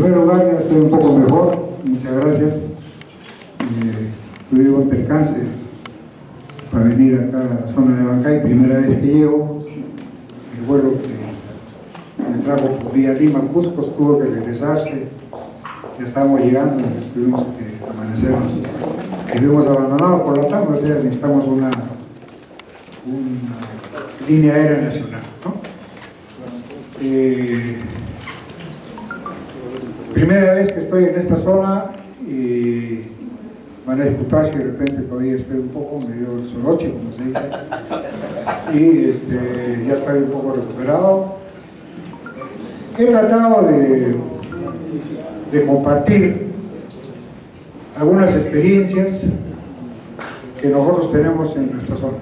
primer lugar, ya estoy un poco mejor, muchas gracias. Eh, tuve un percance para venir acá a la zona de Bancay, primera vez que llego. El vuelo que me trajo por vía Lima, Cusco, tuvo que regresarse. Ya estábamos llegando, tuvimos que amanecernos. Estuvimos abandonados por la tarde, o sea, necesitamos una, una línea aérea nacional. ¿no? Eh, primera vez que estoy en esta zona y van a disculpar si de repente todavía estoy un poco medio soroche, como se dice, y este, ya estoy un poco recuperado. He tratado de, de compartir algunas experiencias que nosotros tenemos en nuestra zona.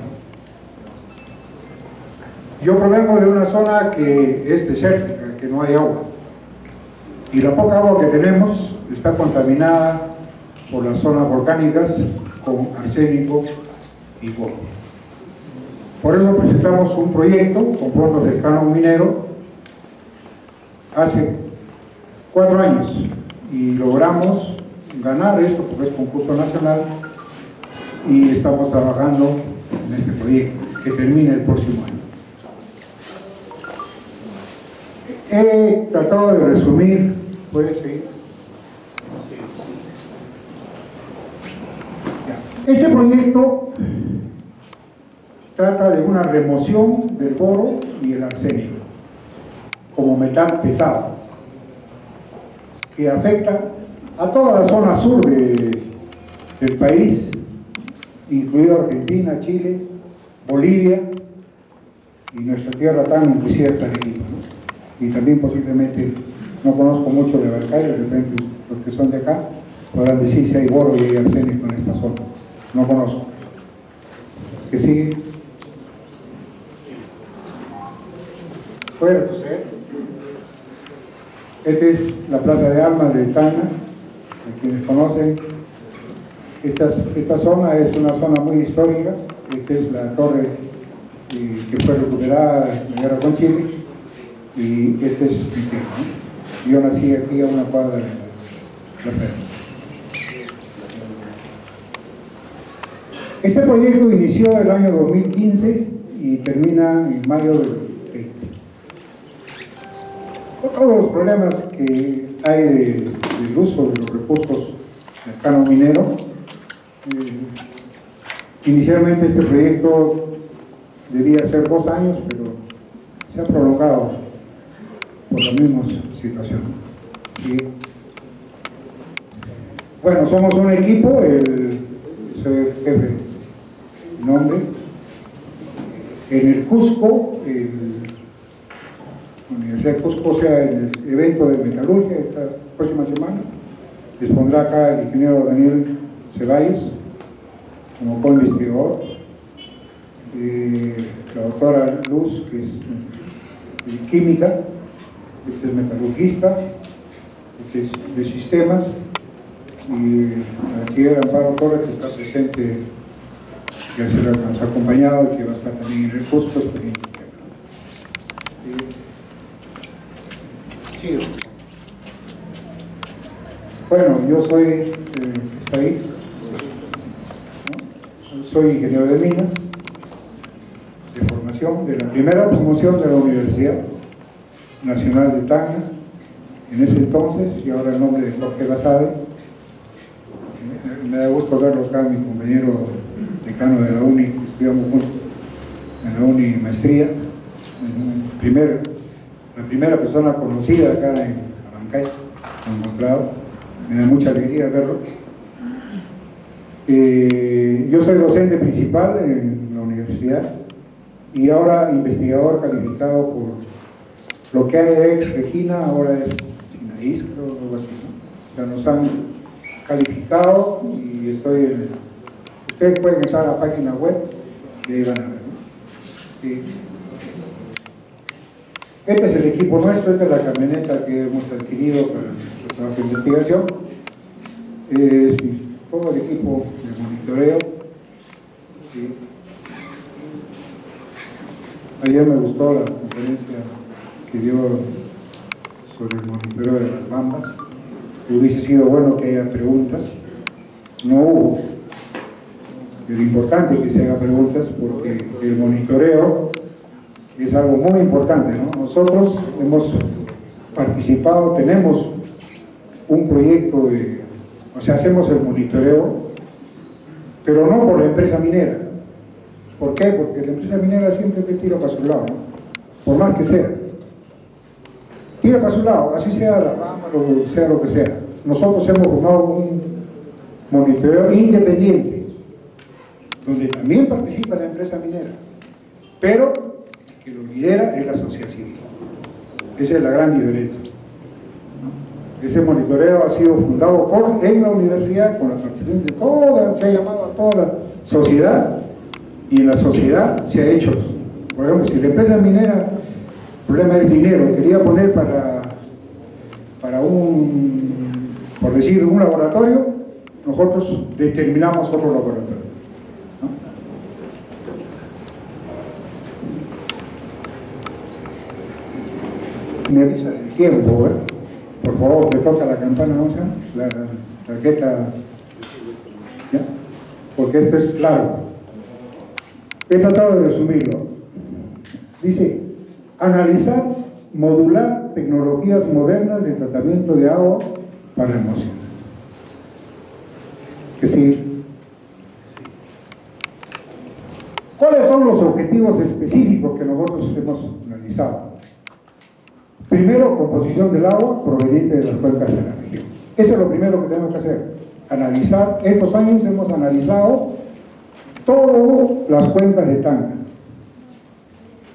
Yo provengo de una zona que es desértica, que no hay agua. Y la poca agua que tenemos está contaminada por las zonas volcánicas con arsénico y polvo. Por eso presentamos un proyecto con fondos del canon minero hace cuatro años y logramos ganar esto porque es concurso nacional y estamos trabajando en este proyecto que termina el próximo año. He tratado de resumir, puede seguir. Este proyecto trata de una remoción del boro y el arsénico como metal pesado que afecta a toda la zona sur de, del país, incluido Argentina, Chile, Bolivia y nuestra tierra tan inclusive hasta Lima. Y también posiblemente, no conozco mucho de Barcay, de repente los que son de acá podrán decir si hay boro y hay arsénico en esta zona. No conozco. ¿Qué sigue? Fuera, Esta es la Plaza de Armas de Tana, a quienes conocen. Esta, esta zona es una zona muy histórica. Esta es la torre eh, que fue recuperada en la guerra con Chile. Y este es mi tierra. Yo nací aquí a una cuadra de de. Este proyecto inició el año 2015 y termina en mayo del 20. Con todos los problemas que hay de, del uso de los recursos del cano minero, eh, inicialmente este proyecto debía ser dos años, pero se ha prolongado por la misma situación. Bueno, somos un equipo, el, soy el jefe nombre. En el Cusco, el, la Universidad de Cusco, o sea, en el evento de metalurgia esta próxima semana, dispondrá acá el ingeniero Daniel Ceballos como co-investigador, eh, la doctora Luz, que es de química, este es metalurgista, este es de sistemas, y la bachiller Amparo Torres, que está presente que nos ha acompañado y que va a estar también en el Cusco. Sí. Bueno, yo soy, eh, está ahí, soy ingeniero de minas, de formación, de la primera promoción de la Universidad Nacional de Tacna, en ese entonces, y ahora el nombre de Jorge Basade. Me da gusto verlo acá, mi compañero decano de la UNI, estudiamos juntos en la UNI maestría, la primera persona conocida acá en Abancay, encontrado, me da mucha alegría verlo. Eh, yo soy docente principal en la universidad y ahora investigador calificado por lo que ex Regina, ahora es Sinaís, creo, algo así, ¿no? O sea, nos han calificado y estoy en Ustedes pueden entrar a la página web y ahí van a ver. ¿no? Este es el equipo nuestro, esta es la camioneta que hemos adquirido para nuestro trabajo de investigación. Es todo el equipo de monitoreo. Ayer me gustó la conferencia sobre el monitoreo de las bambas. hubiese sido bueno que haya preguntas, no hubo. Pero importante que se haga preguntas porque el monitoreo es algo muy importante. ¿no? Nosotros hemos participado, tenemos un proyecto de, o sea, hacemos el monitoreo, pero no por la empresa minera. ¿Por qué? Porque la empresa minera siempre tira para su lado, por más que sea. Tira para su lado, así sea la o sea lo que sea. Nosotros hemos formado un monitoreo independiente, donde también participa la empresa minera, pero el que lo lidera es la sociedad civil. Esa es la gran diferencia. Ese monitoreo ha sido fundado por, en la universidad con la participación de toda, se ha llamado a toda la sociedad y en la sociedad se ha hecho. Por ejemplo, si la empresa minera, el problema es dinero, quería poner para, para un, por decir, un laboratorio, nosotros determinamos otro laboratorio. Me avisa del tiempo, ¿eh? Por favor, le toca la campana, ¿no? La tarjeta, ¿ya? Porque esto es largo. He tratado de resumirlo. Dice, analizar, modular tecnologías modernas de tratamiento de agua para emoción. Que sí. ¿Cuáles son los objetivos específicos que nosotros hemos analizado? Primero, composición del agua proveniente de las cuencas de la región. Eso es lo primero que tenemos que hacer. Analizar, estos años hemos analizado todas las cuencas de Tanga.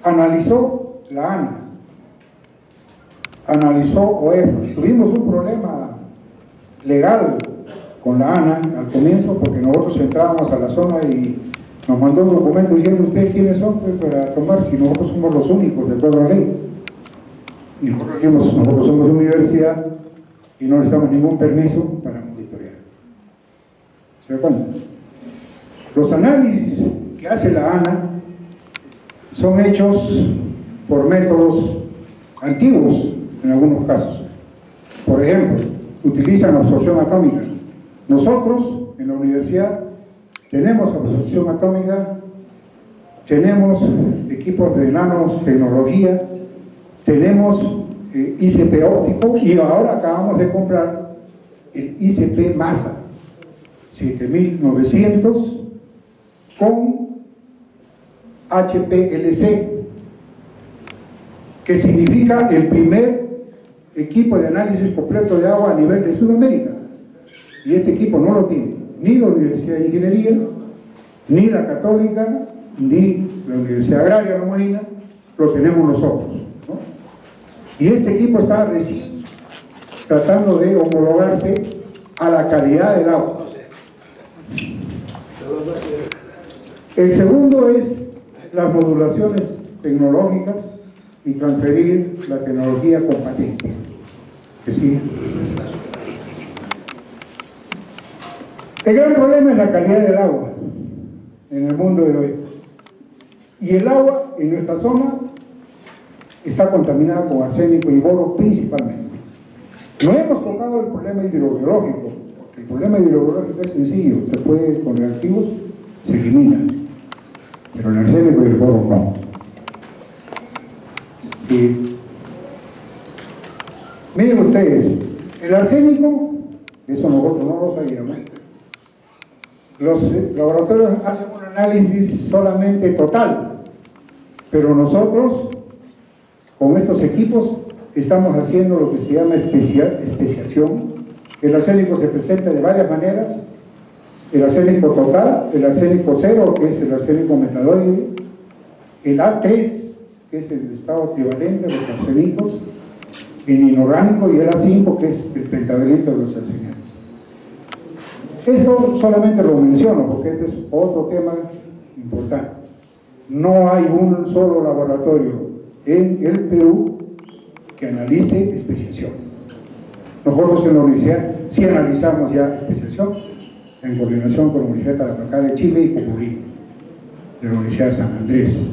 Analizó la ANA, analizó OEF. Tuvimos un problema legal con la ANA al comienzo porque nosotros entrábamos a la zona y nos mandó un documento diciendo ustedes quiénes son para tomar si nosotros somos los únicos de toda la ley y nosotros, nosotros somos universidad y no necesitamos ningún permiso para monitorear. ¿Se da cuenta? Los análisis que hace la ANA son hechos por métodos antiguos en algunos casos. Por ejemplo, utilizan absorción atómica. Nosotros en la universidad tenemos absorción atómica, tenemos equipos de nanotecnología, tenemos eh, ICP óptico y ahora acabamos de comprar el ICP masa 7900 con HPLC que significa el primer equipo de análisis completo de agua a nivel de Sudamérica. Y este equipo no lo tiene ni la Universidad de Ingeniería ni la Católica ni la Universidad Agraria La Molina lo tenemos nosotros y este equipo está recién tratando de homologarse a la calidad del agua. El segundo es las modulaciones tecnológicas y transferir la tecnología con patente. El gran problema es la calidad del agua en el mundo de hoy. Y el agua en nuestra zona está contaminada con arsénico y boro principalmente. No hemos tocado el problema hidrobiológico, porque el problema hidrobiológico es sencillo, se puede con reactivos, se elimina, pero el arsénico y el boro no. Miren ustedes, el arsénico, eso nosotros no lo sabíamos, los laboratorios hacen un análisis solamente total, pero nosotros con estos equipos estamos haciendo lo que se llama especiación. El arsénico se presenta de varias maneras. El arsénico total, el arsénico cero, que es el arsénico metaloide, el A3, que es el estado equivalente de los arsénicos, el inorgánico y el A5, que es el pentavalente de los arsénicos. Esto solamente lo menciono porque este es otro tema importante. No hay un solo laboratorio en el Perú que analice especiación. Nosotros en la universidad sí analizamos ya especiación en coordinación con la Universidad de Tarapacá de Chile y Copurí, de la Universidad de San Andrés.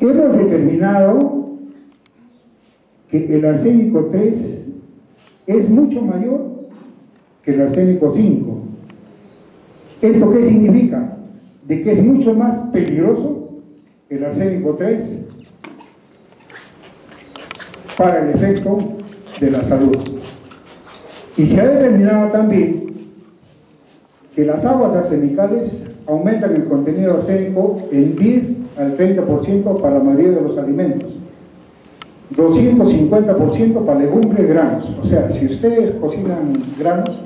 Hemos determinado que el arsénico 3 es mucho mayor que el arsénico 5. ¿Esto qué significa? De que es mucho más peligroso el arsénico 3 para el efecto de la salud. Y se ha determinado también que las aguas arsenicales aumentan el contenido arsénico en 10 al 30% para la mayoría de los alimentos. 250% para legumbres y granos. O sea, si ustedes cocinan granos,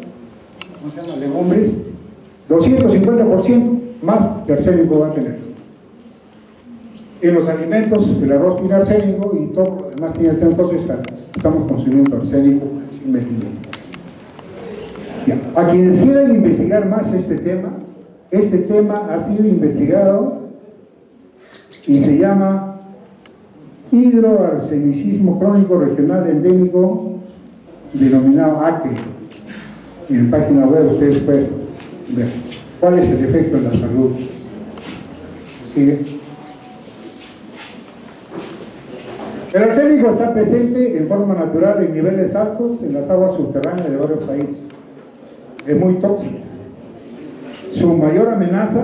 ¿cómo se llama? Legumbres, 250% más de arsénico va a tener. En los alimentos, el arroz tiene arsénico y todo lo demás tiene arsénico, entonces estamos consumiendo arsénico sin medida. A quienes quieran investigar más este tema, este tema ha sido investigado y se llama hidroarsenicismo crónico regional endémico denominado ACRE. En la página web ustedes pueden ver cuál es el efecto en la salud. ¿Sigue? El arsénico está presente en forma natural en niveles altos en las aguas subterráneas de varios países. Es muy tóxico. Su mayor amenaza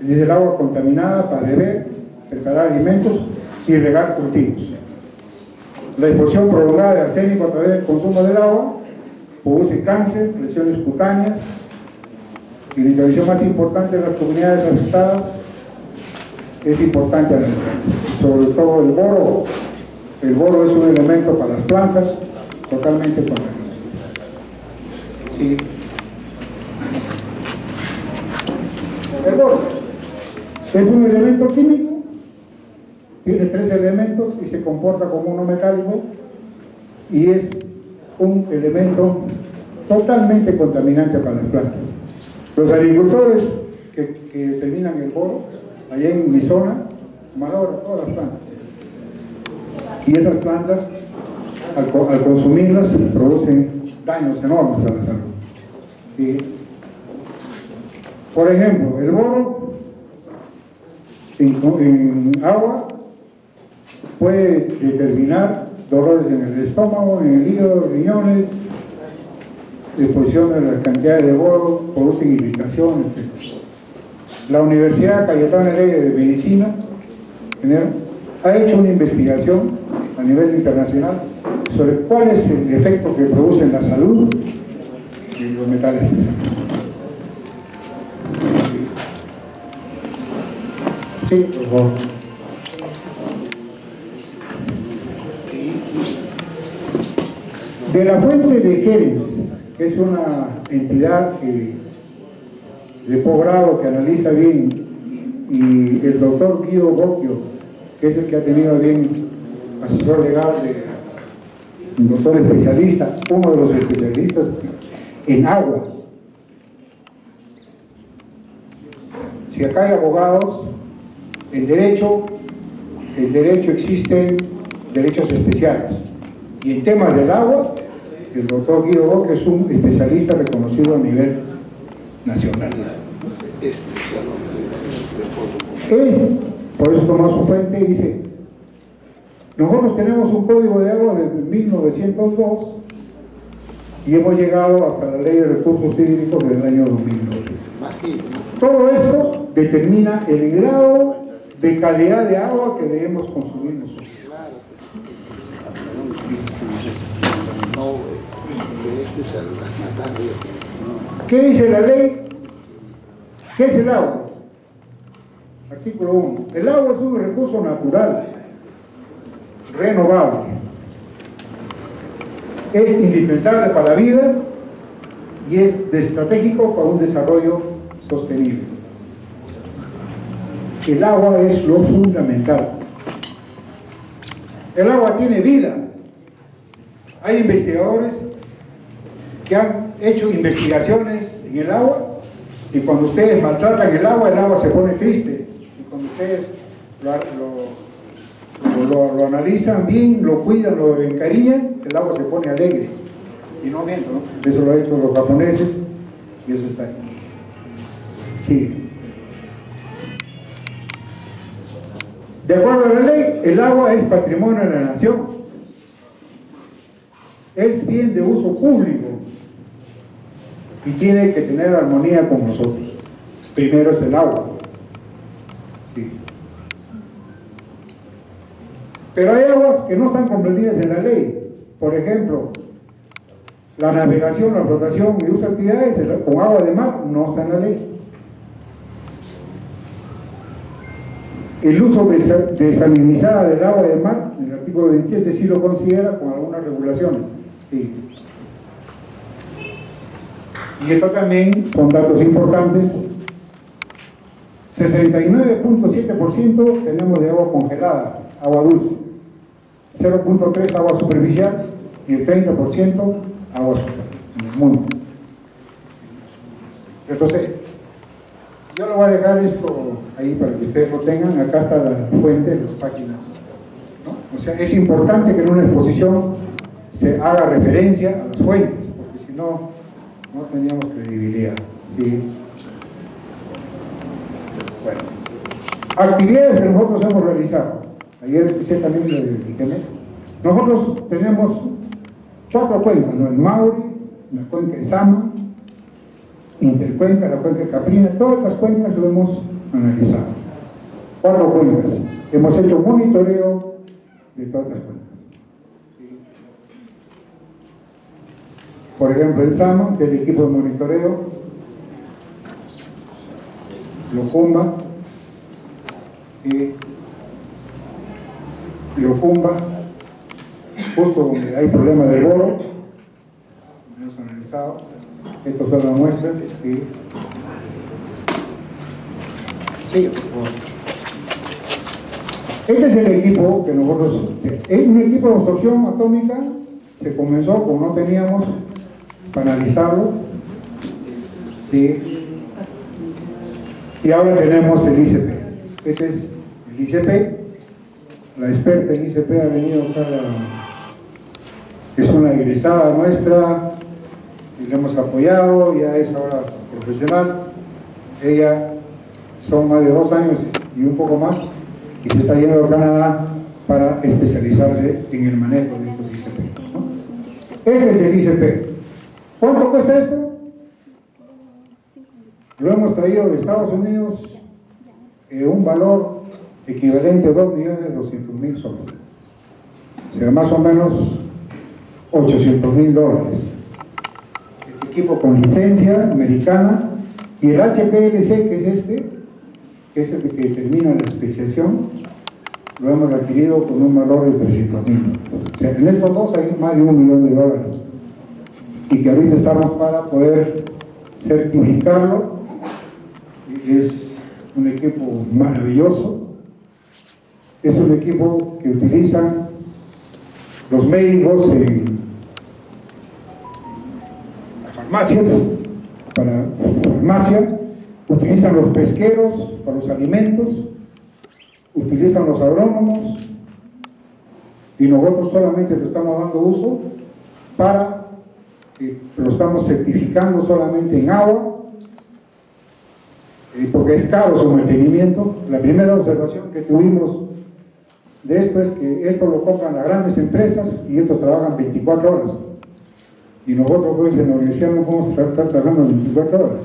es el agua contaminada para beber, preparar alimentos y regar cultivos. La exposición prolongada de arsénico a través del consumo del agua produce cáncer, lesiones cutáneas y la intervención más importante de las comunidades afectadas es importante sobre todo el boro. El boro es un elemento para las plantas totalmente contaminado. Sí. El boro es un elemento químico tiene tres elementos y se comporta como uno metálico y es un elemento totalmente contaminante para las plantas. Los agricultores que, que terminan el boro, allá en mi zona, malogran todas las plantas. Y esas plantas, al, consumirlas, producen daños enormes a la salud. Por ejemplo, el boro en agua puede determinar dolores en el estómago, en el hígado, riñones, exposición de la cantidad de boro, producen irritación, etc. La Universidad Cayetana Heredia de Medicina ha hecho una investigación a nivel internacional sobre cuál es el efecto que produce en la salud de los metales pesados. Sí, por favor. De la fuente de Jerez, que es una entidad de posgrado que analiza bien, y el doctor Guido Bocchio, que es el que ha tenido bien asesor legal de un doctor especialista, uno de los especialistas en agua. Si acá hay abogados, en derecho, en derecho existen derechos especiales. Y en temas del agua, el doctor Guido Boque es un especialista reconocido a nivel nacional. Es, por eso tomó su fuente y dice, nosotros tenemos un código de agua de 1902 y hemos llegado hasta la ley de recursos hídricos del año 2009. Todo esto determina el grado de calidad de agua que debemos consumir nosotros. ¿Qué dice la ley? ¿Qué es el agua? Artículo 1. El agua es un recurso natural, renovable. Es indispensable para la vida y es estratégico para un desarrollo sostenible. El agua es lo fundamental. El agua tiene vida. Hay investigadores que han hecho investigaciones en el agua y cuando ustedes maltratan el agua, el agua se pone triste. Y cuando ustedes lo, analizan bien, lo cuidan, lo encariñan, el agua se pone alegre. Y no miento, ¿no? Eso lo han hecho los japoneses y eso está ahí. Sí. De acuerdo a la ley, el agua es patrimonio de la nación es bien de uso público y tiene que tener armonía con nosotros. Primero es el agua. Sí. Pero hay aguas que no están comprendidas en la ley. Por ejemplo, la navegación, la flotación y uso de actividades con agua de mar no está en la ley. El uso desalinizada del agua de mar, en el artículo 27 sí lo considera con algunas regulaciones. Sí. Y esto también son datos importantes. 69.7% tenemos de agua congelada, agua dulce. 0.3 agua superficial y el 30% agua en el mundo. Entonces, yo lo voy a dejar esto ahí para que ustedes lo tengan. Acá está la fuente, las páginas. O sea, es importante que en una exposición se haga referencia a las fuentes, porque si no, no teníamos credibilidad. ¿sí? Bueno, actividades que nosotros hemos realizado. Ayer escuché también de Nosotros tenemos cuatro cuencas, ¿no? el Mauri, la cuenca de Sama, Intercuenca, la cuenca de Caprina, todas estas cuencas lo hemos analizado. Cuatro cuencas. Hemos hecho monitoreo de todas estas cuencas. Por ejemplo, el SAMA, que es el equipo de monitoreo, Locumba, ¿sí? Locumba, justo donde hay problemas de boro, hemos analizado, estas son las muestras, ¿sí? Este es el equipo que nosotros, es un equipo de absorción atómica, se comenzó como no teníamos para analizarlo, ¿sí? y ahora tenemos el ICP. Este es el ICP, la experta en ICP ha venido la es una egresada nuestra y la hemos apoyado, ya es ahora profesional. Ella son más de dos años y un poco más y se está yendo a Canadá para especializarse en el manejo de estos ICP. Este es el ICP. ¿Cuánto cuesta esto? Lo hemos traído de Estados Unidos en un valor equivalente a 2.200.000 soles. Sea, más o menos 800 mil dólares. Este equipo con licencia americana y el HPLC, que es este, que es el que termina la especiación, lo hemos adquirido con un valor de 300 mil. O sea, en estos dos hay más de un millón de dólares. Y que ahorita estamos para poder certificarlo. Es un equipo maravilloso. Es un equipo que utilizan los médicos en farmacias, para farmacia, utilizan los pesqueros para los alimentos, utilizan los agrónomos y nosotros solamente lo estamos dando uso para, eh, lo estamos certificando solamente en agua, eh, porque es caro su mantenimiento. La primera observación que tuvimos de esto es que esto lo compran las grandes empresas y estos trabajan 24 horas. Y nosotros pues en la universidad no podemos estar trabajando 24 horas.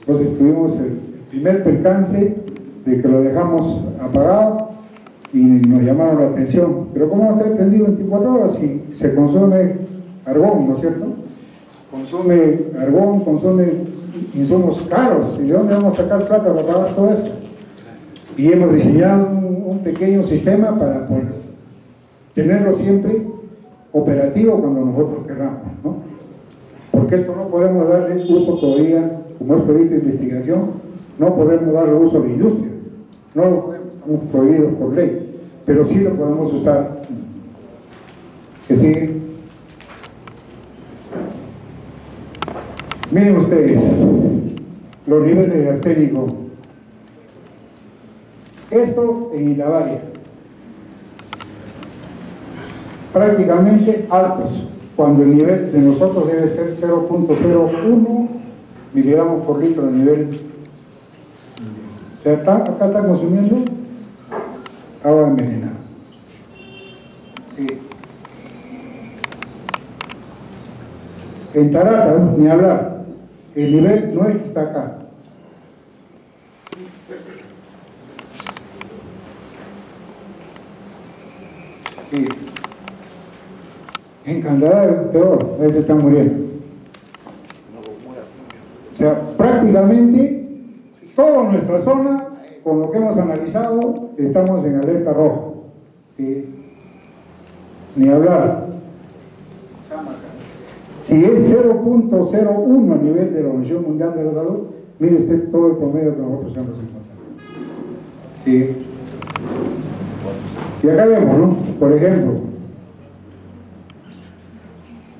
Entonces tuvimos el primer percance de que lo dejamos apagado y nos llamaron la atención. Pero ¿cómo va a prendido 24 horas si se consume argón, ¿no es cierto? Consume argón, consume insumos caros. ¿Y de dónde vamos a sacar plata para pagar todo eso? Y hemos diseñado un, un pequeño sistema para poder tenerlo siempre operativo cuando nosotros queramos, ¿no? Porque esto no podemos darle uso todavía, como es proyecto de investigación, no podemos darle uso a la industria, no lo podemos, estamos prohibidos por ley, pero sí lo podemos usar. Que sigue. Miren ustedes, los niveles de arsénico. Esto en Ilavaria prácticamente altos, cuando el nivel de nosotros debe ser 0.01 miligramos por litro de nivel. O sea, acá está consumiendo agua envenenada. Sí. En Tarata, ni hablar. El nivel nuestro está acá. Sí. En Canadá peor, muriendo. O sea, prácticamente toda nuestra zona, con lo que hemos analizado, estamos en alerta roja. ¿sí? Ni hablar. Si es 0.01 a nivel de la Organización Mundial de la Salud, mire usted todo el promedio que nosotros hemos encontrado. ¿Sí? Y acá vemos, ¿no? Por ejemplo,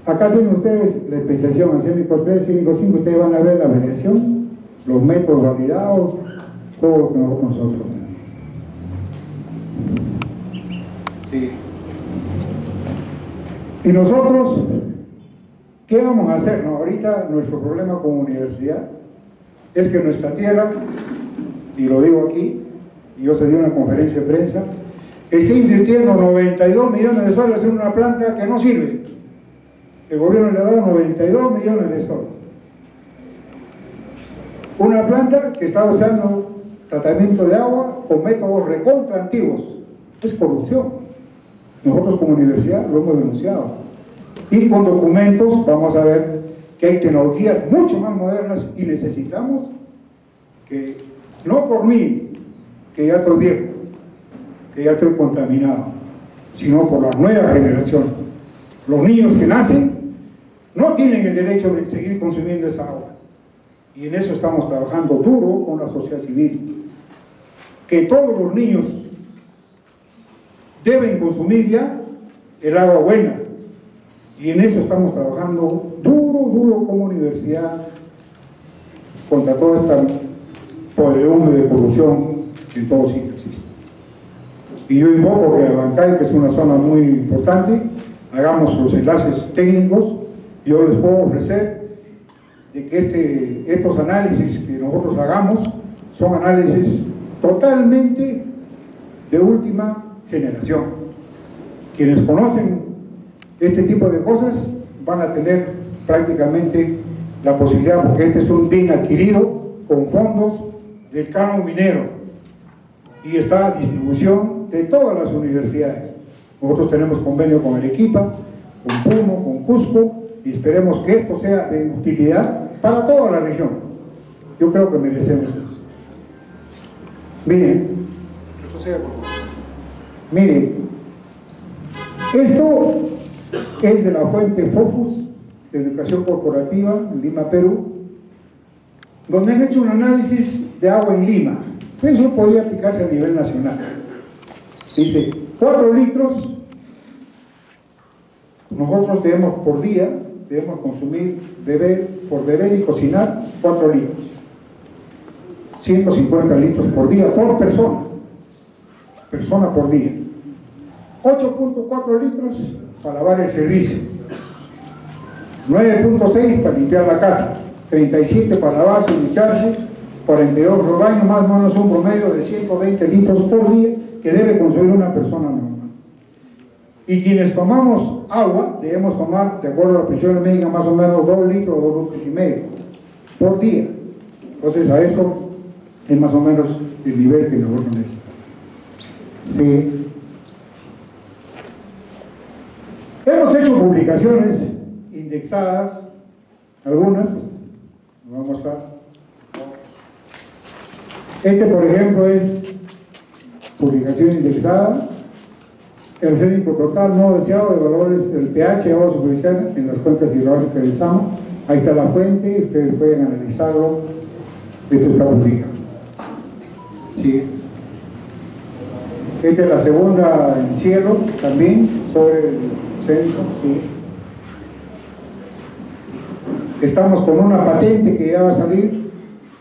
acá tienen ustedes la especialización en cínico 3, cínico 5, ustedes van a ver la variación, los métodos validados, todo lo que nosotros tenemos. Sí. Y nosotros, ¿qué vamos a hacer? Ahorita nuestro problema como universidad es que nuestra tierra, y lo digo aquí, yo salí a una conferencia de prensa, está invirtiendo 92 millones de soles en una planta que no sirve. El gobierno le ha dado 92 millones de soles. Una planta que está usando tratamiento de agua con métodos recontra antiguos. Es corrupción. Nosotros como universidad lo hemos denunciado. Y con documentos vamos a ver que hay tecnologías mucho más modernas y necesitamos que, no por mí, que ya estoy viejo, que ya estoy contaminado, sino por las nuevas generaciones. Los niños que nacen no tienen el derecho de seguir consumiendo esa agua. Y en eso estamos trabajando duro con la sociedad civil. Que todos los niños deben consumir ya el agua buena. Y en eso estamos trabajando duro, duro como universidad contra toda esta podredumbre de corrupción que en todo sitio existe. Y yo invoco que a Bancay, que es una zona muy importante, hagamos los enlaces técnicos. Yo les puedo ofrecer de que este, estos análisis que nosotros hagamos son análisis totalmente de última generación. Quienes conocen este tipo de cosas van a tener prácticamente la posibilidad, porque este es un bien adquirido con fondos del canon minero y está a distribución de todas las universidades. Nosotros tenemos convenio con Arequipa, con Puno, con Cusco, y esperemos que esto sea de utilidad para toda la región. Yo creo que merecemos eso. Miren, esto sea por favor. Miren, esto es de la fuente FOFUS, de Educación Corporativa, en Lima, Perú, donde han hecho un análisis de agua en Lima. Eso podría aplicarse a nivel nacional. Dice, 4 litros, nosotros debemos por día, debemos consumir, beber, por beber y cocinar, 4 litros. 150 litros por día, por persona. Persona por día. 8.4 litros para lavar el servicio. 9.6 para limpiar la casa. 37 para lavarse y ducharse. 42 por baño, más o menos un promedio de 120 litros por día que debe consumir una persona normal. Y quienes tomamos agua, debemos tomar, de acuerdo a la presión médica, más o menos 2 litros o 2 litros y medio por día. Entonces, a eso es más o menos el nivel que nosotros necesitamos. Sí. Hemos hecho publicaciones indexadas, algunas, voy a mostrar. Este, por ejemplo, es publicación indexada, el génico total no deseado de valores del pH agua superficial en las cuencas hidráulicas de SAM. Ahí está la fuente, ustedes pueden analizarlo. Esto está publicado. Sí. Esta es la segunda encierro también sobre el Estamos con una patente que ya va a salir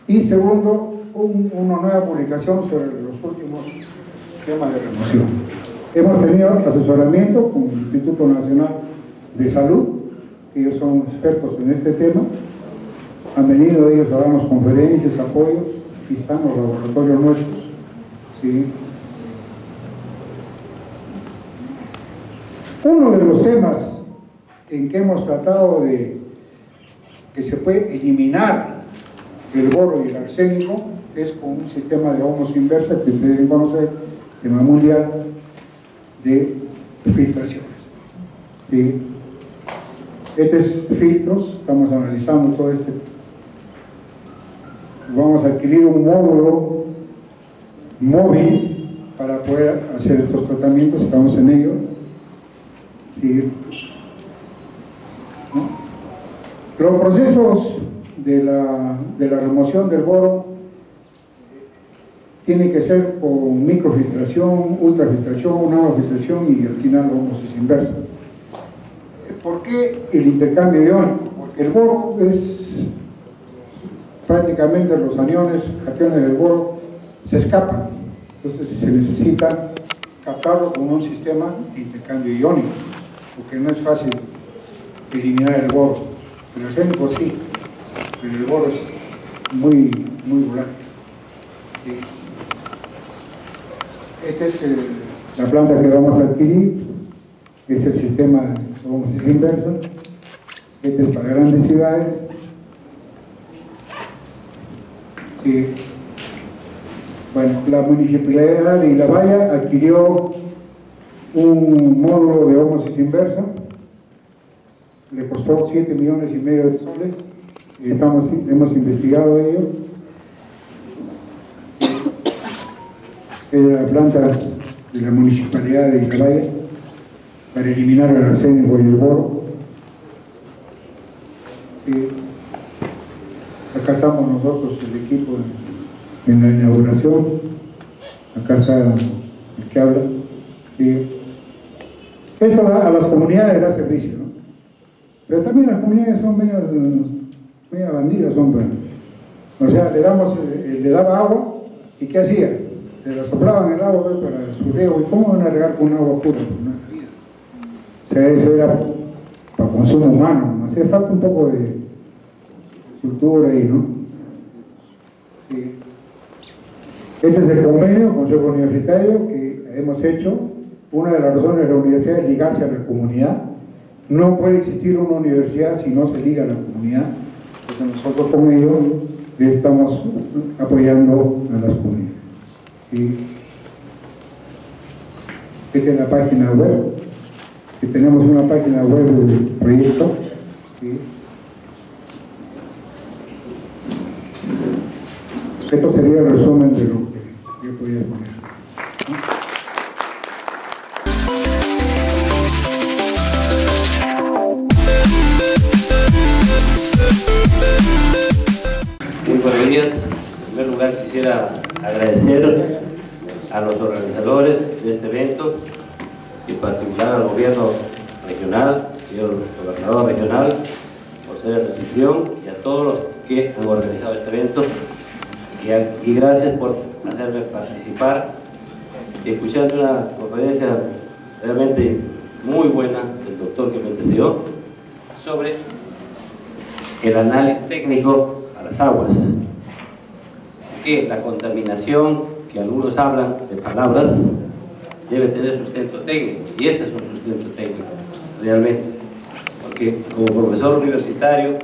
y segundo, una nueva publicación sobre los últimos tema de remoción. Hemos tenido asesoramiento con el Instituto Nacional de Salud, que ellos son expertos en este tema. Han venido ellos a darnos conferencias, apoyos, y están los laboratorios nuestros. ¿sí? Uno de los temas en que hemos tratado de que se puede eliminar el boro y el arsénico es con un sistema de homos inversa que ustedes deben conocer, tema mundial de filtraciones. Estos filtros, estamos analizando todo este. Vamos a adquirir un módulo móvil para poder hacer estos tratamientos, estamos en ello. Los procesos de la, de la remoción del boro tienen que ser con microfiltración, ultrafiltración, nanofiltración y al final osmosis inversa. ¿Por qué el intercambio iónico? Porque el boro es prácticamente los aniones, cationes del boro se escapan. Entonces se necesita captarlo con un sistema de intercambio iónico, porque no es fácil eliminar el boro. El arsénico sí, pero el boro es muy, muy volátil. Esta es la planta que vamos a adquirir, es el sistema de homocidio inverso. Este es para grandes ciudades. Bueno, la municipalidad de Valla adquirió un módulo de homosis inversa le costó 7 millones y medio de soles y estamos, hemos investigado ello. Es la planta de la municipalidad de Icabaya para eliminar el arsénico y el boro. Acá estamos nosotros, el equipo, en la inauguración. Acá está el que habla. Esto a las comunidades da servicio, ¿no? Pero también las comunidades son medio, medio bandidas, hombre. O sea, le, damos, eh, le daba agua y ¿qué hacía? Se la soplaban el agua pues, para su riego. ¿Y cómo van a regar con agua pura? O sea, eso era para consumo humano. Hacía falta un poco de cultura ahí, ¿no? Sí. Este es el convenio, Consejo Universitario, que hemos hecho. Una de las razones de la universidad es ligarse a la comunidad no puede existir una universidad si no se liga a la comunidad. Entonces nosotros con ellos estamos apoyando a las comunidades. Esta es la página web, que tenemos una página web del proyecto. Esto sería el resumen de lo que yo podía poner. Buenos días. En primer lugar quisiera agradecer a los organizadores de este evento, en particular al gobierno regional, señor gobernador regional, por ser el anfitrión y a todos los que han organizado este evento. Y, gracias por hacerme participar y escuchar una conferencia realmente muy buena del doctor que me antecedió sobre el análisis técnico a las aguas que la contaminación, que algunos hablan de palabras, debe tener sustento técnico, y ese es un sustento técnico, realmente. Porque como profesor universitario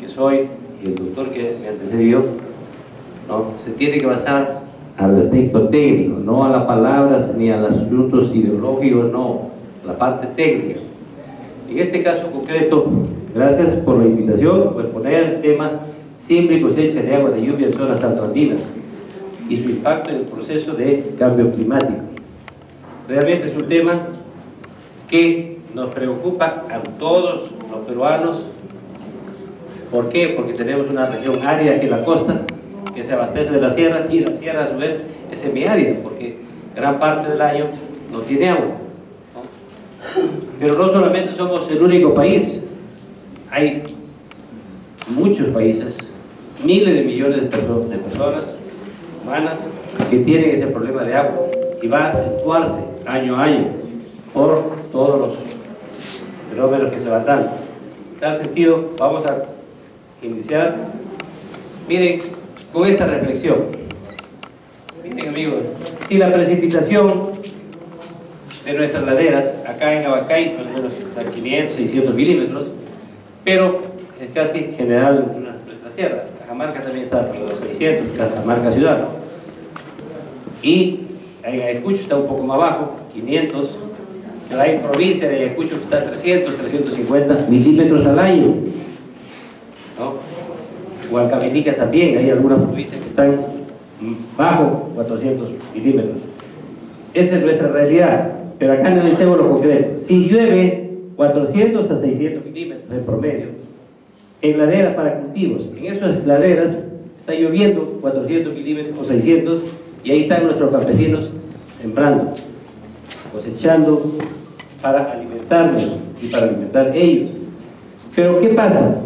que soy, y el doctor que me antecedió, ¿no? se tiene que basar al aspecto técnico, no a las palabras ni a los asuntos ideológicos, no, la parte técnica. En este caso concreto, gracias por la invitación, por poner el tema siempre cosecha de agua de lluvia en zonas andinas y su impacto en el proceso de cambio climático. Realmente es un tema que nos preocupa a todos los peruanos. ¿Por qué? Porque tenemos una región árida que es la costa, que se abastece de la sierra y la sierra a su vez es semiárida, porque gran parte del año no tiene agua. Pero no solamente somos el único país, hay muchos países miles de millones de, personas humanas que tienen ese problema de agua y va a acentuarse año a año por todos los fenómenos que se van dando. En tal sentido, vamos a iniciar, miren, con esta reflexión. Miren amigos, si la precipitación de nuestras laderas, acá en Abacay, o menos 500, 600 milímetros, pero es casi general en nuestra sierra. Cajamarca también está por los 600, Cajamarca ciudad. Y en Ayacucho está un poco más bajo, 500. Hay provincia de Ayacucho que está a 300, 350 milímetros al año. ¿no? Huancavelica también, hay algunas provincias que están bajo 400 milímetros. Esa es nuestra realidad, pero acá analicemos lo concreto. Si llueve 400 a 600 milímetros en promedio, en laderas para cultivos, en esas laderas está lloviendo 400 milímetros o 600 y ahí están nuestros campesinos sembrando, cosechando para alimentarnos y para alimentar ellos. Pero ¿qué pasa?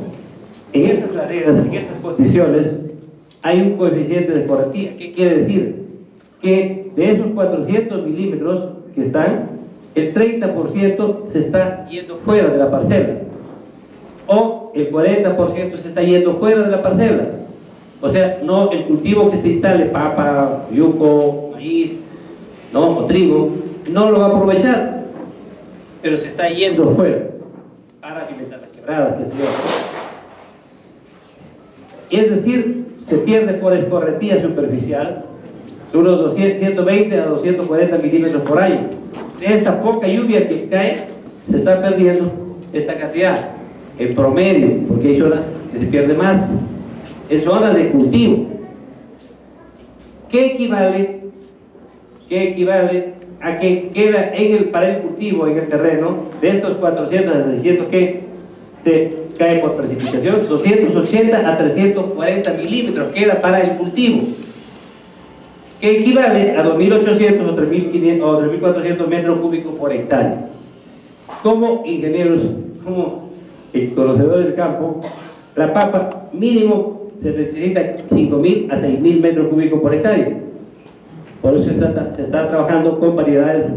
En esas laderas, en esas condiciones, hay un coeficiente de corretía. ¿Qué quiere decir? Que de esos 400 milímetros que están, el 30% se está yendo fuera de la parcela. O el 40% se está yendo fuera de la parcela. O sea, no el cultivo que se instale, papa, yuco, maíz, ¿no? o trigo, no lo va a aprovechar. Pero se está yendo fuera para alimentar las quebradas, que se Es decir, se pierde por escorretía superficial de unos 120 a 240 milímetros por año. De esta poca lluvia que cae, se está perdiendo esta cantidad en promedio, porque hay zonas que se pierde más, en zonas de cultivo. ¿Qué equivale, qué equivale a que queda en el, para el cultivo, en el terreno, de estos 400 a 600 que se cae por precipitación, 280 a 340 milímetros queda para el cultivo, que equivale a 2.800 o 3.400 metros cúbicos por hectárea. Como ingenieros, como conocedores del campo, la papa mínimo se necesita 5.000 a 6.000 metros cúbicos por hectárea. Por eso se está, se está trabajando con variedades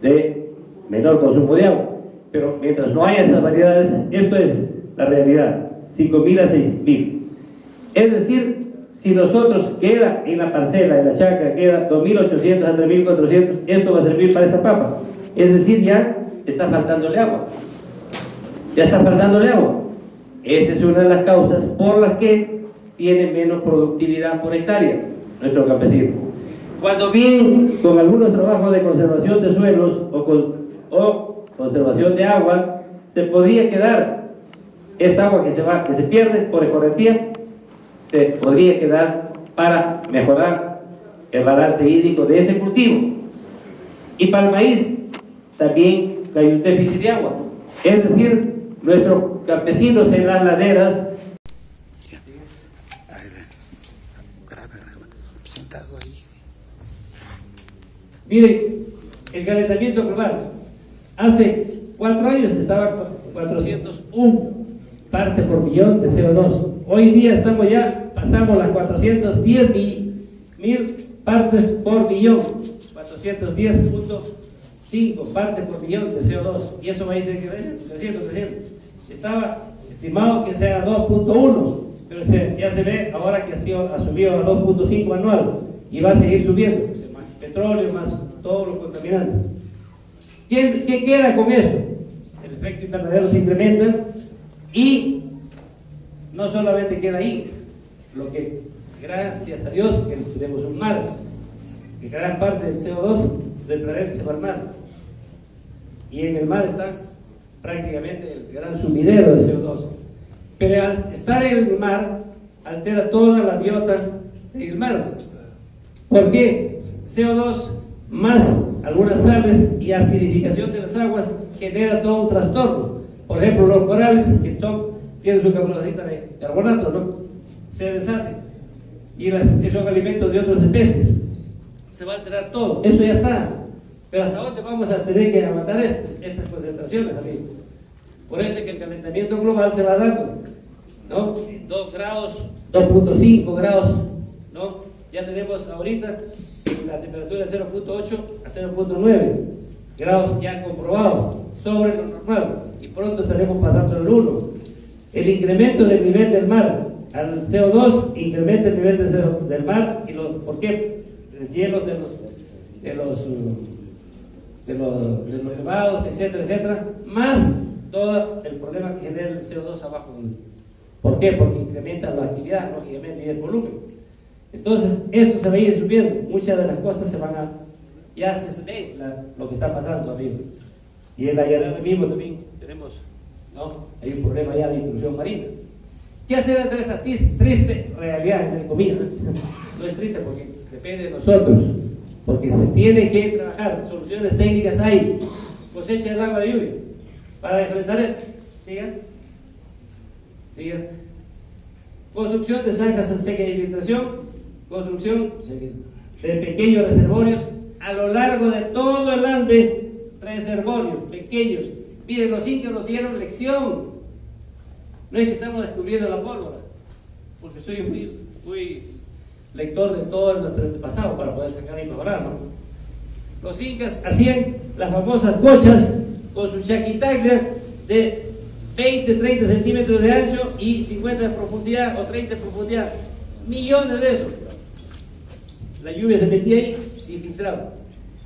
de menor consumo de agua. Pero mientras no haya esas variedades, esto es la realidad, 5.000 a 6.000. Es decir, si nosotros queda en la parcela, en la chaca, queda 2.800 a 3.400, esto va a servir para esta papa. Es decir, ya está faltándole agua. Ya está faltándole agua. Esa es una de las causas por las que tiene menos productividad por hectárea nuestro campesino. Cuando bien con algunos trabajos de conservación de suelos o, con, o conservación de agua, se podría quedar esta agua que se, va, que se pierde por escorrentía se podría quedar para mejorar el balance hídrico de ese cultivo. Y para el maíz también hay un déficit de agua. Es decir, nuestros campesinos en las laderas Miren, el calentamiento global. Hace cuatro años estaba 401 partes por millón de CO2. Hoy día estamos ya, pasamos las 410 mil, partes por millón, 410.5 partes por millón de CO2. Y eso a decir que 300, 300. Estaba estimado que sea 2.1, pero ya se ve ahora que ha, sido, ha subido a 2.5 anual y va a seguir subiendo. Más petróleo, más todos los contaminantes. ¿Qué, ¿Qué queda con eso? El efecto invernadero se incrementa y no solamente queda ahí, lo que gracias a Dios que tenemos un mar, que gran parte del CO2 del planeta se va al mar. Y en el mar está prácticamente el gran sumidero de CO2. Pero al estar en el mar, altera toda la biota del mar. ¿Por qué? CO2 más algunas sales y acidificación de las aguas genera todo un trastorno. Por ejemplo, los corales que tienen su capacita de carbonato, ¿no? Se deshace Y las, son alimentos de otras especies. Se va a alterar todo. Eso ya está. Pero hasta dónde vamos a tener que aguantar estas concentraciones, amigos. Por eso es que el calentamiento global se va dando. ¿no? 2 grados, 2.5 grados, ¿no? Ya tenemos ahorita la temperatura de 0.8 a 0.9 grados ya comprobados sobre lo normal y pronto estaremos pasando el 1. El incremento del nivel del mar al CO2 incrementa el nivel del mar y los, ¿por qué? Los hielos de los de los de los, de los nevados, etcétera, etcétera, más todo el problema que genera el CO2 abajo ¿Por qué? Porque incrementa la actividad, lógicamente, y el volumen. Entonces, esto se va a ir subiendo. Muchas de las costas se van a... Ya se ve lo que está pasando, amigo. Y en la llanada mismo también tenemos, ¿no? Hay un problema ya de intrusión marina. ¿Qué hacer ante esta triste realidad, entre comillas? No es triste porque depende de nosotros, porque se tiene que trabajar, soluciones técnicas hay, cosecha el agua de lluvia. Para enfrentar esto, sigan, sigan. Construcción de zanjas en seca y infiltración, construcción de pequeños reservorios a lo largo de todo el ande, reservorios pequeños. Miren, los indios nos dieron lección. No es que estamos descubriendo la pólvora, porque soy muy, muy lector de todo nuestro pasado para poder sacar y mejorar. Los incas hacían las famosas cochas con su chaquitaglia de 20, 30 centímetros de ancho y 50 de profundidad o 30 de profundidad. Millones de esos. La lluvia se metía ahí, se infiltraba.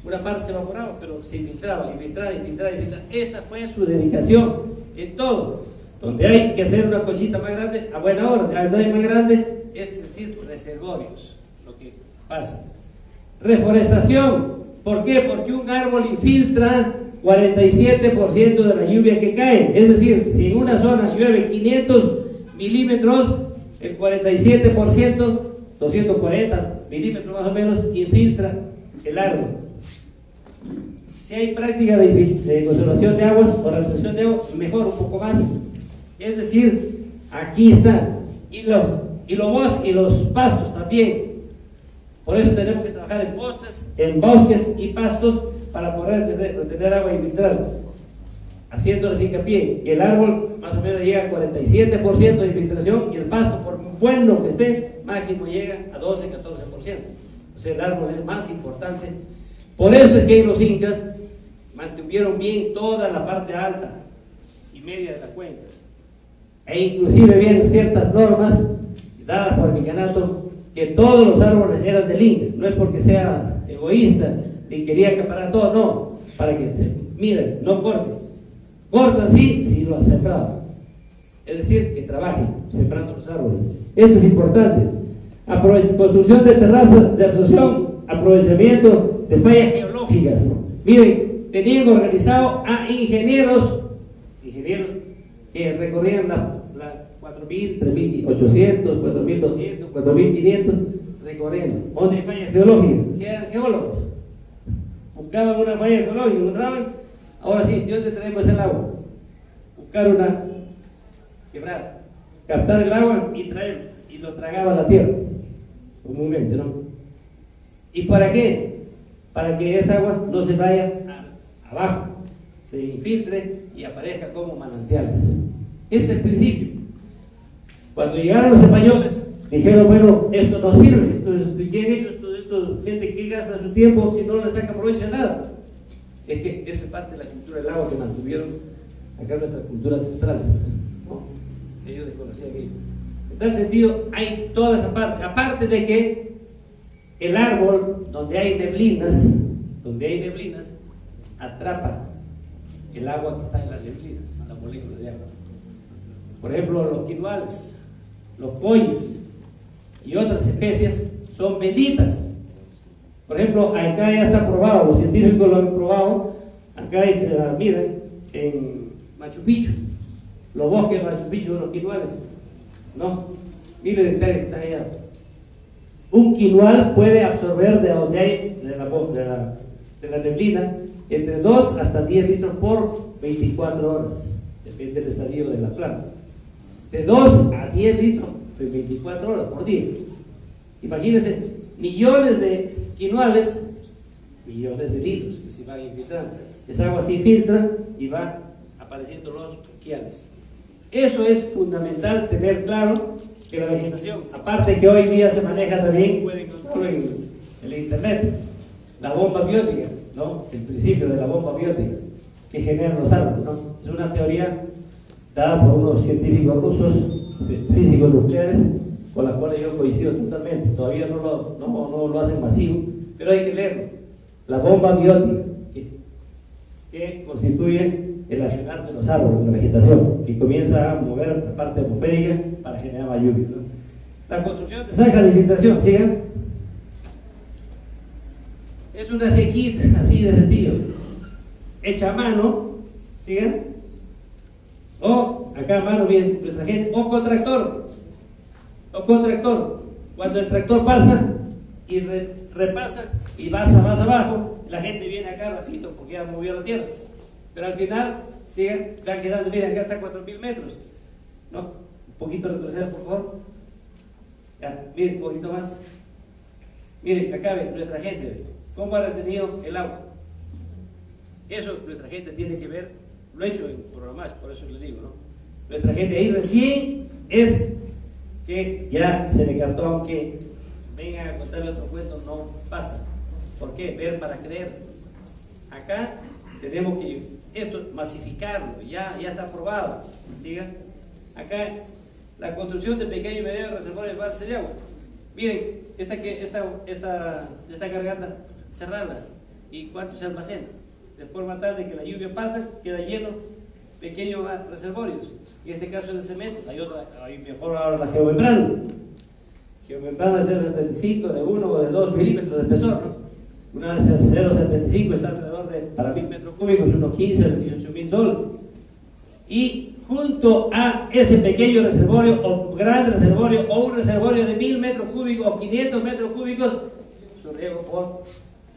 Una parte se evaporaba, pero se infiltraba, infiltraba, infiltraba, infiltraba. Esa fue su dedicación en todo. Donde hay que hacer una cochita más grande, a buena hora, más grande, es decir, reservorios, lo que pasa. Reforestación, ¿por qué? Porque un árbol infiltra 47% de la lluvia que cae. Es decir, si en una zona llueve 500 milímetros, el 47%, 240 milímetros más o menos, infiltra el árbol. Si hay práctica de, conservación de aguas o retención de agua, mejor, un poco más. Es decir, aquí está. Y los, y los, y los pastos también. Por eso tenemos que trabajar en postes, en bosques y pastos para poder retener, agua infiltrada, haciéndoles hincapié. El árbol más o menos llega a 47% de infiltración y el pasto, por bueno que esté, máximo llega a 12-14%. O sea, el árbol es más importante. Por eso es que los incas mantuvieron bien toda la parte alta y media de las cuencas. E inclusive bien ciertas normas dadas por el micanato que todos los árboles eran del Inca. No es porque sea egoísta, y quería acaparar todo, no, para que se miren, no corten. Cortan sí si lo has sembrado. Es decir, que trabajen sembrando los árboles. Esto es importante. construcción de terrazas de absorción, aprovechamiento de fallas geológicas. Miren, tenían organizado a ingenieros, ingenieros que recorrían la 4.000, 3.800, 4.200, 4.500 recorriendo. ¿Dónde hay fallas geológicas? ¿Qué eran geólogos? buscaban una falla ecológica, encontraban, ahora sí, ¿de dónde tenemos el agua? Buscar una quebrada, captar el agua y traer, y lo tragaba la tierra, comúnmente, ¿no? ¿Y para qué? Para que esa agua no se vaya abajo, se infiltre y aparezca como manantiales. Ese es el principio. Cuando llegaron los españoles, dijeron, bueno, esto no sirve, esto es bien hecho, gente que gasta su tiempo si no le saca provecho de nada. Es que esa es parte de la cultura del agua que mantuvieron acá nuestra cultura ancestral. Ellos desconocían aquello. En tal sentido, hay toda esa parte. Aparte de que el árbol, donde hay neblinas, donde hay neblinas, atrapa el agua que está en las neblinas, la molécula de agua. Por ejemplo, los quinoales, los pollos y otras especies son benditas. Por ejemplo, acá ya está probado, los científicos lo han probado, acá se miren, en Machu Picchu, los bosques de Machu Picchu, los quinoales, ¿no? Miren ustedes que están allá. Un quinoal puede absorber de donde hay, de la, de la, de la neblina, entre 2 hasta 10 litros por 24 horas, depende del estadio de la planta. De 2 a 10 litros de 24 horas por día. Imagínense, millones de quinoales, millones de litros que se van infiltrando. Esa agua se infiltra y va apareciendo los quiales. Eso es fundamental tener claro que la vegetación, aparte que hoy día se maneja también, en el internet, la bomba biótica, ¿no? El principio de la bomba biótica que generan los árboles. Es una teoría dada por unos científicos rusos, físicos nucleares, con las cuales yo coincido totalmente. Todavía no lo, no, lo hacen masivo, pero hay que leerlo. La bomba biótica, que, constituye el accionar de los árboles, de la vegetación, que comienza a mover la parte atmosférica para generar más lluvia. La construcción de zanja de infiltración, sigan. Es una sequita así de sentido, hecha a mano, sigan. O acá mano viene o con tractor, o con tractor. Cuando el tractor pasa y repasa y pasa más abajo, la gente viene acá rapidito porque ya movió la tierra. Pero al final, sigan, van quedando, miren, acá está 4.000 metros. ¿No? Un poquito retroceder, por favor. Ya, miren, un poquito más. Miren, acá ven, nuestra gente, cómo ha retenido el agua. Eso nuestra gente tiene que ver, lo he hecho en programas, por eso les digo, ¿no? Nuestra gente ahí recién es que ya se le cartó, aunque vengan a contarle otro cuento, no pasa. ¿Por qué? Ver para creer. Acá tenemos que esto masificarlo, ya, ya está aprobado. ¿siga? Acá la construcción de pequeños y medianos reservorios de de agua. Miren, esta, que, esta, esta, esta garganta cerrada y cuánto se almacena. Después más tarde que la lluvia pasa, queda lleno pequeños reservorios. En este caso es de cemento, hay otra, hay mejor ahora la geomembrana. Geomembrana es de 75, de 1 o de 2 milímetros de espesor. Una de 0,75 está alrededor de, para mil metros cúbicos, unos 15 o 18 mil soles. Y junto a ese pequeño reservorio o gran reservorio o un reservorio de mil metros cúbicos o 500 metros cúbicos, su riego por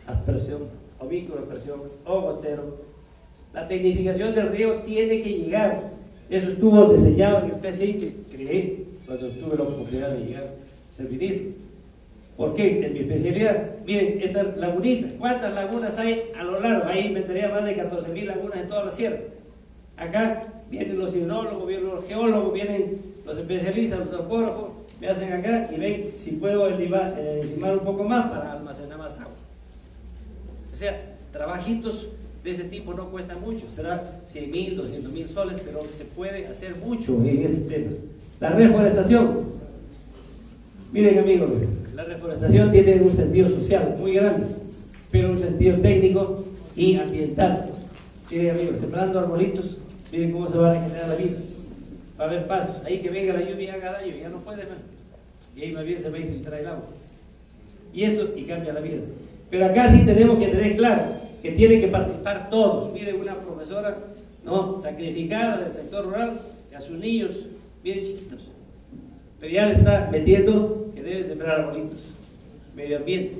aspersión o microaspersión o gotero. La tecnificación del riego tiene que llegar. Eso estuvo diseñado en el PCI que creé cuando tuve la oportunidad de llegar a servir ¿Por qué? Es mi especialidad. Miren, estas lagunitas, ¿cuántas lagunas hay a lo largo? Ahí inventaría más de 14.000 lagunas en toda la sierra. Acá vienen los hidrólogos, vienen los geólogos, vienen los especialistas, los topógrafos, me hacen acá y ven si puedo elimar, eh, un poco más para almacenar más agua. O sea, trabajitos de ese tipo no cuestan mucho, será 100 mil, 200 mil soles, pero se puede hacer mucho en ese tema. La reforestación. Miren amigos, la reforestación tiene un sentido social muy grande, pero un sentido técnico y ambiental. Miren amigos, sembrando arbolitos, miren cómo se va a regenerar la vida. Va a haber pasos, ahí que venga la lluvia y haga daño, ya no puede más. Y ahí más bien se va a infiltrar el agua. Y esto y cambia la vida. Pero acá sí tenemos que tener claro que tienen que participar todos. Miren una profesora ¿no? sacrificada del sector rural, a sus niños bien chiquitos. Pero ya le está metiendo debe sembrar arbolitos, medio ambiente.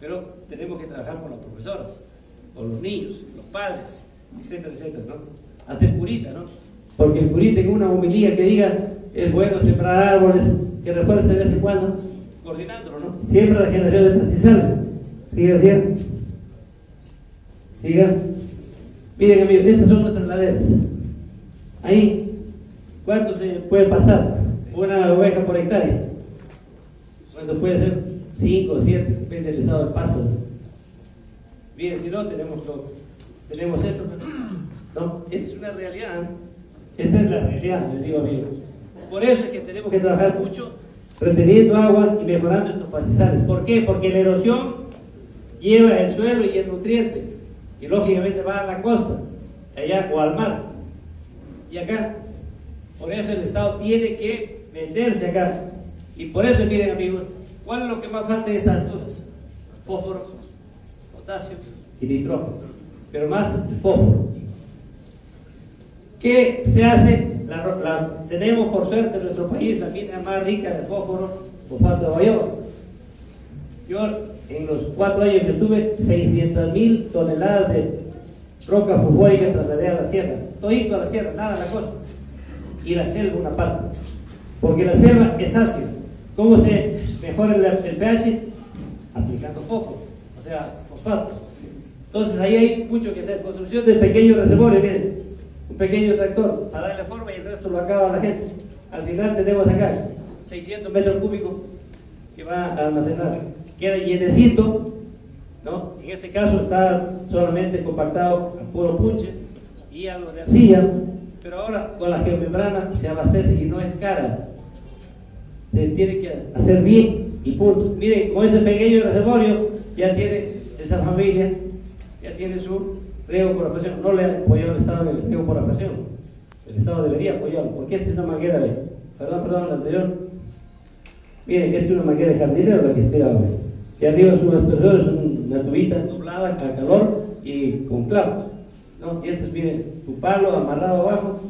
Pero tenemos que trabajar con los profesores, con los niños, los padres, etcétera, etcétera, ¿no? Hasta el curita, ¿no? Porque el curita en una homilía que diga es bueno sembrar árboles, que refuerce de vez en cuando, coordinándolo, ¿no? Siempre la generación de pastizales. Sigue haciendo. Siga. Miren amigos, estas son nuestras laderas. Ahí, ¿cuánto se puede pastar? Una oveja por hectárea. Cuando puede ser 5 o 7, depende del estado del pasto. Bien, si no, tenemos, tenemos esto. No, esta es una realidad. Esta es la realidad, les digo amigos. Por eso es que tenemos que trabajar mucho reteniendo agua y mejorando estos pastizales. ¿Por qué? Porque la erosión lleva el suelo y el nutriente. Y lógicamente va a la costa, allá o al mar. Y acá. Por eso el Estado tiene que venderse acá. Y por eso, miren amigos, ¿cuál es lo que más falta en estas alturas? Fósforo, potasio y nitrógeno. Pero más fósforo. ¿Qué se hace? tenemos por suerte en nuestro país la mina más rica de fósforo, fosfato de Bayor. Yo en los cuatro años que tuve, 600 mil toneladas de roca fosfórica trasladé a la sierra. Todito a la sierra, nada a la costa. Y la selva una parte. Porque la selva es ácida. ¿Cómo se mejora el, pH? Aplicando fósforo, o sea, fosfatos. Entonces ahí hay mucho que hacer. Construcción de pequeños reservorios, miren, un pequeño tractor para darle forma y el resto lo acaba la gente. Al final tenemos acá 600 metros cúbicos que va a almacenar. Queda llenecito, ¿no? En este caso está solamente compactado a puro punche y a lo de arcilla, pero ahora con la geomembrana se abastece y no es cara se tiene que hacer bien y punto. Miren, con ese pequeño reservorio ya tiene esa familia, ya tiene su riego por presión. No le apoyó el Estado en el riego por presión. El Estado debería apoyarlo, porque esta es una manguera de, perdón, perdón, la anterior. Miren, esta es una manguera de jardinero la que está Y arriba es un aspersor, es una tubita doblada a calor y con clavos. ¿no? Y este es, miren, su palo amarrado abajo,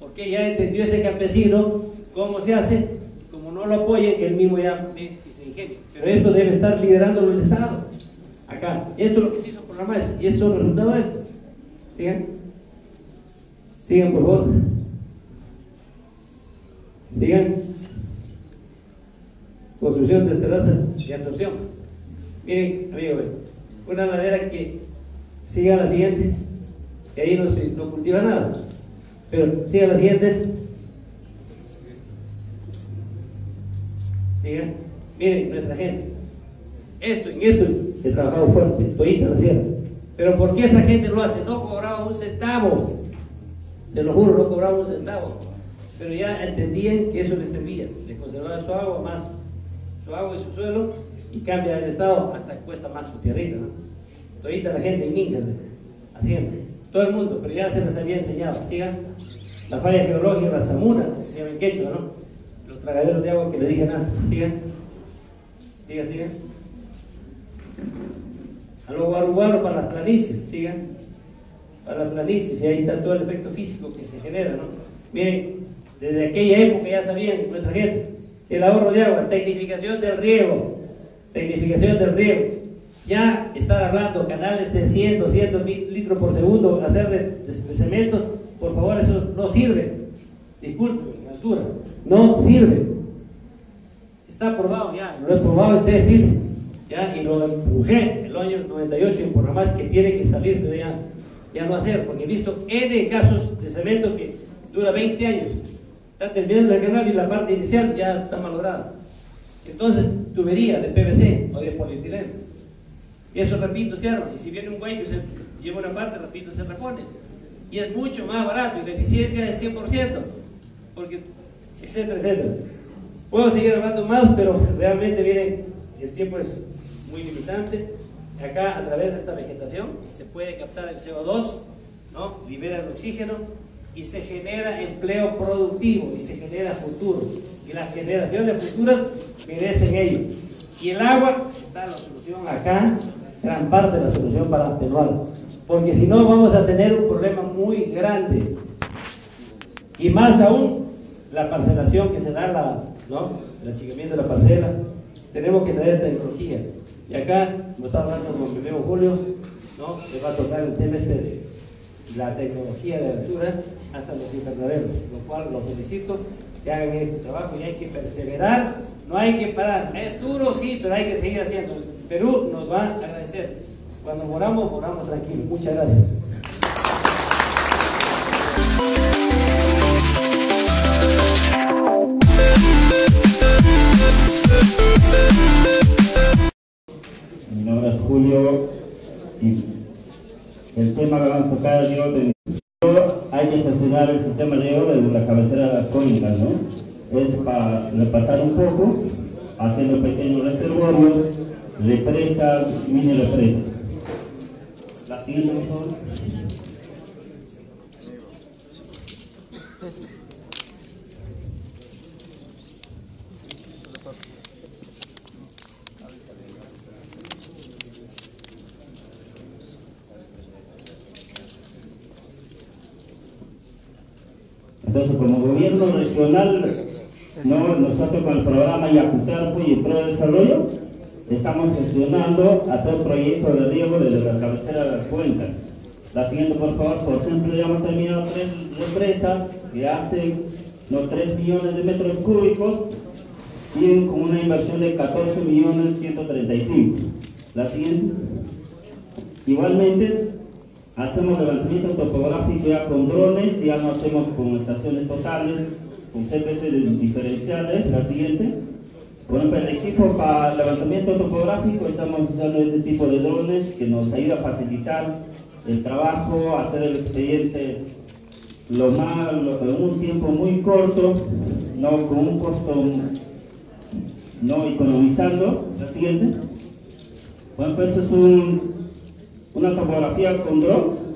porque ya entendió ese campesino cómo se hace, como no lo apoye, él mismo ya ve y se ingenia. Pero esto debe estar liderándolo el Estado. Acá. Esto es lo que se hizo por la maíz. Y eso es el resultado de esto. Sigan. Sigan, por favor. Sigan. Construcción de terrazas y absorción. Miren, amigo, una ladera que siga la siguiente, que ahí no se no cultiva nada. Pero siga la siguiente. Sigan. Miren, nuestra gente. Esto, en esto he trabajado fuerte, todita la sierra. Pero ¿por qué esa gente lo hace? No cobraba un centavo. Se lo juro, no cobraba un centavo. Pero ya entendían que eso les servía. Les conservaba su agua más, agua y su suelo, y cambia el estado hasta cuesta más su tierrita. ¿no? La gente en haciendo. Todo el mundo, pero ya se les había enseñado. Sigan. La falla geológica, la Samuna, que se llama en quechua, ¿no? Los tragaderos de agua que le dije antes. Sigan. Sigan, sigan. A lo guaruguaro para las planicies, sigan. Para las planicies, y ahí está todo el efecto físico que se genera, ¿no? Miren, desde aquella época ya sabían nuestra gente, el ahorro de agua, tecnificación del riego, tecnificación del riego. Ya estar hablando canales de 100, 200 litros por segundo, hacer de, cemento, por favor, eso no sirve. Disculpen, en altura, no sirve. Está aprobado ya, lo he probado en tesis, ya, y lo empujé el año 98 y por nada más que tiene que salirse de ya, ya no hacer, porque he visto N casos de cemento que dura 20 años. Está terminando el canal y la parte inicial ya está malograda. Entonces, tubería de PVC o de polietileno. Y eso, repito, arma. Y si viene un güey que se lleva una parte, repito, se repone. Y es mucho más barato y la eficiencia es 100%. Porque, etcétera, etcétera. Puedo seguir hablando más, pero realmente, miren, el tiempo es muy limitante. Acá, a través de esta vegetación, se puede captar el CO2, ¿no? libera el oxígeno y se genera empleo productivo y se genera futuro. Y las generaciones futuras merecen ello. Y el agua está la solución acá, gran parte de la solución para atenuarlo. Porque si no, vamos a tener un problema muy grande. Y más aún, la parcelación que se da, la, ¿no? el seguimiento de la parcela, tenemos que traer tecnología. Y acá, como estaba hablando con primero Julio, ¿no? va a tocar el tema este de la tecnología de altura hasta los invernaderos, lo cual los felicito que hagan este trabajo y hay que perseverar, no hay que parar. Es duro, sí, pero hay que seguir haciendo. Perú nos va a agradecer. Cuando moramos, moramos tranquilos. Muchas gracias. Mi nombre es Julio y el tema que vamos a tocar yo hay que gestionar el sistema de riego desde la cabecera de las crónicas, ¿no? Es para repasar un poco, haciendo pequeños reservorios, represas, mini represas. La siguiente, por favor. Entonces, como gobierno regional, ¿no? nosotros con el programa Yacutarpo y el Pro de Desarrollo, estamos gestionando hacer proyectos de riego desde la cabecera de las cuencas. La siguiente, por favor. Por ejemplo, ya hemos terminado tres represas que hacen los 3 millones de metros cúbicos y con una inversión de 14 millones 135. La siguiente. Igualmente, hacemos levantamiento topográfico ya con drones, ya no hacemos con estaciones totales, con GPS diferenciales. La siguiente. Por ejemplo, el equipo para levantamiento topográfico estamos usando ese tipo de drones que nos ayuda a facilitar el trabajo, hacer el expediente lo más, lo, en un tiempo muy corto, no con un costo no economizando. La siguiente. Bueno, pues es un, una topografía con dron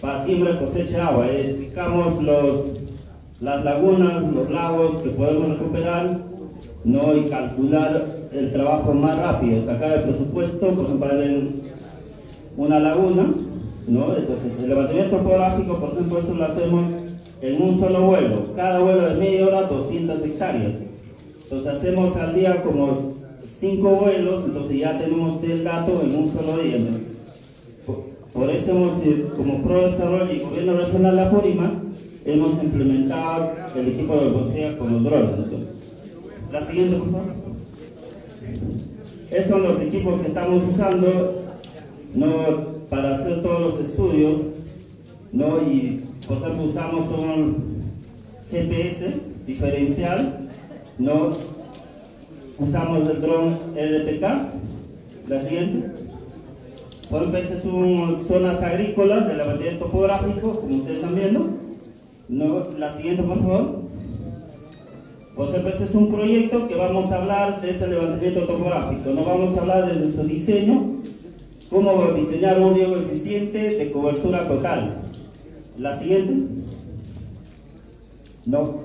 para siembra cosecha agua. Identificamos los, las lagunas, los lagos que podemos recuperar ¿no? y calcular el trabajo más rápido, sacar el presupuesto, por ejemplo, en una laguna, ¿no? entonces el levantamiento topográfico, por ejemplo, eso lo hacemos en un solo vuelo, cada vuelo de media hora 200 hectáreas. Entonces hacemos al día como 5 vuelos, entonces ya tenemos el dato en un solo día. Por, eso hemos, eh, como Pro Desarrollo y Gobierno Regional de Apurímac, hemos implementado el equipo de botella con los drones. La siguiente, por favor. Esos son los equipos que estamos usando ¿no? para hacer todos los estudios. ¿no? Y por ejemplo usamos un GPS diferencial. ¿no? Usamos el dron LPK. La siguiente. Por ejemplo, son zonas agrícolas de la materia topográfico, como ustedes están viendo. ¿no? La siguiente, por favor. Ejemplo, ese es un proyecto que vamos a hablar de ese levantamiento topográfico. No vamos a hablar de nuestro diseño, cómo diseñar un riego eficiente de cobertura total. La siguiente. No.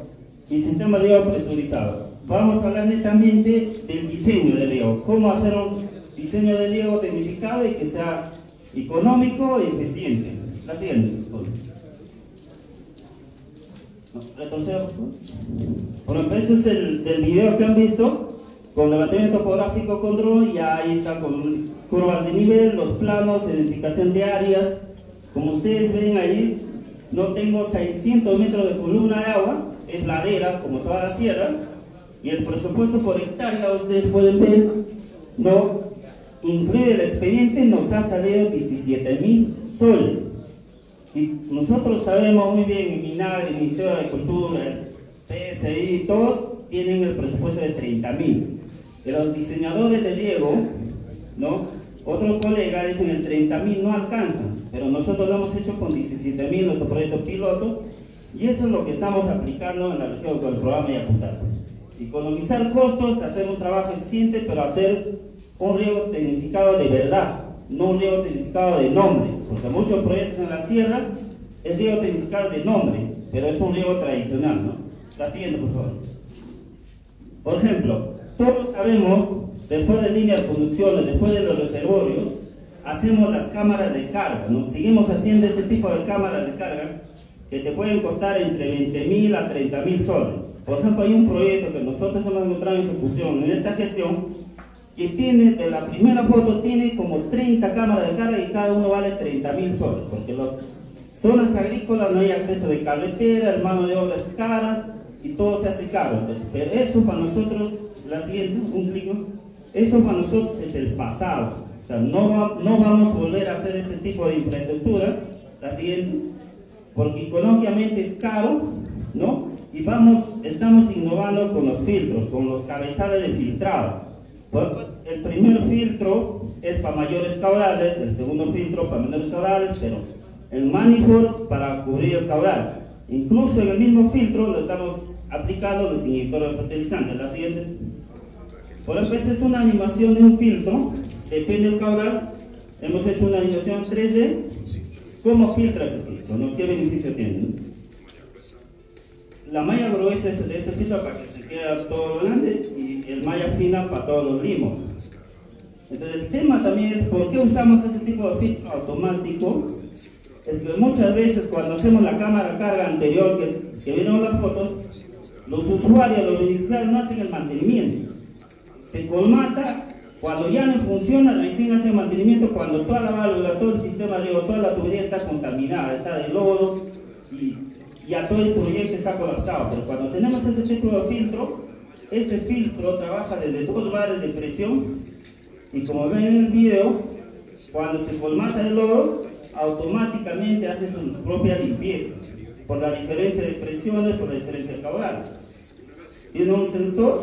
Y sistema de riego presurizado. Vamos a hablar netamente del diseño del riego. Cómo hacer un diseño de riego tecnificado y que sea económico y eficiente. La siguiente. retrocedo, por ejemplo, ese es el del video que han visto con levantamiento topográfico con drone y ahí está con curvas de nivel, los planos, identificación de áreas. Como ustedes ven ahí, no tengo 600 metros de columna de agua, es ladera como toda la sierra y el presupuesto por hectárea, ustedes pueden ver, no incluye el expediente, nos ha salido 17 mil soles. Y nosotros sabemos muy bien, en MINAG, el Ministerio de Agricultura, PSI, todos tienen el presupuesto de 30 mil. Los diseñadores de riego, ¿no? Otros colegas dicen el 30 mil no alcanzan, pero nosotros lo hemos hecho con 17 mil nuestro proyecto piloto y eso es lo que estamos aplicando en la región con el programa de apuntar. Economizar costos, hacer un trabajo eficiente, pero hacer un riego tecnificado de verdad, no un riego tecnificado de nombre, porque muchos proyectos en la sierra es riego tecnificado de nombre, pero es un riego tradicional, ¿no? La siguiente, por favor. Por ejemplo, todos sabemos, después de líneas de conducción, después de los reservorios, hacemos las cámaras de carga, ¿no? Seguimos haciendo ese tipo de cámaras de carga que te pueden costar entre 20 mil a 30 mil soles. Por ejemplo, hay un proyecto que nosotros hemos encontrado en ejecución en esta gestión que tiene, de la primera foto, tiene como 30 cámaras de carga y cada uno vale 30 mil soles, porque las zonas agrícolas no hay acceso de carretera, el mano de obra es cara, y todo se hace caro. pero eso para nosotros, la siguiente, un clic, eso para nosotros es el pasado. O sea, no, no vamos a volver a hacer ese tipo de infraestructura, la siguiente, porque económicamente es caro, ¿no? Y vamos, estamos innovando con los filtros, con los cabezales de filtrado. El primer filtro es para mayores caudales, el segundo filtro para menores caudales, pero el manifold para cubrir el caudal. Incluso en el mismo filtro lo estamos aplicando los inyectores fertilizantes. La siguiente. Por ejemplo, es una animación de un filtro, depende del caudal. Hemos hecho una animación 3D. ¿Cómo filtra ese filtro? ¿Qué beneficio tiene? La malla gruesa es de ese filtro para que se quede todo grande y el malla fina para todos los limos. Entonces el tema también es por qué usamos ese tipo de filtro automático. Es que muchas veces cuando hacemos la cámara carga anterior que, que vieron las fotos, los usuarios, los beneficiarios no hacen el mantenimiento. Se colmata, cuando ya no funciona, recién hace el mantenimiento cuando toda la válvula, todo el sistema, digo, toda la tubería está contaminada, está de lodo y ya todo el proyecto está colapsado. Pero cuando tenemos ese tipo de filtro, ese filtro trabaja desde dos bares de presión y como ven en el video, cuando se colmata el lodo, automáticamente hace su propia limpieza por la diferencia de presiones, por la diferencia de caudal. Tiene un sensor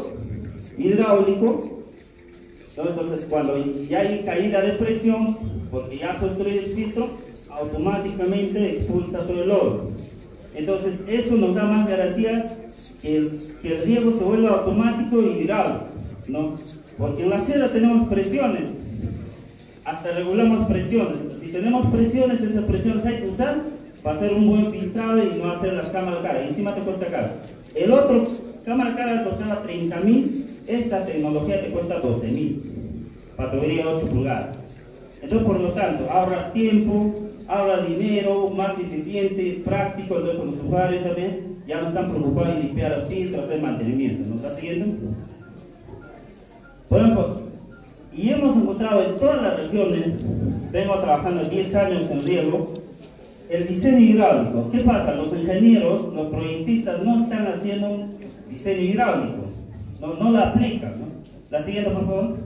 hidráulico, entonces cuando ya hay caída de presión, porque ya se el filtro, automáticamente expulsa todo el oro. Entonces eso nos da más garantía que el, que el riego se vuelva automático y hidráulico, ¿no? Porque en la sierra tenemos presiones, hasta regulamos presiones. si tenemos presiones, esas presiones hay que usar para hacer un buen filtrado y no hacer las cámaras caras. Encima te cuesta caro. El otro, cámara cara costaba 30 mil, esta tecnología te cuesta 12 mil. Para tubería 8 pulgadas. Entonces, por lo tanto, ahorras tiempo, ahorras dinero, más eficiente, práctico, entonces los usuarios también ya no están preocupados en limpiar los filtros, hacer mantenimiento. ¿No está siguiendo? Por ejemplo, y hemos encontrado en todas las regiones, vengo trabajando 10 años en riego, el diseño hidráulico. ¿Qué pasa? Los ingenieros, los proyectistas no están haciendo diseño hidráulico, no, no lo aplican. La siguiente, por favor.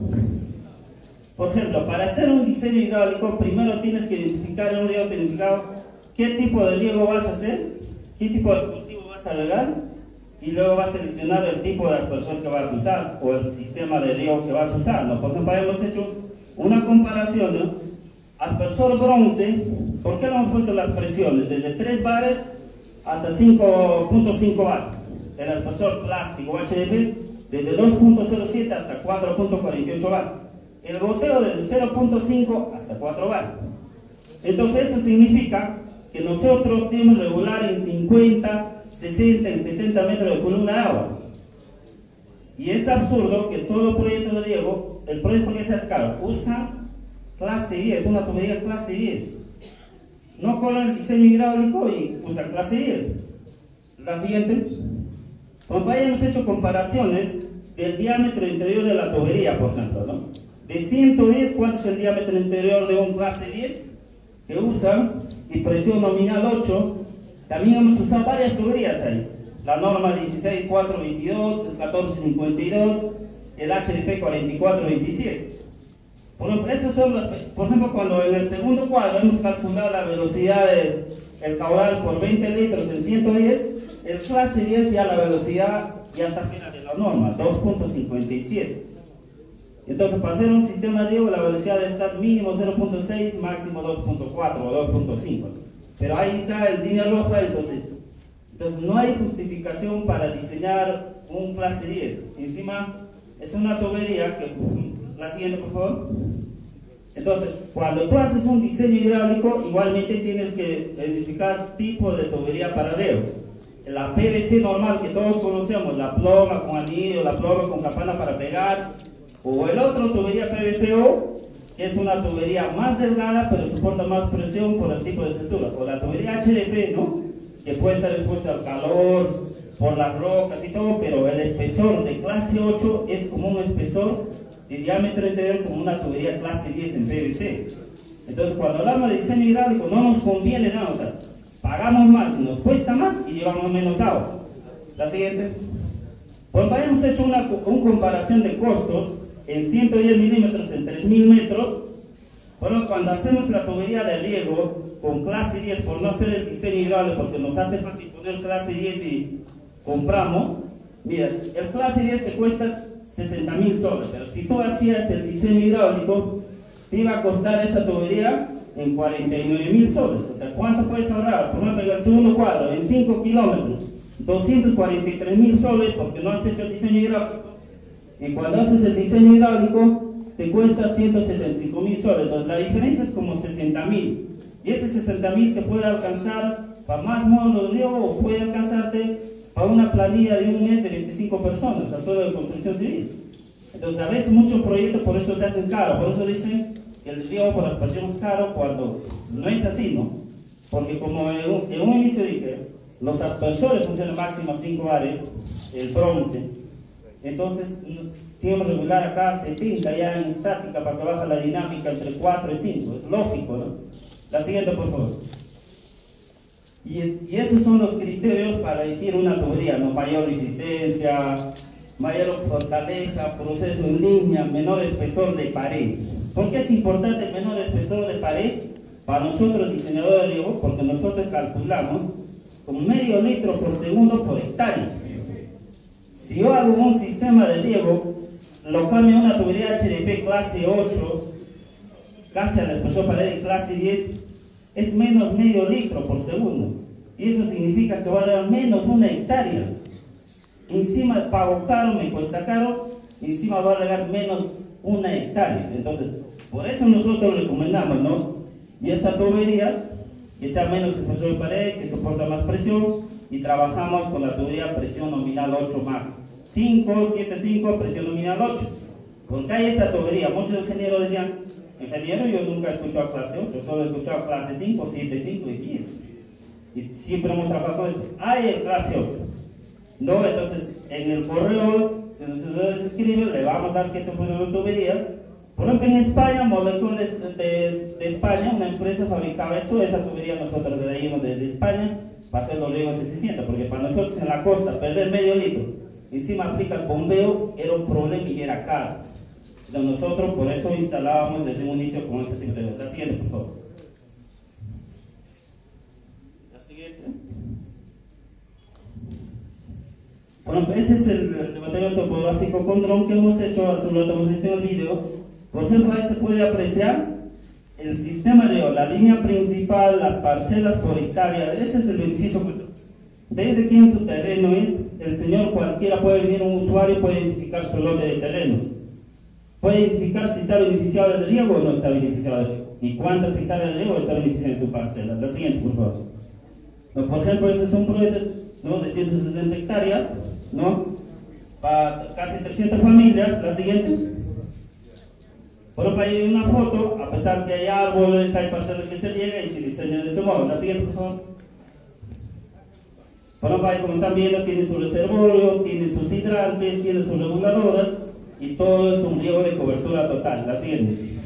Por ejemplo, para hacer un diseño hidráulico, primero tienes que identificar en un riego identificado qué tipo de riego vas a hacer, qué tipo de cultivo vas a regar, y luego vas a seleccionar el tipo de aspersor que vas a usar o el sistema de riego que vas a usar. ¿no? Por ejemplo, hemos hecho una comparación, ¿no? aspersor bronce, ¿por qué no hemos puesto las presiones? Desde 3 bares hasta 5.5 bar. El aspersor plástico HDP desde 2.07 hasta 4.48 bar el goteo desde 0.5 hasta 4 bar. Entonces eso significa que nosotros tenemos regular en 50, 60, en 70 metros de columna de agua. Y es absurdo que todo proyecto de riego, el proyecto que sea caro, usa clase 10, una tubería clase 10. No colan el diseño hidráulico y usa clase 10. La siguiente. Pues hayamos hecho comparaciones del diámetro interior de la tubería, por ejemplo, ¿no? De 110, ¿cuánto es el diámetro interior de un clase 10 que usan? Y presión nominal 8. También hemos usado varias tuberías ahí. La norma 16422, el 1452, el HDP 4427. Por ejemplo, esos son los, por ejemplo, cuando en el segundo cuadro hemos calculado la velocidad del caudal por 20 litros en 110, el clase 10 ya la velocidad ya está fuera de la norma, 2.57. Entonces, para hacer un sistema de riego, la velocidad debe estar mínimo 0.6, máximo 2.4 o 2.5. Pero ahí está en línea roja, entonces, entonces no hay justificación para diseñar un clase 10. Encima, es una tubería que... La siguiente, por favor. Entonces, cuando tú haces un diseño hidráulico, igualmente tienes que identificar tipo de tubería para riego. La PVC normal que todos conocemos, la ploma con anillo, la ploma con campana para pegar, o el otro tubería PVCO, que es una tubería más delgada, pero soporta más presión por el tipo de estructura. O la tubería HDP, ¿no? Que puede estar expuesta al calor, por las rocas y todo, pero el espesor de clase 8 es como un espesor de diámetro interior como una tubería clase 10 en PVC. Entonces, cuando hablamos de diseño hidráulico, no nos conviene nada, o sea, pagamos más, nos cuesta más y llevamos menos agua. La siguiente. Pues hemos hecho una, una comparación de costos en 110 milímetros en 3000 metros, bueno, cuando hacemos la tubería de riego con clase 10, por no hacer el diseño hidráulico, porque nos hace fácil poner clase 10 y compramos, mira, el clase 10 te cuesta 60 mil soles, pero si tú hacías el diseño hidráulico, te iba a costar esa tubería en 49 mil soles. O sea, ¿cuánto puedes ahorrar? Por ejemplo, el segundo cuadro, en 5 kilómetros, 243 mil soles porque no has hecho el diseño hidráulico y cuando haces el diseño hidráulico, te cuesta 175 mil soles. La diferencia es como 60 mil. Y ese 60 mil te puede alcanzar para más módulos de riego o puede alcanzarte para una planilla de un mes de 25 personas, a solo de construcción civil. Entonces, a veces muchos proyectos por eso se hacen caros. Por eso dicen que el riego por aspersión es caro cuando no es así, ¿no? Porque como en un, en un inicio dije, los aspersores funcionan máximo 5 bares, el bronce, entonces, tenemos regular acá 70 ya en estática para que baje la dinámica entre 4 y 5. Es lógico, ¿no? La siguiente, por favor. Y, y esos son los criterios para elegir una tubería, ¿no? Mayor resistencia, mayor fortaleza, proceso en línea, menor espesor de pared. ¿Por qué es importante el menor espesor de pared? Para nosotros, diseñadores de riego, porque nosotros calculamos con medio litro por segundo por hectárea. Si yo hago un sistema de riego, lo cambio a una tubería HDP clase 8, casi a la expresión pared clase 10, es menos medio litro por segundo. Y eso significa que va a dar menos una hectárea. Encima pago caro, me cuesta caro, encima va a regar menos una hectárea. Entonces, por eso nosotros recomendamos, ¿no? Y estas tuberías que sea menos espesor de pared, que soporta más presión, y trabajamos con la tubería presión nominal 8 más. 5, 7, 5, presión nominal 8. Porque hay esa tubería, muchos ingenieros decían, ingeniero yo nunca he escuchado clase 8, solo he escuchado clase 5, 7, 5 y 10. Y siempre hemos trabajado con eso. Hay el clase 8. No, entonces en el correo, si ustedes escriben, le vamos a dar qué tipo de tubería. Por ejemplo, en España, Molecules de, de, España, una empresa fabricaba eso, esa tubería nosotros le traíamos desde España para hacer los riegos porque para nosotros en la costa perder medio litro, encima aplica el bombeo, era un problema y era caro. Entonces nosotros por eso instalábamos desde un inicio con ese tipo de... La siguiente, por favor. La siguiente. Bueno, ese es el, el levantamiento topográfico con dron que hemos hecho, hace un rato hemos visto en el video. Por ejemplo, ahí se puede apreciar el sistema de la línea principal, las parcelas por hectárea, ese es el beneficio. Desde que en su terreno es, el señor cualquiera puede venir, un usuario puede identificar su lote de terreno. Puede identificar si está beneficiado del riego o no está beneficiado del riego. Y cuántas hectáreas de riego está beneficiando en su parcela. La siguiente, por favor. por ejemplo, ese es un proyecto ¿no? de 160 hectáreas, ¿no? Para casi 300 familias. La siguiente. Ejemplo, hay una foto, a pesar que hay árboles, hay parcelas que se riega y se diseña de ese modo. La siguiente, por favor. Ahí como están viendo, tiene su reservorio, tiene sus hidrantes, tiene sus reguladoras y todo es un riego de cobertura total. La siguiente.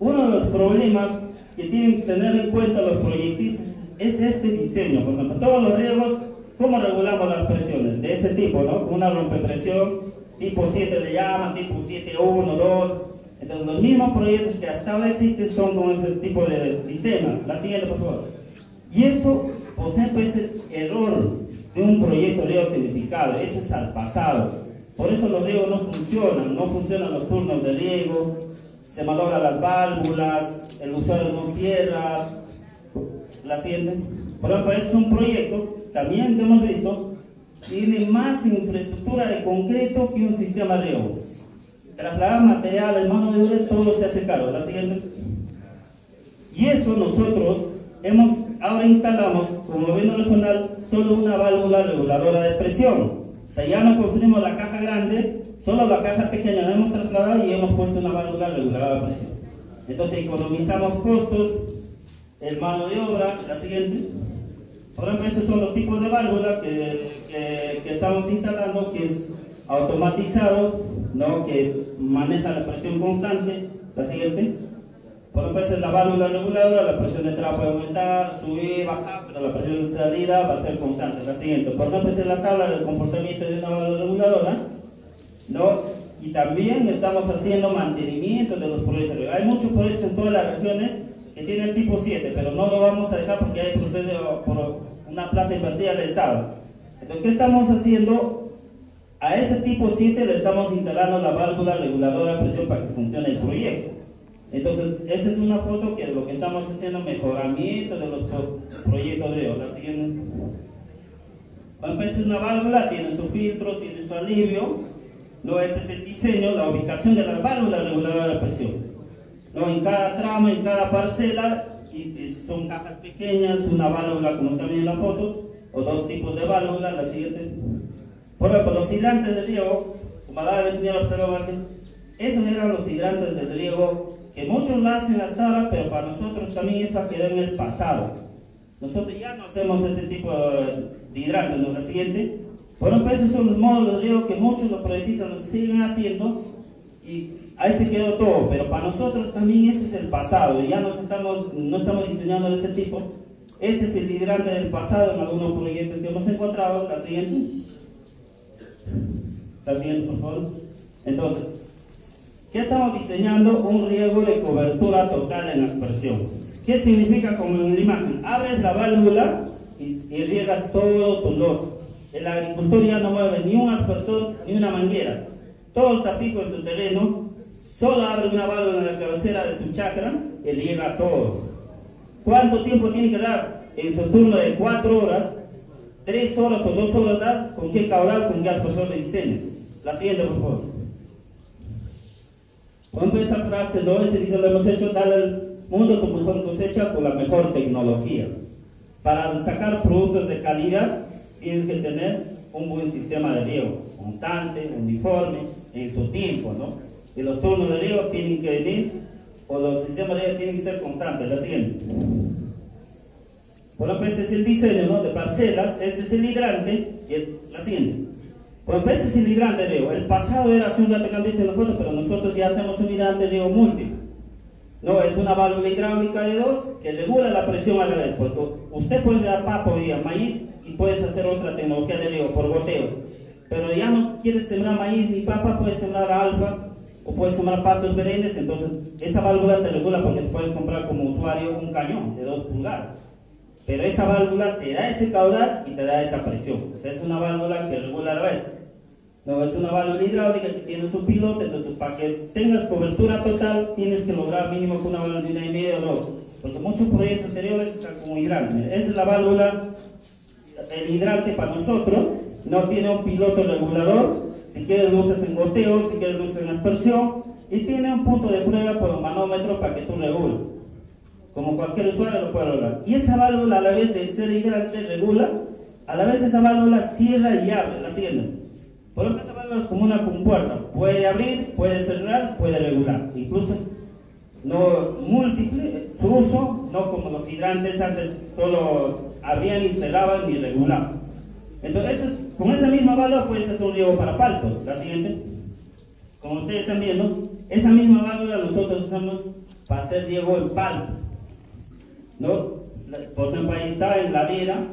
Uno de los problemas que tienen que tener en cuenta los proyectistas es este diseño. Por ejemplo, todos los riegos, ¿cómo regulamos las presiones? De ese tipo, ¿no? Una rompepresión, tipo 7 le llaman, tipo 7, 1, 2. Entonces, los mismos proyectos que hasta ahora existen son con ese tipo de sistema. La siguiente, por favor. Y eso, por ejemplo, es el error de un proyecto riego tecnificado. Eso es al pasado. Por eso los riegos no funcionan. No funcionan los turnos de riego, se malogran las válvulas, el usuario no cierra. La siguiente. Por ejemplo, es un proyecto, también hemos visto, tiene más infraestructura de concreto que un sistema riego. Trasladar material, el mano de obra, todo se hace caro. La siguiente. Y eso nosotros hemos, ahora instalamos, como gobierno regional, solo una válvula reguladora de presión. O sea, ya no construimos la caja grande, solo la caja pequeña la hemos trasladado y hemos puesto una válvula reguladora de presión. Entonces economizamos costos, el mano de obra, la siguiente. Por ejemplo, esos son los tipos de válvula que, que, que, estamos instalando, que es automatizado, ¿no? que maneja la presión constante. La siguiente. Por esa es la válvula reguladora, la presión de entrada puede aumentar, subir, bajar, pero la presión de salida va a ser constante. La siguiente. Por esa es la tabla del comportamiento de una válvula reguladora. ¿no? Y también estamos haciendo mantenimiento de los proyectos. Hay muchos proyectos en todas las regiones que tiene el tipo 7, pero no lo vamos a dejar porque hay proceso por una plata invertida del Estado. Entonces, ¿qué estamos haciendo? A ese tipo 7 le estamos instalando la válvula reguladora de presión para que funcione el proyecto. Entonces, esa es una foto que lo que estamos haciendo mejoramiento de los proyectos de obra. Siguiente. Bueno, es una válvula, tiene su filtro, tiene su alivio. No, ese es el diseño, la ubicación de la válvula reguladora de presión. ¿No? En cada tramo, en cada parcela, y son cajas pequeñas, una válvula como está viendo en la foto, o dos tipos de válvula, la siguiente. Por ejemplo, los hidrantes de riego, como la Vázquez, esos eran los hidrantes de riego que muchos lo hacen hasta ahora, pero para nosotros también eso quedó en el pasado. Nosotros ya no hacemos ese tipo de hidrantes, ¿no? La siguiente. Bueno, pues esos son los módulos de riego que muchos los proyectistas los siguen haciendo y ahí se quedó todo, pero para nosotros también ese es el pasado, ya no estamos, no estamos diseñando de ese tipo. Este es el hidrante del pasado en algunos proyectos que hemos encontrado. La siguiente. La siguiente, por favor. Entonces, ¿qué estamos diseñando? Un riego de cobertura total en aspersión. ¿Qué significa como en la imagen? Abres la válvula y, y riegas todo tu lote. El agricultor ya no mueve ni un aspersor ni una manguera. Todo está fijo en su terreno Solo abre una válvula en la cabecera de su chakra y riega todo. ¿Cuánto tiempo tiene que dar? En su turno de 4 horas, 3 horas o 2 horas das, ¿con qué caudal, con qué aspersor de diseño? La siguiente, por favor. Cuando esa frase, ¿no? Ese dice, lo hemos hecho, dale mundo con mejor cosecha con la mejor tecnología. Para sacar productos de calidad tienes que tener un buen sistema de riego, constante, uniforme, en su tiempo, ¿no? Y los turnos de riego tienen que venir, o los sistemas de riego tienen que ser constantes. La siguiente. Bueno, pues es el diseño ¿no? de parcelas, ese es el hidrante, y la siguiente. Bueno, pues ese es el hidrante de riego. El pasado era hace un rato que han visto pero nosotros ya hacemos un hidrante de riego múltiple. No, es una válvula hidráulica de dos que regula la presión a la vez, porque usted puede dar papo y maíz y puedes hacer otra tecnología de riego por goteo. Pero ya no quieres sembrar maíz ni papa, puedes sembrar alfa o puedes sembrar pastos verenes, entonces esa válvula te regula porque puedes comprar como usuario un cañón de 2 pulgadas. Pero esa válvula te da ese caudal y te da esa presión. O es una válvula que regula la vez. No, es una válvula hidráulica que tiene su piloto, entonces para que tengas cobertura total tienes que lograr mínimo una válvula de una y media o dos. Porque muchos proyectos anteriores están como hidrante. Esa es la válvula, el hidrante para nosotros, no tiene un piloto regulador, si quieres luces en goteo, si quieres luces en aspersión, y tiene un punto de prueba por un manómetro para que tú regules. Como cualquier usuario lo puede lograr. Y esa válvula a la vez de ser hidrante regula, a la vez esa válvula cierra y abre. La siguiente. Por ejemplo, esa válvula es como una compuerta. Puede abrir, puede cerrar, puede regular. Incluso no múltiple su uso, no como los hidrantes antes solo abrían y cerraban y regulaban. Entonces, con esa misma válvula puedes hacer un riego para paltos. La siguiente. Como ustedes están viendo, esa misma válvula nosotros usamos para hacer riego en palto. ¿No? Por ejemplo, ahí está en ladera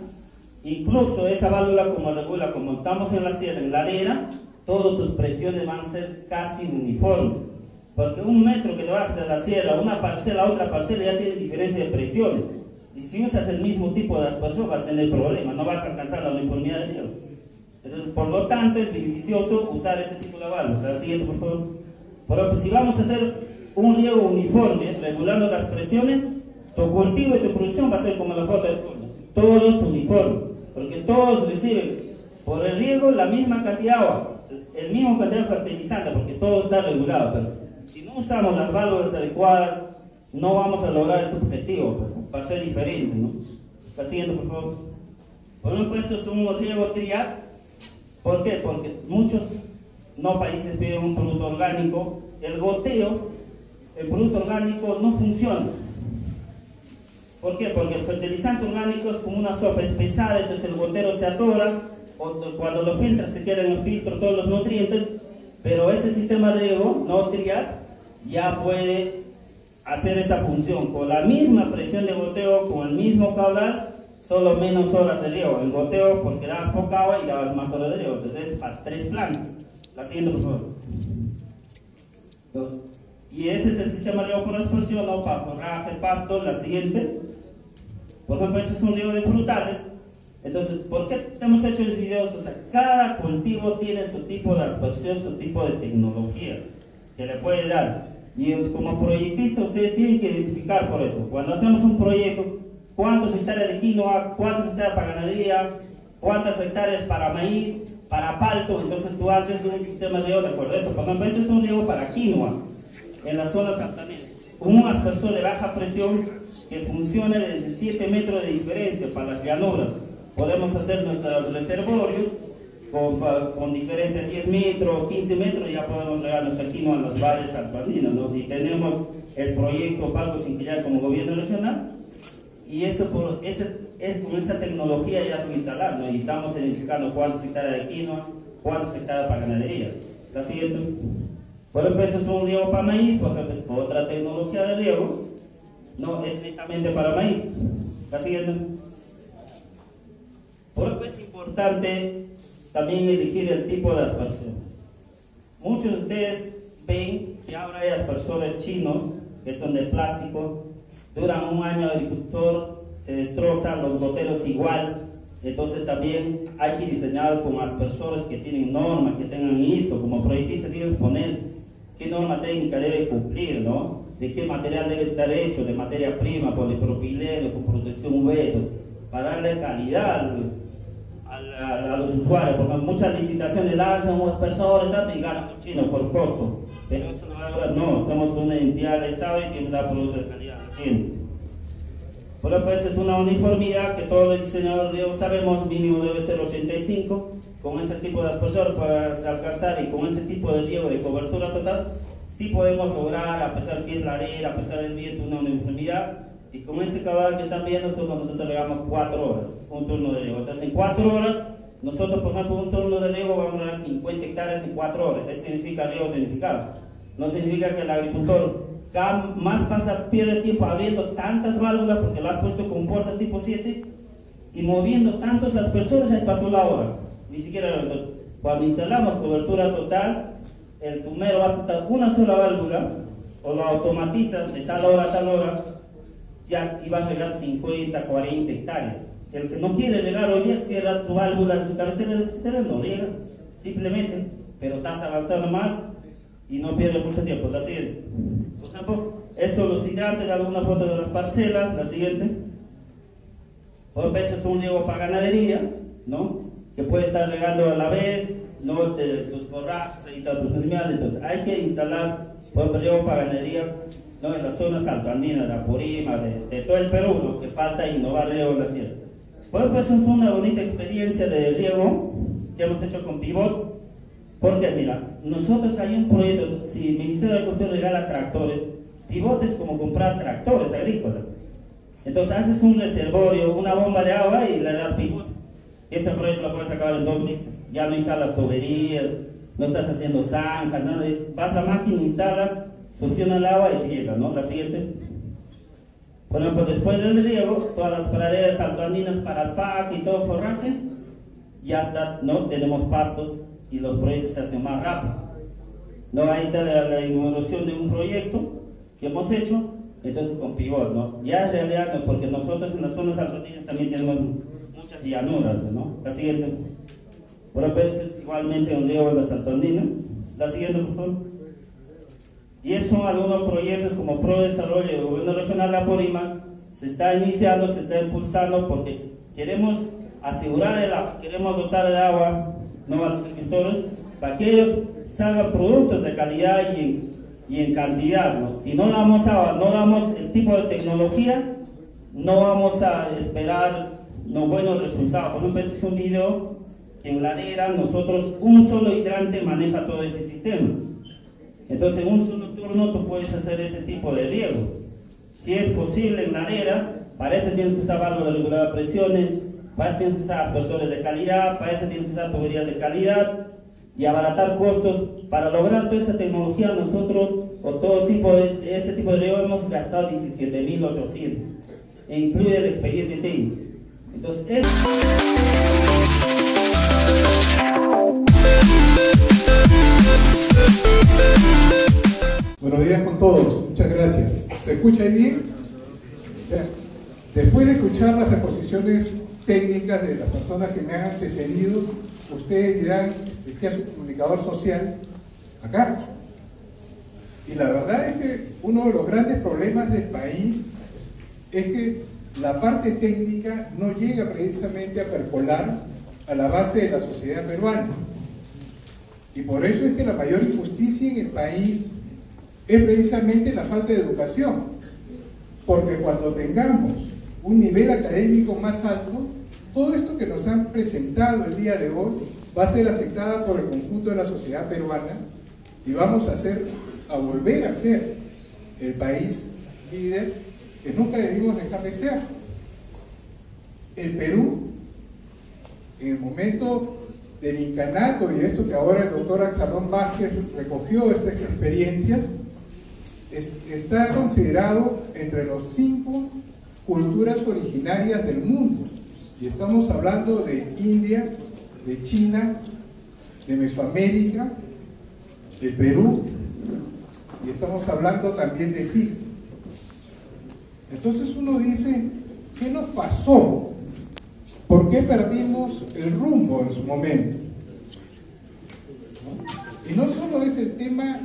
Incluso esa válvula como regula, como estamos en la sierra, en ladera, todas tus presiones van a ser casi uniformes. Porque un metro que te bajas de la sierra, una parcela a otra parcela ya tiene diferentes presiones. Y si usas el mismo tipo de aspersión vas a tener problemas, no vas a alcanzar la uniformidad de riego. Entonces, por lo tanto, es beneficioso usar ese tipo de válvula. La siguiente, por favor. Por ejemplo, si vamos a hacer un riego uniforme, regulando las presiones, tu cultivo y tu producción va a ser como la foto del fondo. Todos uniformes porque todos reciben por el riego la misma cantidad de agua, el mismo cantidad de fertilizante, porque todo está regulado. Pero si no usamos las válvulas adecuadas, no vamos a lograr ese objetivo, pues, va a ser diferente. ¿no? La siguiente, por favor. Por ejemplo, esto es un riego triad. ¿Por qué? Porque muchos no países piden un producto orgánico. El goteo, el producto orgánico no funciona. ¿Por qué? Porque el fertilizante orgánico es como una sopa, es pesada, entonces el gotero se atora, cuando lo filtras se quedan en el filtro todos los nutrientes, pero ese sistema de riego, no triad, ya puede hacer esa función con la misma presión de goteo, con el mismo caudal, solo menos horas de riego. El goteo porque da poca agua y da más horas de riego, entonces es para tres plantas. La siguiente, por favor. Y ese es el sistema de riego por exposición, ¿no? para forraje, pasto, la siguiente. Por ejemplo, ese es un riego de frutales. Entonces, ¿por qué hemos hecho los videos? O sea, cada cultivo tiene su tipo de aspersión, su tipo de tecnología que le puede dar. Y como proyectista ustedes tienen que identificar por eso. Cuando hacemos un proyecto, cuántos hectáreas de quinoa, cuántas hectáreas para ganadería, cuántas hectáreas para maíz, para palto, entonces tú haces un sistema de eso. Por ejemplo, este es un riego para quinoa en la zona santanera. Un aspersor de baja presión que funcione desde 7 metros de diferencia para las llanuras. Podemos hacer nuestros reservorios con, con diferencia de 10 metros, 15 metros, ya podemos regar nuestra quinoa en las valles alparinas. ¿no? Y tenemos el proyecto Palco Chinquillar como gobierno regional, y eso por, ese, es, con esa tecnología ya se instalar, ¿no? y estamos identificando cuántos hectáreas de quinoa, cuántos hectáreas para ganadería. Siguiente. Por ejemplo, eso es un riego para maíz, por ejemplo, es otra tecnología de riego no es netamente para maíz. La siguiente. Por eso es importante también elegir el tipo de aspersor. Muchos de ustedes ven que ahora hay aspersores chinos que son de plástico, duran un año agricultor, se destrozan los goteros igual, entonces también hay que diseñar con aspersores que tienen normas, que tengan ISO, como proyectista tienes que poner qué norma técnica debe cumplir, ¿no? de qué material debe estar hecho, de materia prima, polipropileno, con protección UV, para darle calidad a, los usuarios, porque muchas licitaciones lanzan unos personas tanto, y ganan los chinos por costo. Pero eso no somos una entidad de Estado y tiene dar productos de calidad recién. Por lo pues es una uniformidad que todos los diseñadores sabemos, mínimo debe ser 85, con ese tipo de espesor para alcanzar y con ese tipo de riego de cobertura total, sí podemos lograr, a pesar que es la arena, a pesar del viento, una uniformidad y con este cabal que están viendo, nosotros regamos 4 horas, un turno de riego. Entonces, en 4 horas, nosotros, por ejemplo, un turno de riego vamos a dar 50 hectáreas en 4 horas. Eso significa riego tonificado. No significa que el agricultor más pasa, pierde tiempo abriendo tantas válvulas porque lo has puesto con puertas tipo 7 y moviendo tantos aspersores, ahí pasó la hora. Ni siquiera entonces, cuando instalamos cobertura total, el tumero va a soltar una sola válvula o lo automatizas de tal hora a tal hora ya iba a llegar 50, 40 hectáreas. El que no quiere llegar hoy día cierra su válvula su cabecera del no llega, simplemente, pero estás avanzando más y no pierde mucho tiempo. La siguiente. Por ejemplo, eso los hidrantes de alguna foto de las parcelas, la siguiente. Por veces un riego para ganadería, ¿no? Que puede estar regando a la vez, no de tus forrajes y tus animales. Entonces hay que instalar, por riego para ganadería ¿no? en las zonas altoandinas, de Apurima, de, todo el Perú, lo que falta innovar riego en la sierra. Bueno, pues es una bonita experiencia de riego que hemos hecho con Pivot, porque mira, nosotros hay un proyecto, si el Ministerio de Agricultura regala tractores, Pivot es como comprar tractores agrícolas. Entonces haces un reservorio, una bomba de agua y le das Pivot. Ese proyecto lo puedes acabar en dos meses. Ya no instalas tuberías, no estás haciendo zanjas, nada. Vas a la máquina, instalas funciona el agua y llega, ¿no? La siguiente. Bueno, pues después del riego, todas las praderas altoandinas para el PAC y todo forraje, ya está, ¿no? Tenemos pastos y los proyectos se hacen más rápido. ¿No? Ahí está la, la inauguración de un proyecto que hemos hecho, entonces con pivot, ¿no? Ya es realidad, porque nosotros en las zonas altoandinas también tenemos muchas llanuras, ¿no? La siguiente. Bueno, pues es igualmente un riego en las altoandinas. La siguiente, por favor. Y eso algunos proyectos como Pro Desarrollo del Gobierno Regional de Apurímac se está iniciando, se está impulsando porque queremos asegurar el agua, queremos dotar de agua ¿no? a los agricultores para que ellos salgan productos de calidad y en, y en cantidad. Si no damos agua, no damos el tipo de tecnología, no vamos a esperar no buenos resultados. Por ejemplo, es un video que en la ladera nosotros un solo hidrante maneja todo ese sistema. Entonces, en un solo turno tú puedes hacer ese tipo de riego. Si es posible en la arena, para eso tienes que usar válvulas regular de presiones, para eso tienes que usar aspersores de calidad, para eso tienes que usar tuberías de calidad y abaratar costos. Para lograr toda esa tecnología, nosotros, o todo tipo de ese tipo de riego, hemos gastado 17.800, e incluye el expediente técnico. Entonces, es... Buenos días con todos, muchas gracias. ¿Se escucha ahí bien? Después de escuchar las exposiciones técnicas de las personas que me han antecedido, ustedes dirán que es un comunicador social acá. Y la verdad es que uno de los grandes problemas del país es que la parte técnica no llega precisamente a percolar a la base de la sociedad peruana. Y por eso es que la mayor injusticia en el país es precisamente la falta de educación. Porque cuando tengamos un nivel académico más alto, todo esto que nos han presentado el día de hoy va a ser aceptada por el conjunto de la sociedad peruana y vamos a hacer, a volver a ser el país líder que nunca debimos dejar de ser. El Perú, en el momento del incanato y esto que ahora el doctor Axalón Vázquez recogió estas experiencias, está considerado entre los cinco culturas originarias del mundo. Y estamos hablando de India, de China, de Mesoamérica, de Perú, y estamos hablando también de Egipto. Entonces uno dice, ¿qué nos pasó? ¿Por qué perdimos el rumbo en su momento? Y no solo es el tema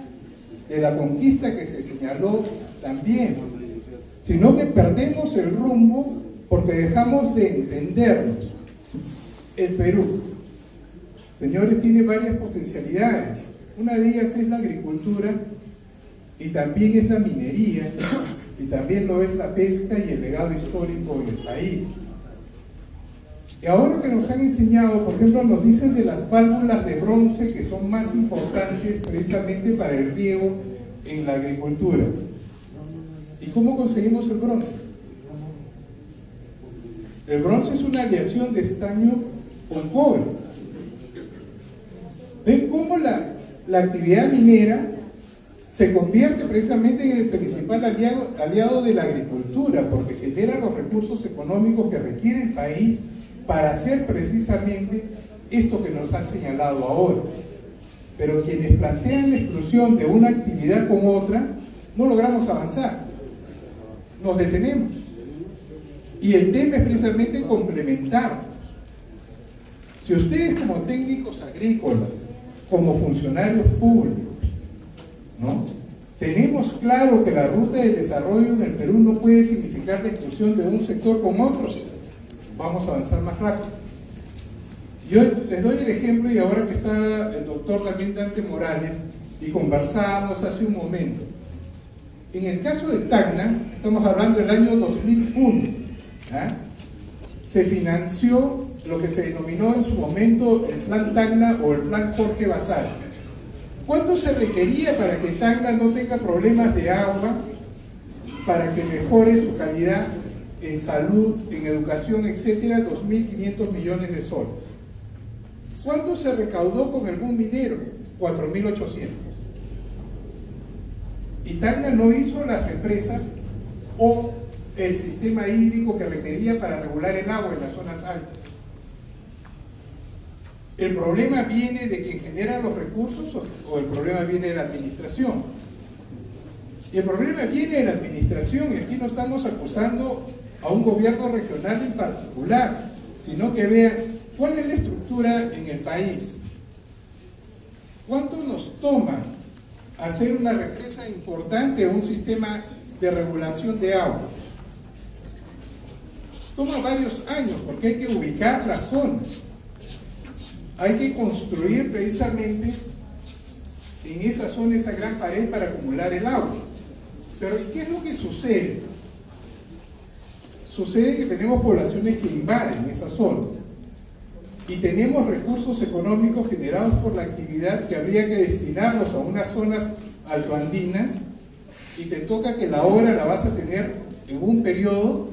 de la conquista que se señaló también, sino que perdemos el rumbo porque dejamos de entendernos. El Perú, señores, tiene varias potencialidades. Una de ellas es la agricultura y también es la minería y también lo es la pesca y el legado histórico del país. Y ahora que nos han enseñado, por ejemplo, nos dicen de las válvulas de bronce que son más importantes precisamente para el riego en la agricultura. ¿Y cómo conseguimos el bronce? El bronce es una aleación de estaño con cobre. ¿Ven cómo la, la actividad minera se convierte precisamente en el principal aliado, aliado de la agricultura, porque se genera los recursos económicos que requiere el país para hacer precisamente esto que nos han señalado ahora. Pero quienes plantean la exclusión de una actividad con otra, no logramos avanzar. Nos detenemos. Y el tema es precisamente complementar. Si ustedes como técnicos agrícolas, como funcionarios públicos, ¿no? tenemos claro que la ruta de desarrollo en el Perú no puede significar la exclusión de un sector con otro, vamos a avanzar más rápido. Yo les doy el ejemplo y ahora que está el doctor también Dante Morales y conversábamos hace un momento. En el caso de Tacna, estamos hablando del año 2001, ¿ah? se financió lo que se denominó en su momento el plan Tacna o el plan Jorge Basal. ¿Cuánto se requería para que Tacna no tenga problemas de agua, para que mejore su calidad en salud, en educación, etcétera, 2.500 millones de soles. ¿Cuánto se recaudó con el boom minero? 4.800. Y Tacna no hizo las represas o el sistema hídrico que requería para regular el agua en las zonas altas. ¿El problema viene de quien genera los recursos o, el problema viene de la administración? Y el problema viene de la administración y aquí no estamos acusando a un gobierno regional en particular, sino que vean cuál es la estructura en el país. ¿Cuánto nos toma hacer una represa importante o un sistema de regulación de agua? Toma varios años porque hay que ubicar las zonas. Hay que construir precisamente en esa zona esa gran pared para acumular el agua. Pero ¿y qué es lo que sucede? Sucede que tenemos poblaciones que invaden esa zona y tenemos recursos económicos generados por la actividad que habría que destinarlos a unas zonas altoandinas y te toca que la obra la vas a tener en un periodo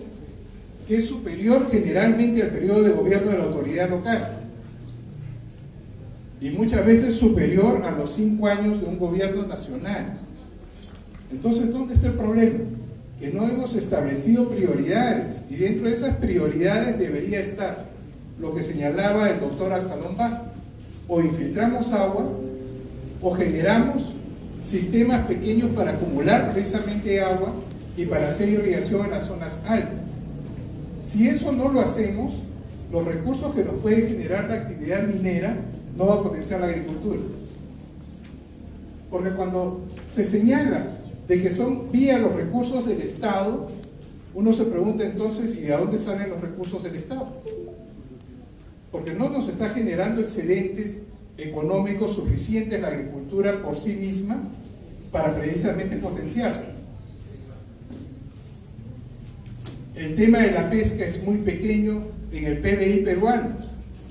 que es superior generalmente al periodo de gobierno de la autoridad local y muchas veces superior a los cinco años de un gobierno nacional. Entonces, ¿dónde está el problema? Que no hemos establecido prioridades y dentro de esas prioridades debería estar lo que señalaba el doctor Alzalón Vázquez. O infiltramos agua o generamos sistemas pequeños para acumular precisamente agua y para hacer irrigación en las zonas altas. Si eso no lo hacemos, los recursos que nos puede generar la actividad minera no va a potenciar la agricultura. Porque cuando se señala de que son vía los recursos del Estado, uno se pregunta entonces, ¿y de dónde salen los recursos del Estado? Porque no nos está generando excedentes económicos suficientes la agricultura por sí misma para precisamente potenciarse. El tema de la pesca es muy pequeño en el PBI peruano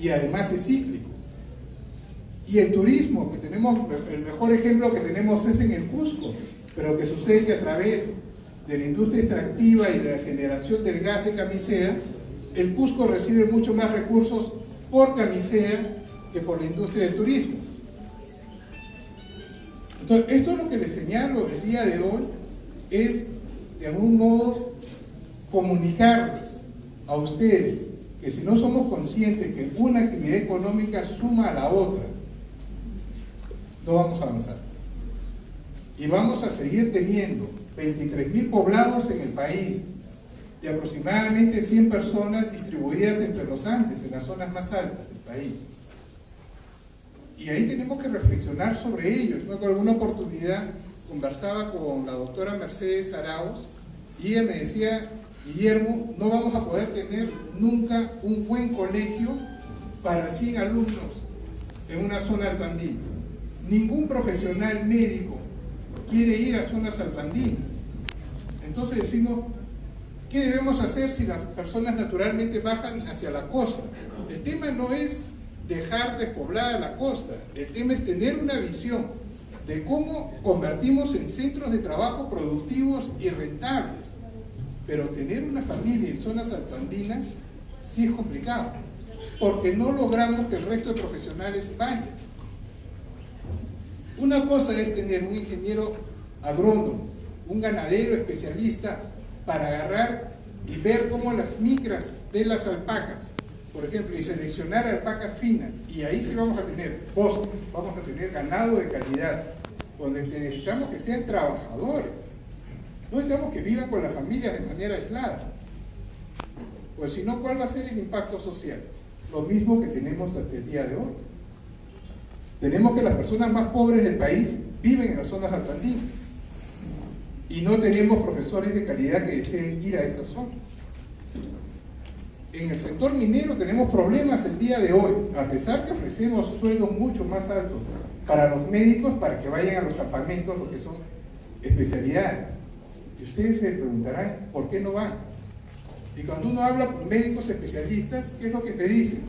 y además es cíclico. Y el turismo, que tenemos, el mejor ejemplo que tenemos es en el Cusco, pero que sucede que a través de la industria extractiva y de la generación del gas de camisea, el Cusco recibe mucho más recursos por camisea que por la industria del turismo. Entonces, esto es lo que les señalo el día de hoy, es de algún modo comunicarles a ustedes que si no somos conscientes que una actividad económica suma a la otra, no vamos a avanzar y vamos a seguir teniendo 23.000 poblados en el país y aproximadamente 100 personas distribuidas entre los Andes, en las zonas más altas del país. Y ahí tenemos que reflexionar sobre ello. Yo con alguna oportunidad conversaba con la doctora Mercedes Arauz y ella me decía, Guillermo, no vamos a poder tener nunca un buen colegio para 100 alumnos en una zona albandina. Ningún profesional médico quiere ir a zonas albandinas. Entonces decimos, ¿qué debemos hacer si las personas naturalmente bajan hacia la costa? El tema no es dejar de poblar la costa, el tema es tener una visión de cómo convertimos en centros de trabajo productivos y rentables. Pero tener una familia en zonas albandinas sí es complicado, porque no logramos que el resto de profesionales vayan. Una cosa es tener un ingeniero agrónomo, un ganadero especialista para agarrar y ver cómo las micras de las alpacas, por ejemplo, y seleccionar alpacas finas, y ahí sí vamos a tener bosques, vamos a tener ganado de calidad, donde necesitamos que sean trabajadores, no necesitamos que vivan con la familia de manera aislada. Pues si no, ¿cuál va a ser el impacto social? Lo mismo que tenemos hasta el día de hoy. Tenemos que las personas más pobres del país viven en las zonas alpandinas y no tenemos profesores de calidad que deseen ir a esas zonas. En el sector minero tenemos problemas el día de hoy, a pesar que ofrecemos sueldos mucho más altos para los médicos para que vayan a los campamentos, lo que son especialidades. Y ustedes se preguntarán, ¿por qué no van? Y cuando uno habla con médicos especialistas, ¿qué es lo que te dicen?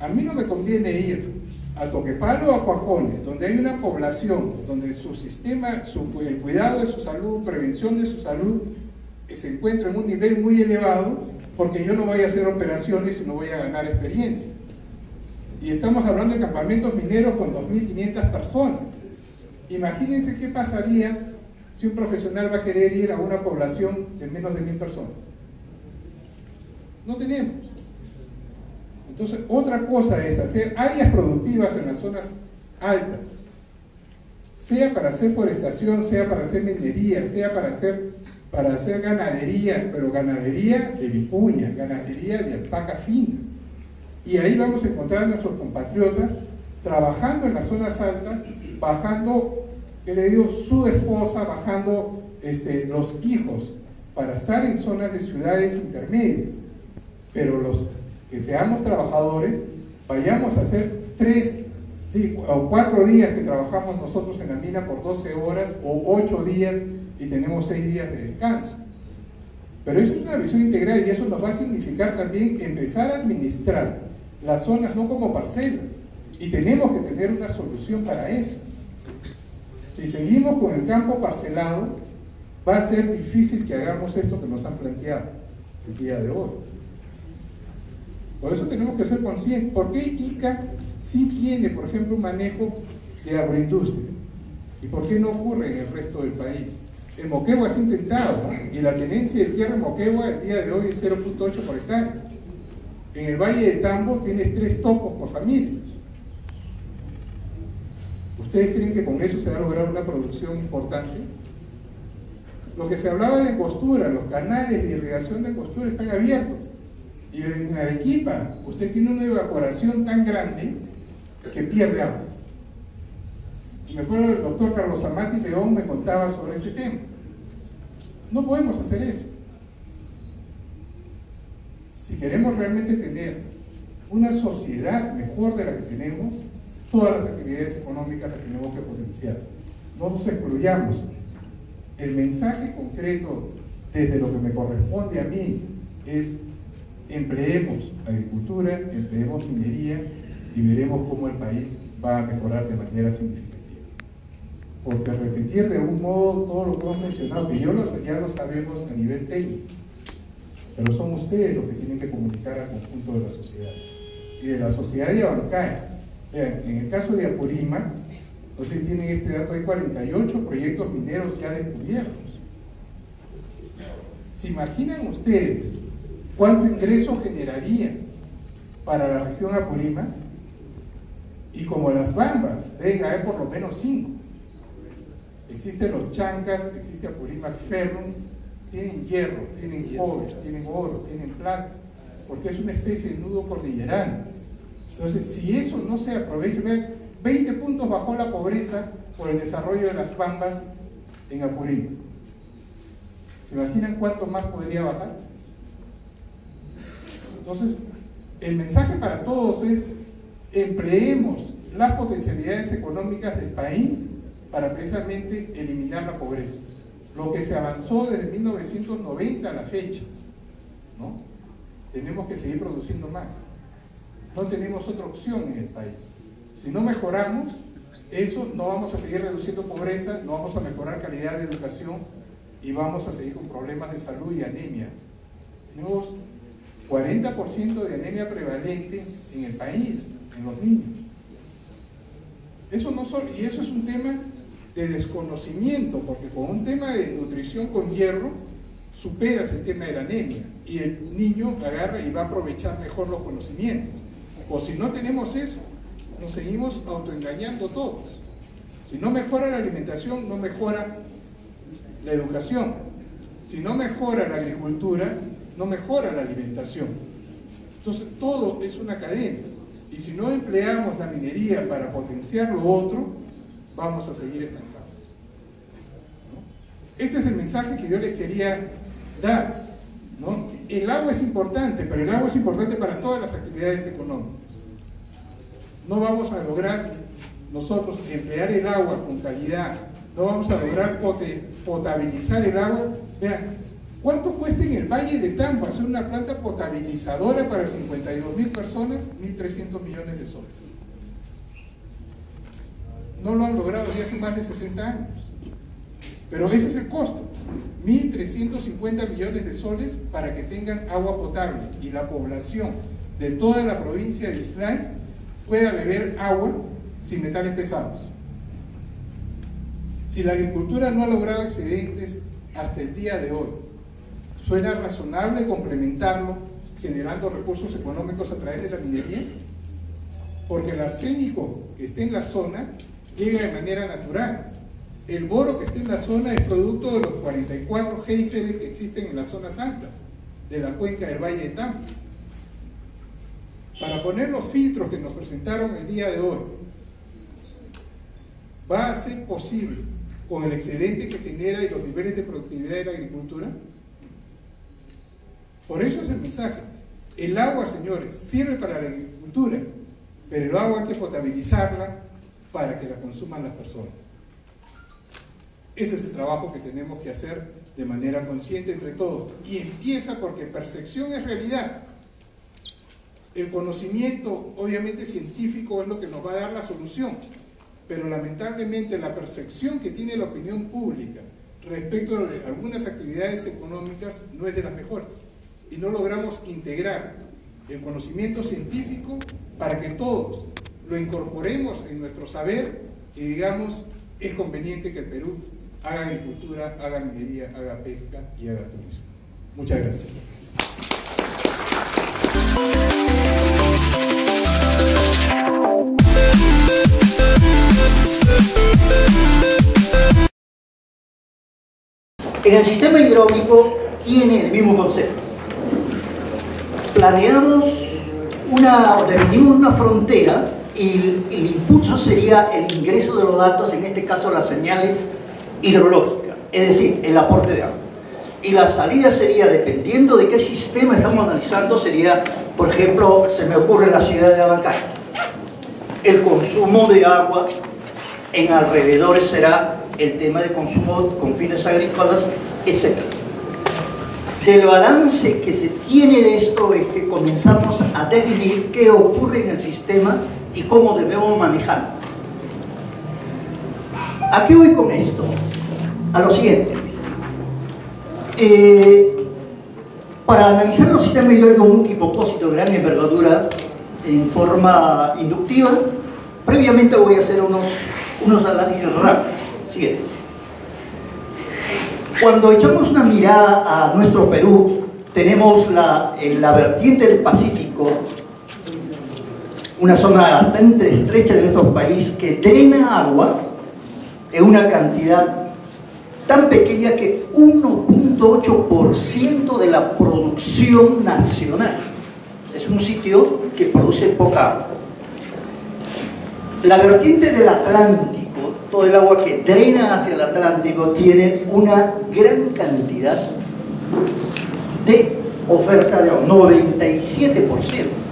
A mí no me conviene ir a Toquepalo o a Coacones, donde hay una población, donde su sistema, el cuidado de su salud, prevención de su salud, eh, se encuentra en un nivel muy elevado, porque yo no voy a hacer operaciones y no voy a ganar experiencia. Y estamos hablando de campamentos mineros con 2.500 personas. Imagínense qué pasaría si un profesional va a querer ir a una población de menos de 1.000 personas. No tenemos. Entonces, otra cosa es hacer áreas productivas en las zonas altas, sea para hacer forestación, sea para hacer minería, sea para hacer, para hacer ganadería, pero ganadería de vicuña, ganadería de alpaca fina. Y ahí vamos a encontrar a nuestros compatriotas trabajando en las zonas altas, bajando, que le digo, su esposa, bajando este, los hijos, para estar en zonas de ciudades intermedias. Pero los que seamos trabajadores, vayamos a hacer tres o cuatro días que trabajamos nosotros en la mina por 12 horas o ocho días y tenemos seis días de descanso. Pero eso es una visión integral y eso nos va a significar también empezar a administrar las zonas no como parcelas. Y tenemos que tener una solución para eso. Si seguimos con el campo parcelado, va a ser difícil que hagamos esto que nos han planteado el día de hoy. Por eso tenemos que ser conscientes. ¿Por qué ICA sí tiene, por ejemplo, un manejo de agroindustria? ¿Y por qué no ocurre en el resto del país? En Moquegua se ha intentado, y la tenencia de tierra en Moquegua el día de hoy es 0.8 por hectárea. En el Valle de Tambo tienes tres topos por familia. ¿Ustedes creen que con eso se va a lograr una producción importante? Lo que se hablaba de costura, los canales de irrigación de costura están abiertos. Y en Arequipa, usted tiene una evaporación tan grande que pierde agua. Me acuerdo del doctor Carlos Amati León me contaba sobre ese tema. No podemos hacer eso. Si queremos realmente tener una sociedad mejor de la que tenemos, todas las actividades económicas las tenemos que potenciar. No nos excluyamos. El mensaje concreto desde lo que me corresponde a mí es empleemos agricultura, empleemos minería y veremos cómo el país va a mejorar de manera significativa. Porque repetir de algún modo todo lo que hemos mencionado, que yo lo, ya lo sabemos a nivel técnico, pero son ustedes los que tienen que comunicar al conjunto de la sociedad. Y de la sociedad de Abancaya. Vean, en el caso de Apurímac, ustedes tienen este dato, hay 48 proyectos mineros ya descubiertos. ¿Se imaginan ustedes ¿Cuánto ingreso generaría para la región Apurímac? Y como las bambas, deben haber por lo menos cinco. Existen los chancas, existe Apurímac Ferrum, tienen hierro, tienen cobre, tienen oro, tienen plata, porque es una especie de nudo cordillerano. Entonces, si eso no se aprovecha, 20 puntos bajó la pobreza por el desarrollo de las bambas en Apurímac. ¿Se imaginan cuánto más podría bajar? Entonces, El mensaje para todos es, empleemos las potencialidades económicas del país para precisamente eliminar la pobreza. Lo que se avanzó desde 1990 a la fecha, ¿no? Tenemos que seguir produciendo más. No tenemos otra opción en el país. Si no mejoramos eso, no vamos a seguir reduciendo pobreza, no vamos a mejorar calidad de educación y vamos a seguir con problemas de salud y anemia. Tenemos 40% de anemia prevalente en el país, en los niños. Eso no solo, y eso es un tema de desconocimiento, porque con un tema de nutrición con hierro superas el tema de la anemia y el niño agarra y va a aprovechar mejor los conocimientos. O si no tenemos eso, nos seguimos autoengañando todos. Si no mejora la alimentación, no mejora la educación. Si no mejora la agricultura, no mejora la alimentación. Entonces, todo es una cadena. Y si no empleamos la minería para potenciar lo otro, vamos a seguir estancados. Este es el mensaje que yo les quería dar. El agua es importante, pero el agua es importante para todas las actividades económicas. No vamos a lograr nosotros emplear el agua con calidad, no vamos a lograr potabilizar el agua. Vean, ¿cuánto cuesta en el Valle de Tampa hacer una planta potabilizadora para 52 mil personas? 1.300 millones de soles. No lo han logrado ya hace más de 60 años. Pero ese es el costo. 1.350 millones de soles para que tengan agua potable y la población de toda la provincia de Islay pueda beber agua sin metales pesados. Si la agricultura no ha logrado excedentes hasta el día de hoy, ¿suena razonable complementarlo generando recursos económicos a través de la minería? Porque el arsénico que esté en la zona llega de manera natural el boro que está en la zona es producto de los 44 géiseres que existen en las zonas altas de la cuenca del Valle de Tampa. Para poner los filtros que nos presentaron el día de hoy, ¿va a ser posible con el excedente que genera y los niveles de productividad de la agricultura? Por eso es el mensaje. El agua, señores, sirve para la agricultura, pero el agua hay que potabilizarla para que la consuman las personas. Ese es el trabajo que tenemos que hacer de manera consciente entre todos. Y empieza porque percepción es realidad. El conocimiento, obviamente científico, es lo que nos va a dar la solución. Pero lamentablemente la percepción que tiene la opinión pública respecto de algunas actividades económicas no es de las mejores. Y no logramos integrar el conocimiento científico para que todos lo incorporemos en nuestro saber y digamos, es conveniente que el Perú haga agricultura, haga minería, haga pesca y haga turismo. Muchas gracias. En el sistema hidráulico tiene el mismo concepto. Planeamos una, definimos una frontera y el impulso sería el ingreso de los datos, en este caso las señales hidrológica, es decir, el aporte de agua. Y la salida sería, dependiendo de qué sistema estamos analizando, sería, por ejemplo, se me ocurre la ciudad de Abancay. El consumo de agua en alrededores será el tema de consumo con fines agrícolas, etc. Del balance que se tiene de esto es que comenzamos a definir qué ocurre en el sistema y cómo debemos manejarlo. ¿A qué voy con esto? A lo siguiente. Eh, para analizar los sistemas hidráulicos multipropósito de gran envergadura en forma inductiva, previamente voy a hacer unos, unos análisis rápidos. Siguiente. Cuando echamos una mirada a nuestro Perú, tenemos la, la vertiente del Pacífico, una zona bastante estrecha de nuestro país que drena agua en una cantidad tan pequeña que 1.8% de la producción nacional. Es un sitio que produce poca agua. La vertiente del Atlántico, todo el agua que drena hacia el Atlántico, tiene una gran cantidad de oferta de agua, 97%.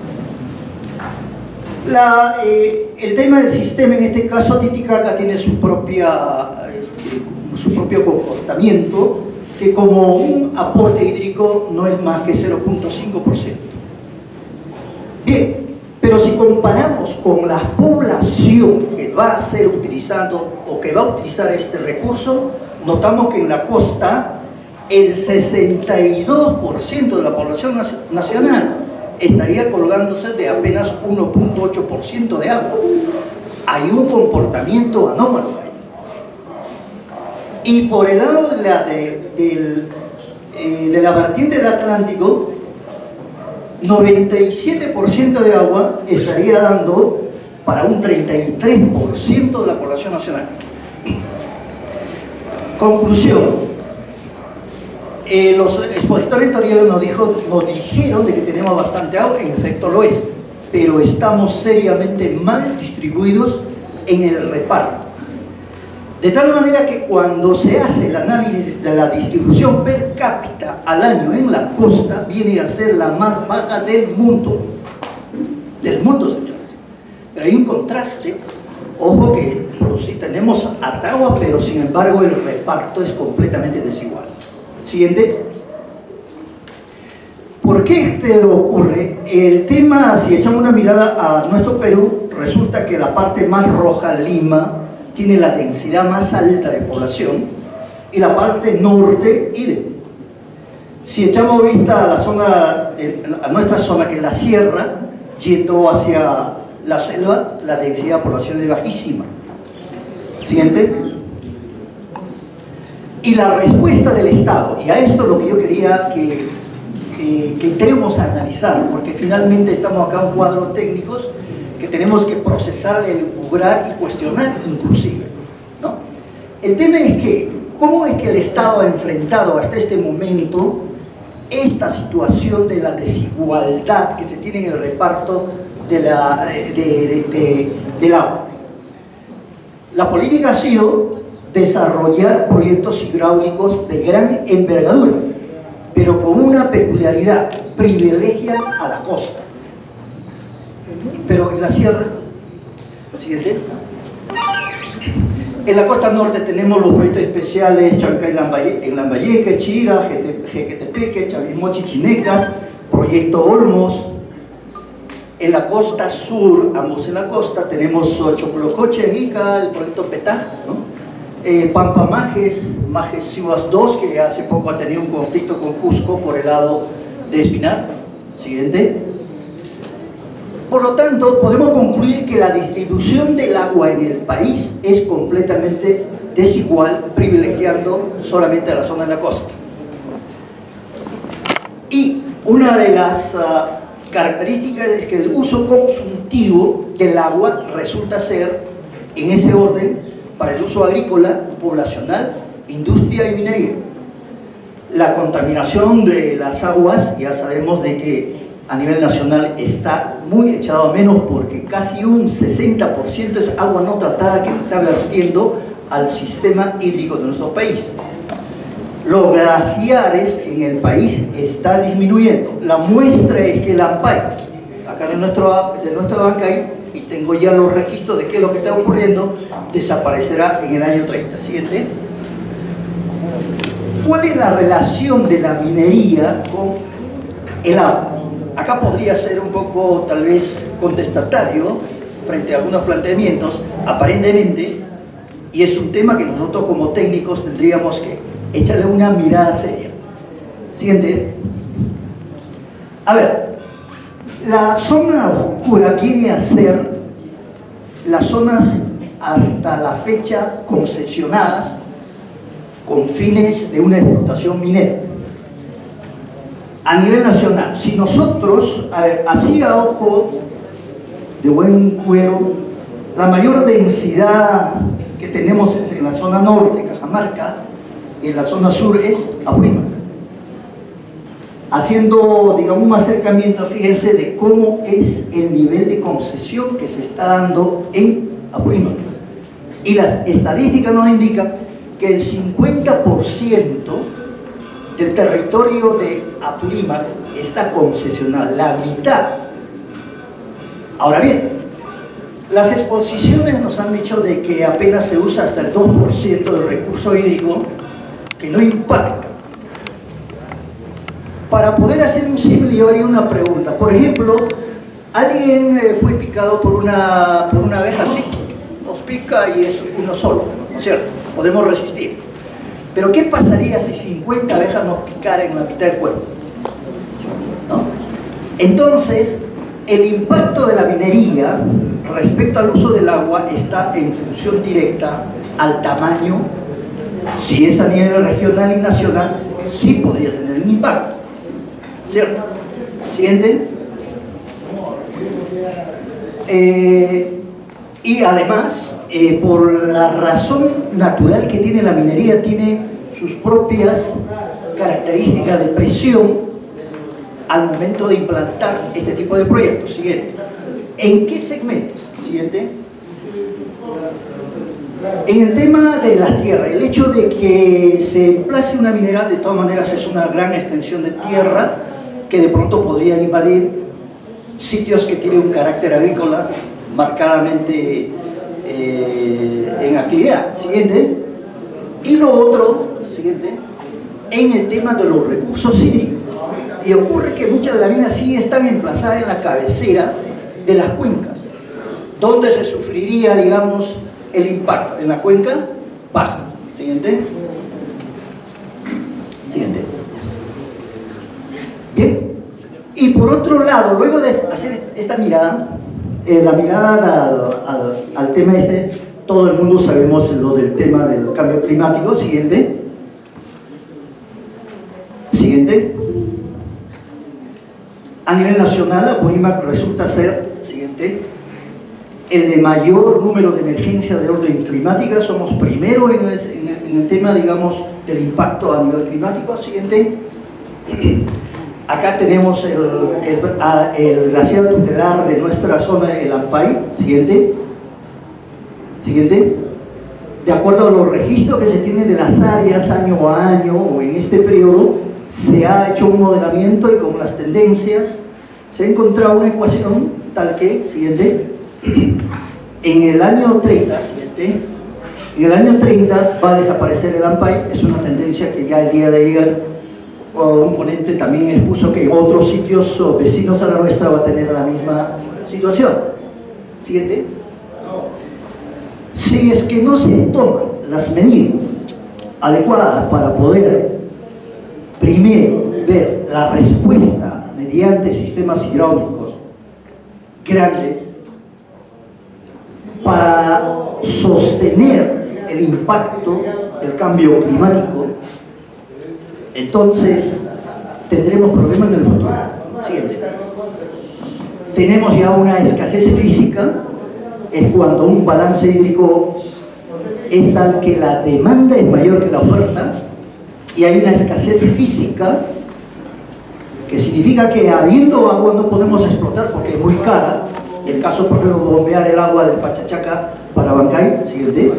La, eh, el tema del sistema, en este caso Titicaca tiene su, propia, este, su propio comportamiento, que como un aporte hídrico no es más que 0.5%. Bien, pero si comparamos con la población que va a ser utilizando o que va a utilizar este recurso, notamos que en la costa el 62% de la población nacional estaría colgándose de apenas 1.8% de agua. Hay un comportamiento anómalo ahí. Y por el lado de la, de, eh, de la vertiente del Atlántico, 97% de agua estaría dando para un 33% de la población nacional. Conclusión, eh, los expositores anteriores nos, dijo, nos dijeron de que tenemos bastante agua, en efecto lo es, pero estamos seriamente mal distribuidos en el reparto. De tal manera que cuando se hace el análisis de la distribución per cápita al año en la costa, viene a ser la más baja del mundo. Del mundo, señores. Pero hay un contraste. Ojo que sí tenemos Atagua, pero sin embargo el reparto es completamente desigual. Siguiente. ¿Por qué este ocurre? El tema, si echamos una mirada a nuestro Perú, resulta que la parte más roja, Lima, tiene la densidad más alta de población y la parte norte, idem. Si echamos vista a la zona, a nuestra zona que es la sierra, yendo hacia la selva, la densidad de población es bajísima. Siguiente y la respuesta del Estado. Y a esto es lo que yo quería que, eh, que entremos a analizar, porque finalmente estamos acá en cuadro técnicos que tenemos que procesar, y cuestionar inclusive. ¿no? El tema es que, ¿cómo es que el Estado ha enfrentado hasta este momento esta situación de la desigualdad que se tiene en el reparto de la, de, agua? La política ha sido desarrollar proyectos hidráulicos de gran envergadura, pero con una peculiaridad, privilegian a la costa. Pero en la sierra, siguiente, en la costa norte tenemos los proyectos especiales Chancay en Lambayeque, Chira, Jequetepeque, Chavimochi, Chinecas, Proyecto Olmos. En la costa sur, ambos en la costa, tenemos Chocolocoche, Ica, el proyecto Petá, eh, Pampa Majes, Majes Ciudad 2, que hace poco ha tenido un conflicto con Cusco por el lado de Espinar. Siguiente. Por lo tanto, podemos concluir que la distribución del agua en el país es completamente desigual, privilegiando solamente a la zona de la costa. Y una de las ah, características es que el uso consultivo del agua resulta ser, en ese orden, para el uso agrícola, poblacional, industria y minería. La contaminación de las aguas, ya sabemos de que a nivel nacional está muy echado a menos porque casi un 60% es agua no tratada que se está vertiendo al sistema hídrico de nuestro país. Los glaciares en el país están disminuyendo. La muestra es que el AMPAI, acá de, nuestro, de nuestra banca hay y tengo ya los registros de qué es lo que está ocurriendo, desaparecerá en el año 30. Siguiente. ¿Cuál es la relación de la minería con el agua? Acá podría ser un poco, tal vez, contestatario frente a algunos planteamientos, aparentemente, y es un tema que nosotros como técnicos tendríamos que echarle una mirada seria. Siguiente. A ver, la zona oscura viene a ser las zonas hasta la fecha concesionadas con fines de una explotación minera. A nivel nacional, si nosotros, así a ojo de buen cuero, la mayor densidad que tenemos es en la zona norte, Cajamarca, y en la zona sur es Apurímac haciendo, digamos, un acercamiento, fíjense, de cómo es el nivel de concesión que se está dando en Apurímac. Y las estadísticas nos indican que el 50% del territorio de Apurímac está concesionado, la mitad. Ahora bien, Las exposiciones nos han dicho de que apenas se usa hasta el 2% del recurso hídrico, que no impacta. Para poder hacer un símil yo haría una pregunta. Por ejemplo, alguien eh, fue picado por una, por una abeja así, nos pica y es uno solo, ¿no es cierto? Podemos resistir. Pero ¿qué pasaría si 50 abejas nos picaran en la mitad del cuerpo? ¿No? Entonces, el impacto de la minería respecto al uso del agua está en función directa al tamaño, si es a nivel regional y nacional, sí podría tener un impacto. ¿Cierto? Siguiente. Eh, y además, eh, por la razón natural que tiene la minería, tiene sus propias características de presión al momento de implantar este tipo de proyectos. Siguiente. ¿En qué segmentos? Siguiente. En el tema de la tierra, el hecho de que se emplace una minera, de todas maneras es una gran extensión de tierra que de pronto podría invadir sitios que tienen un carácter agrícola marcadamente eh, en actividad. Siguiente. Y lo otro, siguiente, en el tema de los recursos hídricos. Y ocurre que muchas de las minas sí están emplazadas en la cabecera de las cuencas, donde se sufriría, digamos, el impacto. En la cuenca baja. Siguiente. Siguiente. Bien. Y por otro lado, luego de hacer esta mirada, eh, la mirada al, tema este, todo el mundo sabemos lo del tema del cambio climático. Siguiente. Siguiente. A nivel nacional, Apurímac resulta ser, siguiente, el de mayor número de emergencias de orden climática. Somos primero en el tema, digamos, del impacto a nivel climático. Siguiente. Acá tenemos el, el, el, glaciar tutelar de nuestra zona, el Ampay. Siguiente. Siguiente. De acuerdo a los registros que se tienen de las áreas año a año o en este periodo, se ha hecho un modelamiento y con las tendencias se ha encontrado una ecuación tal que, siguiente, en el año 30, siguiente, en el año 30 va a desaparecer el Ampay, es una tendencia que ya el día de ayer un ponente también expuso que en otros sitios vecinos a la nuestra va a tener la misma situación. Siguiente. Si es que no se toman las medidas adecuadas para poder primero ver la respuesta mediante sistemas hidráulicos grandes para sostener el impacto del cambio climático entonces tendremos problemas en el futuro. Siguiente. Tenemos ya una escasez física, es cuando un balance hídrico es tal que la demanda es mayor que la oferta y hay una escasez física que significa que habiendo agua no podemos explotar porque es muy cara. El caso, por ejemplo, bombear el agua del Pachachaca para Bancay, siguiente.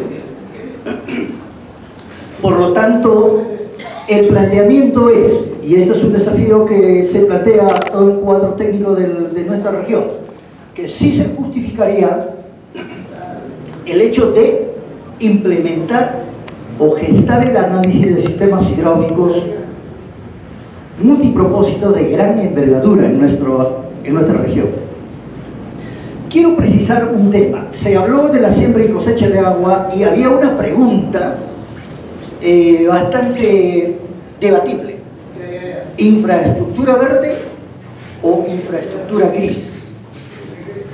Por lo tanto, el planteamiento es, y este es un desafío que se plantea todo el cuadro técnico de nuestra región, que sí se justificaría el hecho de implementar o gestar el análisis de sistemas hidráulicos multipropósitos de gran envergadura en, nuestro, en nuestra región. Quiero precisar un tema. Se habló de la siembra y cosecha de agua y había una pregunta eh, bastante debatible. ¿Infraestructura verde o infraestructura gris?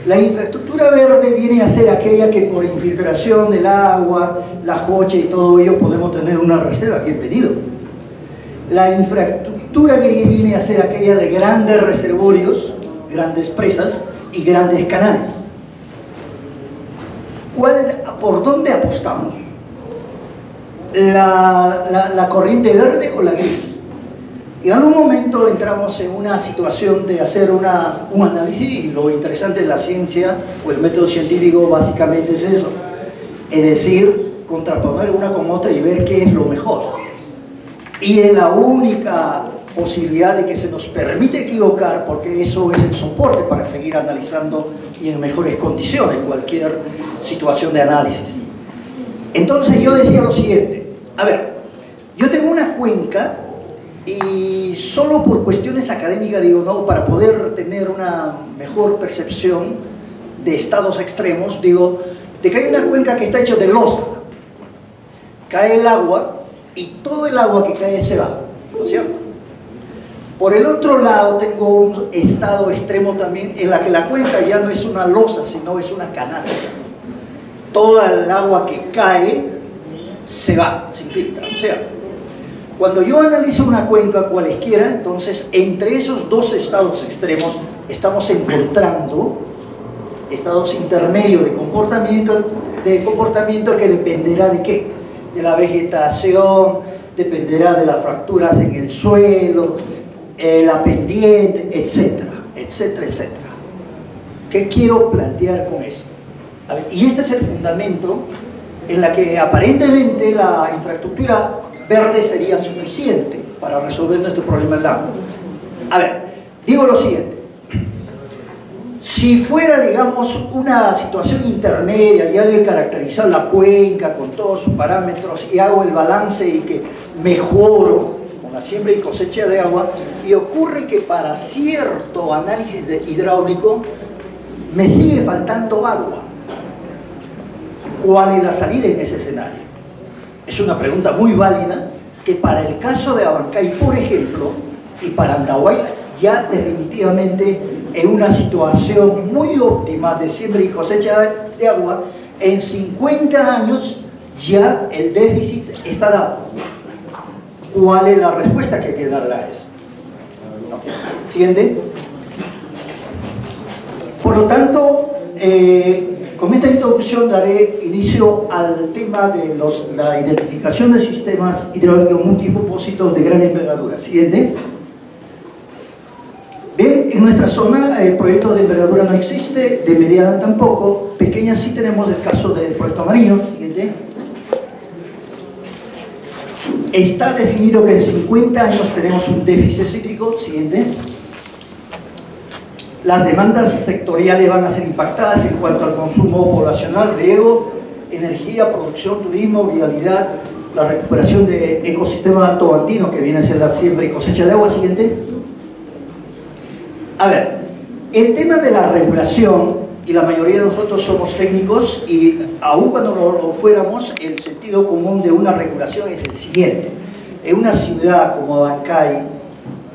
La infraestructura verde viene a ser aquella que por infiltración del agua, la jocha y todo ello podemos tener una reserva, bienvenido. La infraestructura gris viene a ser aquella de grandes reservorios, grandes presas y grandes canales. ¿Cuál, ¿Por dónde apostamos? La, corriente verde o la gris. Y en algún momento entramos en una situación de hacer una, un análisis y lo interesante de la ciencia o el método científico básicamente es eso. Es decir, contraponer una con otra y ver qué es lo mejor. Y es la única posibilidad de que se nos permite equivocar porque eso es el soporte para seguir analizando y en mejores condiciones cualquier situación de análisis. Entonces yo decía lo siguiente, a ver, yo tengo una cuenca y solo por cuestiones académicas digo, no, para poder tener una mejor percepción de estados extremos, digo, de que hay una cuenca que está hecha de losa, cae el agua y todo el agua que cae se va, ¿no es cierto? Por el otro lado tengo un estado extremo también en la que la cuenca ya no es una losa, sino es una canasta. Toda el agua que cae se va, se infiltra, ¿no es cierto? Cuando yo analizo una cuenca cualesquiera, entonces entre esos dos estados extremos estamos encontrando estados intermedios de comportamiento, de comportamiento que dependerá de qué? De la vegetación, dependerá de las fracturas en el suelo, eh, la pendiente, etcétera, etcétera, etcétera. ¿Qué quiero plantear con esto? y este es el fundamento en la que aparentemente la infraestructura verde sería suficiente para resolver nuestro problema del agua. A ver, digo lo siguiente. Si fuera, digamos, una situación intermedia y alguien caracterizar la cuenca con todos sus parámetros y hago el balance y que mejoro con la siembra y cosecha de agua y ocurre que para cierto análisis de hidráulico me sigue faltando agua. ¿Cuál es la salida en ese escenario? Es una pregunta muy válida que para el caso de Abancay, por ejemplo, y para Andahuay, ya definitivamente en una situación muy óptima de siembra y cosecha de agua, en 50 años ya el déficit está dado. ¿Cuál es la respuesta que hay que darle a eso? ¿Siguiente? Por lo tanto, eh, con esta introducción daré inicio al tema de la identificación de sistemas hidráulicos multipropósitos de gran envergadura. Siguiente. Bien, en nuestra zona el proyecto de envergadura no existe, de mediana tampoco, pequeña sí tenemos el caso del proyecto amarillo, siguiente. Está definido que en 50 años tenemos un déficit cítrico, siguiente. Las demandas sectoriales van a ser impactadas en cuanto al consumo poblacional, riego, energía, producción, turismo, vialidad, la recuperación de ecosistemas altoandinos que viene a ser la siembra y cosecha de agua, siguiente a ver, el tema de la regulación, y la mayoría de nosotros somos técnicos, y aun cuando no lo fuéramos, el sentido común de una regulación es el siguiente. En una ciudad como Abancay,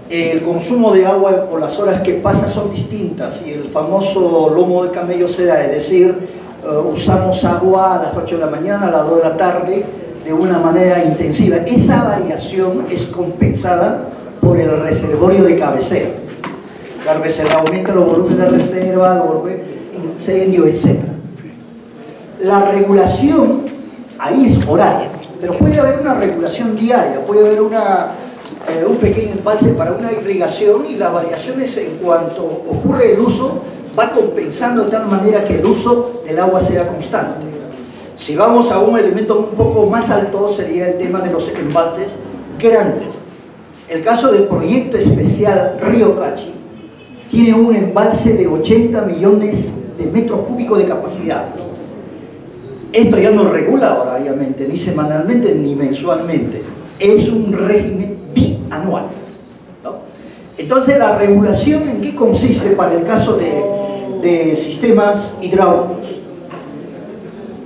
el consumo de agua por las horas que pasa son distintas y el famoso lomo de camello se da, es decir, eh, usamos agua a las 8 de la mañana, a las 2 de la tarde, de una manera intensiva. Esa variación es compensada por el reservorio de cabecera la reserva aumenta los volúmenes de reserva, los volúmenes de incendio, etc. La regulación ahí es horaria, pero puede haber una regulación diaria, puede haber una, eh, un pequeño embalse para una irrigación y las variaciones en cuanto ocurre el uso va compensando de tal manera que el uso del agua sea constante. Si vamos a un elemento un poco más alto sería el tema de los embalses grandes. El caso del proyecto especial Río Cachi tiene un embalse de 80 millones de metros cúbicos de capacidad. Esto ya no regula horariamente, ni semanalmente, ni mensualmente. Es un régimen bianual. Entonces, ¿la regulación en qué consiste para el caso de, sistemas hidráulicos?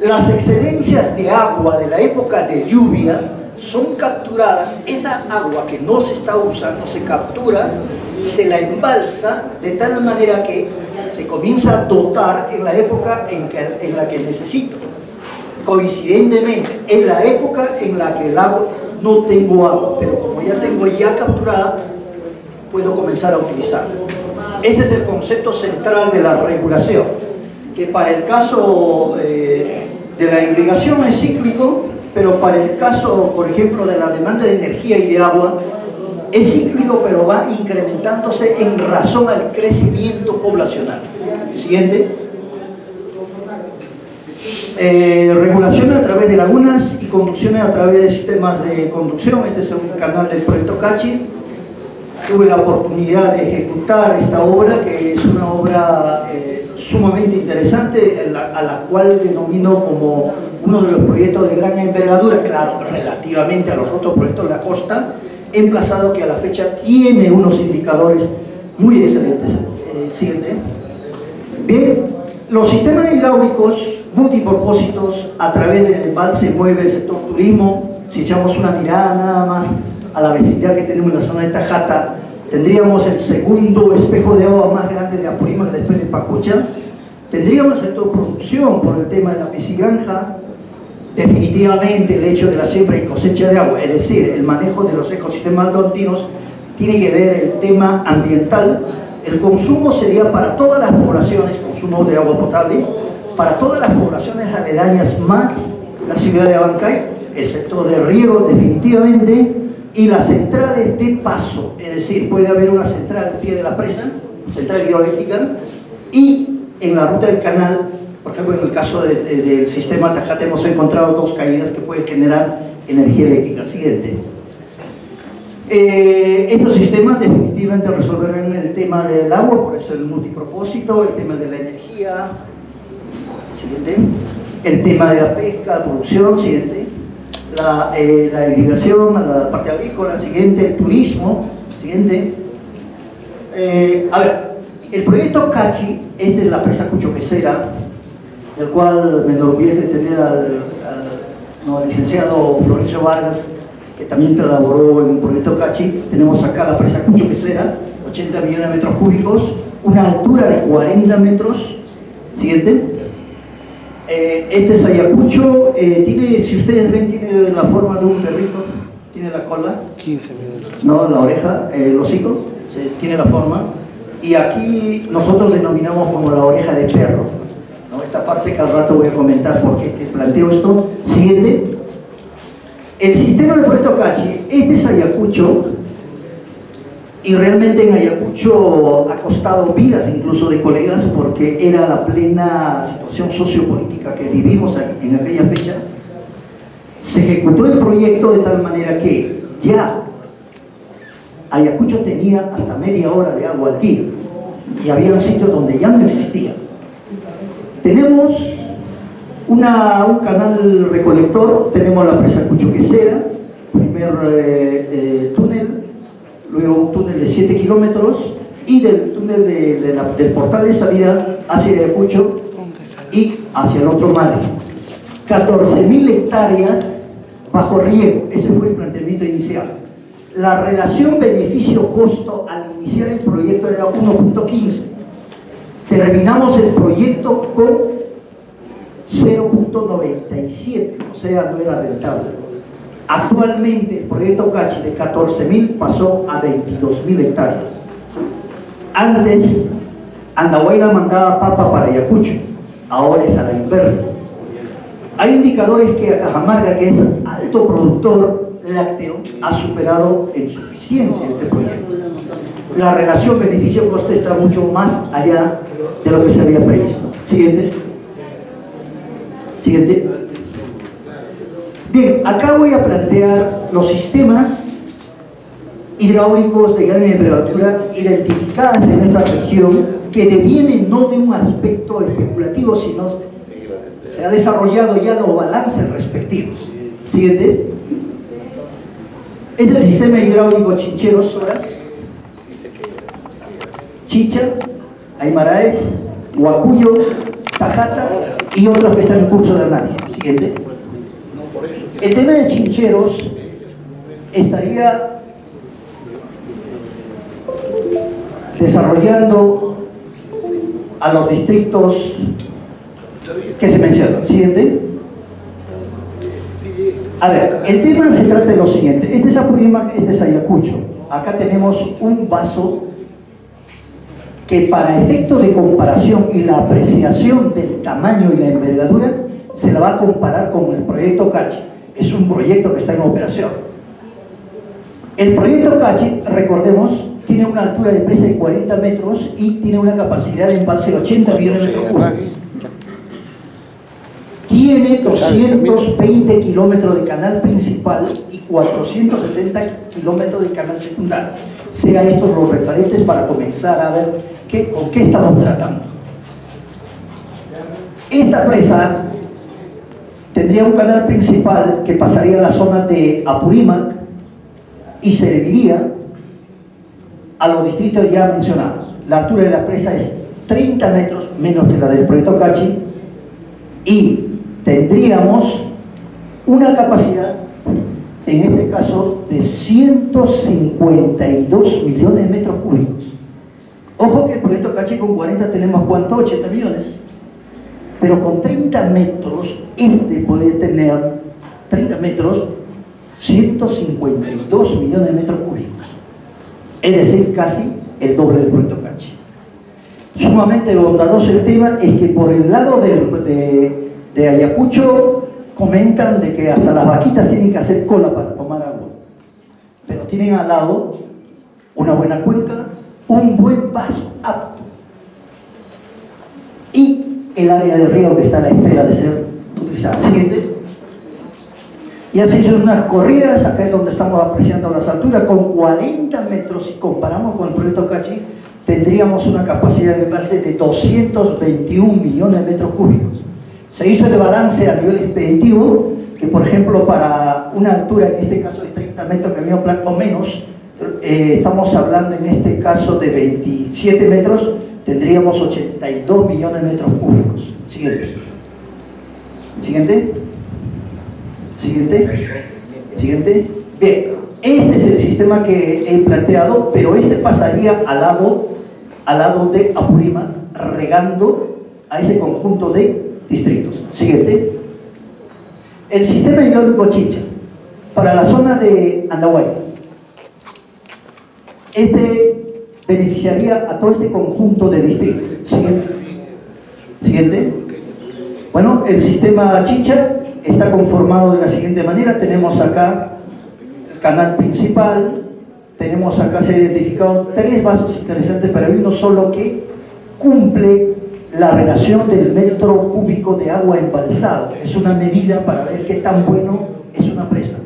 Las excedencias de agua de la época de lluvia son capturadas, esa agua que no se está usando se captura se la embalsa de tal manera que se comienza a dotar en la época en la que necesito. Coincidentemente, en la época en la que el agua no tengo agua, pero ya tengo ya capturada, puedo comenzar a utilizarla. Ese es el concepto central de la regulación, que para el caso eh, de la irrigación es cíclico, pero para el caso, por ejemplo, de la demanda de energía y de agua, es cíclico, pero va incrementándose en razón al crecimiento poblacional. Siguiente. Eh, regulaciones a través de lagunas y conducciones a través de sistemas de conducción. Este es un canal del proyecto Cachi. Tuve la oportunidad de ejecutar esta obra, que es una obra eh, sumamente interesante, a la cual denomino como uno de los proyectos de gran envergadura, claro, relativamente a los otros proyectos de la costa, emplazado que a la fecha tiene unos indicadores muy excelentes. Eh, siguiente. Bien, los sistemas hidráulicos multipropósitos a través del embalse mueve el sector turismo. Si echamos una mirada nada más a la vecindad que tenemos en la zona de Tajata, tendríamos el segundo espejo de agua más grande de Apurímac después de Pacucha. Tendríamos el sector producción por el tema de la piscigranja, definitivamente el hecho de la siembra y cosecha de agua, es decir, el manejo de los ecosistemas aldontinos, tiene que ver el tema ambiental. El consumo sería para todas las poblaciones, consumo de agua potable, para todas las poblaciones aledañas más la ciudad de Abancay, el sector de riego definitivamente, y las centrales de paso, es decir, puede haber una central al pie de la presa, central hidroeléctrica, y en la ruta del canal por ejemplo, en el caso del sistema Tajate hemos encontrado dos caídas que pueden generar energía eléctrica. Siguiente. Eh, estos sistemas definitivamente resolverán el tema del agua, por eso el multipropósito, el tema de la energía, siguiente, el tema de la pesca, la producción, siguiente, la, eh, la irrigación, la parte agrícola, siguiente, el turismo, siguiente. Eh, a ver, el proyecto CACHI, esta es la presa Cuchoquecera, del cual me enorgullece tener al, licenciado Florencio Vargas, que también colaboró en un proyecto CACHI. Tenemos acá la presa Cucho Quesera, 80 millones de metros cúbicos, una altura de 40 metros. Siguiente. Eh, este es Ayacucho, eh, tiene, si ustedes ven, tiene la forma de un perrito, tiene la cola. 15 minutos. No, la oreja, el hocico, tiene la forma. Y aquí nosotros denominamos como la oreja de perro esta parte que al rato voy a comentar por qué te planteo esto. Siguiente. El sistema de Puerto Cachi, este es Ayacucho, y realmente en Ayacucho ha costado vidas incluso de colegas porque era la plena situación sociopolítica que vivimos en aquella fecha. Se ejecutó el proyecto de tal manera que ya Ayacucho tenía hasta media hora de agua al día y había sitios donde ya no existía. Tenemos una, un canal recolector, tenemos la presa Cuchuquesera, primer eh, eh, túnel, luego un túnel de 7 kilómetros y del túnel del portal de salida hacia Ayacucho y hacia el otro mar. 14.000 hectáreas bajo riego, ese fue el planteamiento inicial. La relación beneficio-costo al iniciar el proyecto era 1.15 terminamos el proyecto con 0.97, o sea, no era rentable. Actualmente el proyecto Cachi de 14.000 pasó a 22.000 hectáreas. Antes, Andahuayla mandaba papa para Ayacucho, ahora es a la inversa. Hay indicadores que a Cajamarca, que es alto productor lácteo, ha superado en suficiencia este proyecto. La relación beneficio-coste está mucho más allá de lo que se había previsto. Siguiente. Siguiente. Bien, acá voy a plantear los sistemas hidráulicos de gran envergadura identificadas en esta región que devienen no de un aspecto especulativo, sino se ha desarrollado ya los balances respectivos. Siguiente. Es el sistema hidráulico Chincheros Soras, Chicha, Aymaraes, Huacuyo, Tajata y otros que están en curso de análisis. Siguiente. El tema de chincheros estaría desarrollando a los distritos que se mencionan. Siguiente. A ver, el tema se trata de lo siguiente. Este es Apurímac, este es Ayacucho. Acá tenemos un vaso que para efecto de comparación y la apreciación del tamaño y la envergadura se la va a comparar con el proyecto CACHI. Es un proyecto que está en operación. El proyecto CACHI, recordemos, tiene una altura de presa de 40 metros y tiene una capacidad de embalse de 80 millones de metros cúbicos. Tiene 220 kilómetros de canal principal y 460 kilómetros de canal secundario. Sea estos los referentes para comenzar a ver ¿Con qué estamos tratando? Esta presa tendría un canal principal que pasaría a la zona de Apurímac y serviría a los distritos ya mencionados. La altura de la presa es 30 metros menos que la del proyecto Cachi y tendríamos una capacidad, en este caso, de 152 millones de metros cúbicos. Ojo que el proyecto Cachi con 40 tenemos cuánto, 80 millones. Pero con 30 metros, este puede tener 30 metros, 152 millones de metros cúbicos. Es decir, casi el doble del proyecto Cachi. Sumamente bondadoso el tema es que por el lado de, de Ayacucho comentan de que hasta las vaquitas tienen que hacer cola para tomar agua. Pero tienen al lado una buena cuenca, un buen paso apto. Y el área de río que está a la espera de ser utilizada. Siguiente. Y así son unas corridas, acá es donde estamos apreciando las alturas, con 40 metros, si comparamos con el proyecto Cachi, tendríamos una capacidad de embalse de 221 millones de metros cúbicos. Se hizo el balance a nivel expeditivo, que por ejemplo para una altura, en este caso de 30 metros que plan o menos, eh, estamos hablando en este caso de 27 metros, tendríamos 82 millones de metros cúbicos. Siguiente. Siguiente. Siguiente. Siguiente. Bien, este es el sistema que he planteado, pero este pasaría al lado, al lado de Apurima, regando a ese conjunto de distritos. Siguiente. El sistema hidráulico Chicha, para la zona de Andahuaylas. Este beneficiaría a todo este conjunto de distritos. Siguiente. Bueno, el sistema Chicha está conformado de la siguiente manera. Tenemos acá el canal principal, tenemos acá se han identificado tres vasos interesantes, pero hay uno solo que cumple la relación del metro cúbico de agua embalsado. Es una medida para ver qué tan bueno es una presa.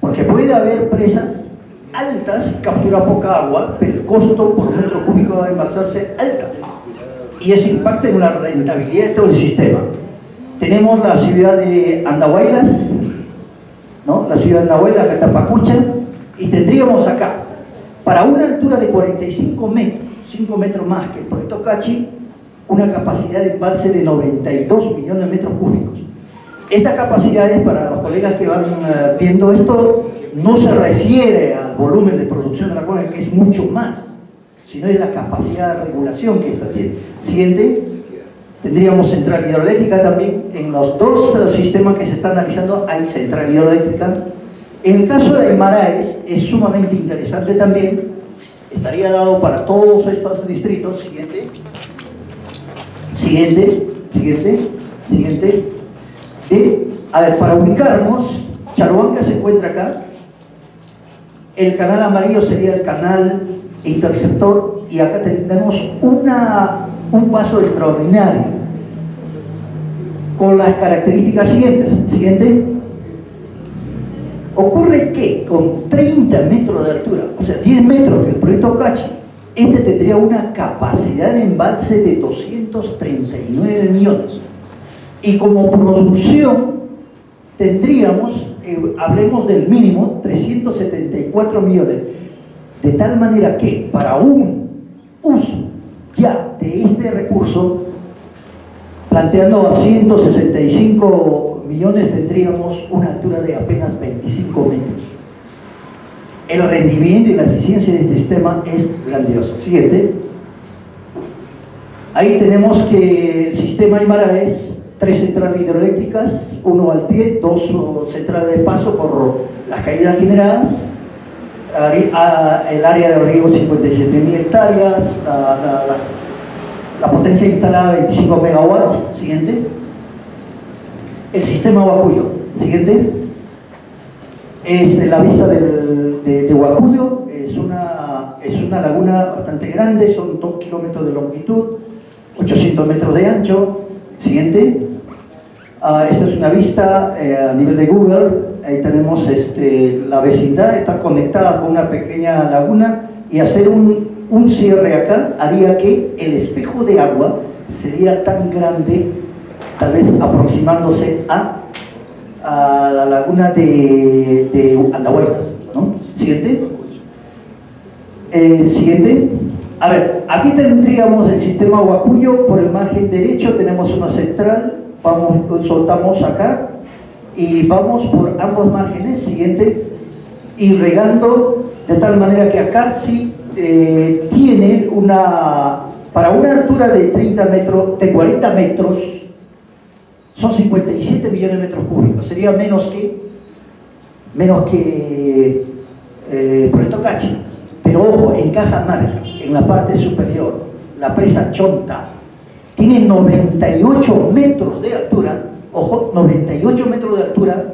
Porque puede haber presas altas, captura poca agua, pero el costo por metro cúbico de embalsarse alta. Y eso impacta en la rentabilidad de todo el sistema. Tenemos la ciudad de Andahuaylas, ¿no? la ciudad de Andahuaylas, Catapacucha, y tendríamos acá, para una altura de 45 metros, 5 metros más que el proyecto Cachi, una capacidad de embalse de 92 millones de metros cúbicos. Esta capacidad es para los colegas que van eh, viendo esto, no se refiere al volumen de producción de la cola, que es mucho más, sino es la capacidad de regulación que esta tiene. Siguiente, tendríamos central hidroeléctrica también. En los dos sistemas que se están analizando hay central hidroeléctrica. En el caso de Maraes es sumamente interesante también, estaría dado para todos estos distritos. Siguiente. Siguiente, siguiente, siguiente. a ver, para ubicarnos, Charuanca se encuentra acá. El canal amarillo sería el canal interceptor y acá tenemos una, un paso extraordinario con las características siguientes. Siguiente. Ocurre que con 30 metros de altura, o sea, 10 metros que el proyecto Cachi este tendría una capacidad de embalse de 239 millones. Y como producción tendríamos, eh, hablemos del mínimo, 374 millones. De tal manera que para un uso ya de este recurso, planteando a 165 millones, tendríamos una altura de apenas 25 metros el rendimiento y la eficiencia de este sistema es grandioso. Siguiente. Ahí tenemos que el sistema Aymara es tres centrales hidroeléctricas, uno al pie, dos centrales de paso por las caídas generadas, el área de riego 57.000 hectáreas, la, potencia instalada 25 megawatts, siguiente. El sistema Huacuyo, siguiente. Este, la vista del, de, de, Huacuyo es una, es una laguna bastante grande, son 2 kilómetros de longitud, 800 metros de ancho. Siguiente. Uh, esta es una vista eh, a nivel de Google. Ahí tenemos este, la vecindad, está conectada con una pequeña laguna y hacer un, un cierre acá haría que el espejo de agua sería tan grande tal vez aproximándose a, a la laguna de, de Andahuaylas. ¿no? Siguiente. Eh, siguiente. A ver, aquí tendríamos el sistema Huacuyo, por el margen derecho tenemos una central, vamos, soltamos acá y vamos por ambos márgenes, siguiente, y regando de tal manera que acá sí eh, tiene una, para una altura de 30 metros, de 40 metros, son 57 millones de metros cúbicos, sería menos que, menos que eh, Cachi. Pero ojo, en caja marca, en la parte superior, la presa Chonta, tiene 98 metros de altura, ojo, 98 metros de altura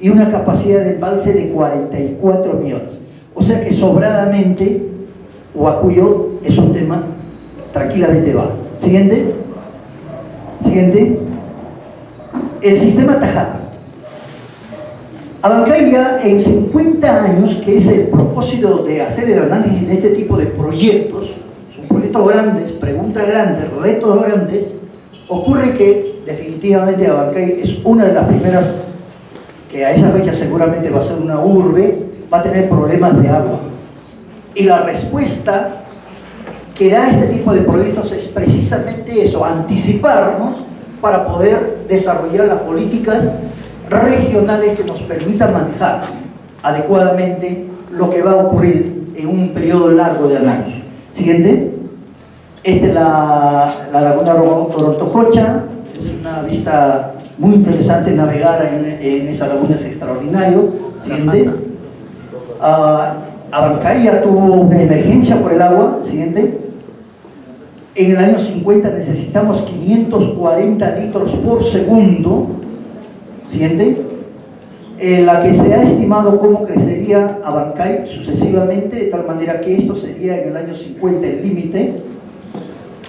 y una capacidad de embalse de 44 millones. O sea que sobradamente Huacuyo es un tema tranquilamente va. Siguiente. Siguiente. El sistema Tajata. Abancay ya en 50 años, que es el propósito de hacer el análisis de este tipo de proyectos, proyectos grandes, preguntas grandes, retos grandes, ocurre que definitivamente Abancay es una de las primeras que a esa fecha seguramente va a ser una urbe, va a tener problemas de agua. Y la respuesta que da este tipo de proyectos es precisamente eso, anticiparnos para poder desarrollar las políticas regionales que nos permitan manejar adecuadamente lo que va a ocurrir en un periodo largo de análisis. Siguiente. Esta es la, la laguna Torontojocha, es una vista muy interesante navegar en, esa laguna, es extraordinario. Siguiente. Uh, Abancaya tuvo una emergencia por el agua. Siguiente. En el año 50 necesitamos 540 litros por segundo Siguiente. Eh, la que se ha estimado cómo crecería Abancay sucesivamente, de tal manera que esto sería en el año 50 el límite.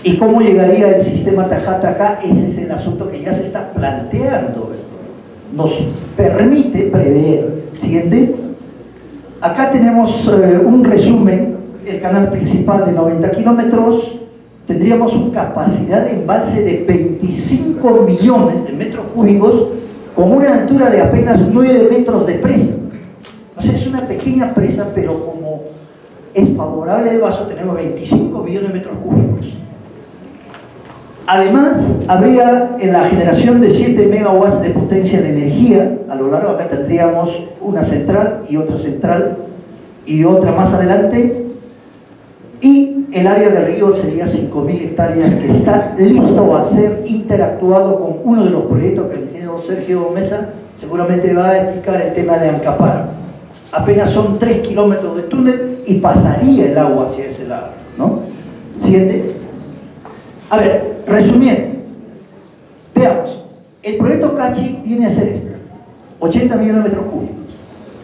¿Y cómo llegaría el sistema Tajata acá? Ese es el asunto que ya se está planteando. Esto. Nos permite prever. Siguiente. Acá tenemos eh, un resumen, el canal principal de 90 kilómetros, tendríamos una capacidad de embalse de 25 millones de metros cúbicos con una altura de apenas 9 metros de presa. O sea, es una pequeña presa, pero como es favorable el vaso, tenemos 25 millones de metros cúbicos. Además, habría en la generación de 7 megawatts de potencia de energía, a lo largo acá tendríamos una central y otra central y otra más adelante, y el área de río sería 5.000 hectáreas que está listo a ser interactuado con uno de los proyectos que el ingeniero Sergio Mesa seguramente va a explicar el tema de Ancapar. Apenas son 3 kilómetros de túnel y pasaría el agua hacia ese lado, ¿no? A ver, resumiendo, veamos, el proyecto Cachi viene a ser este, 80 millones de metros cúbicos.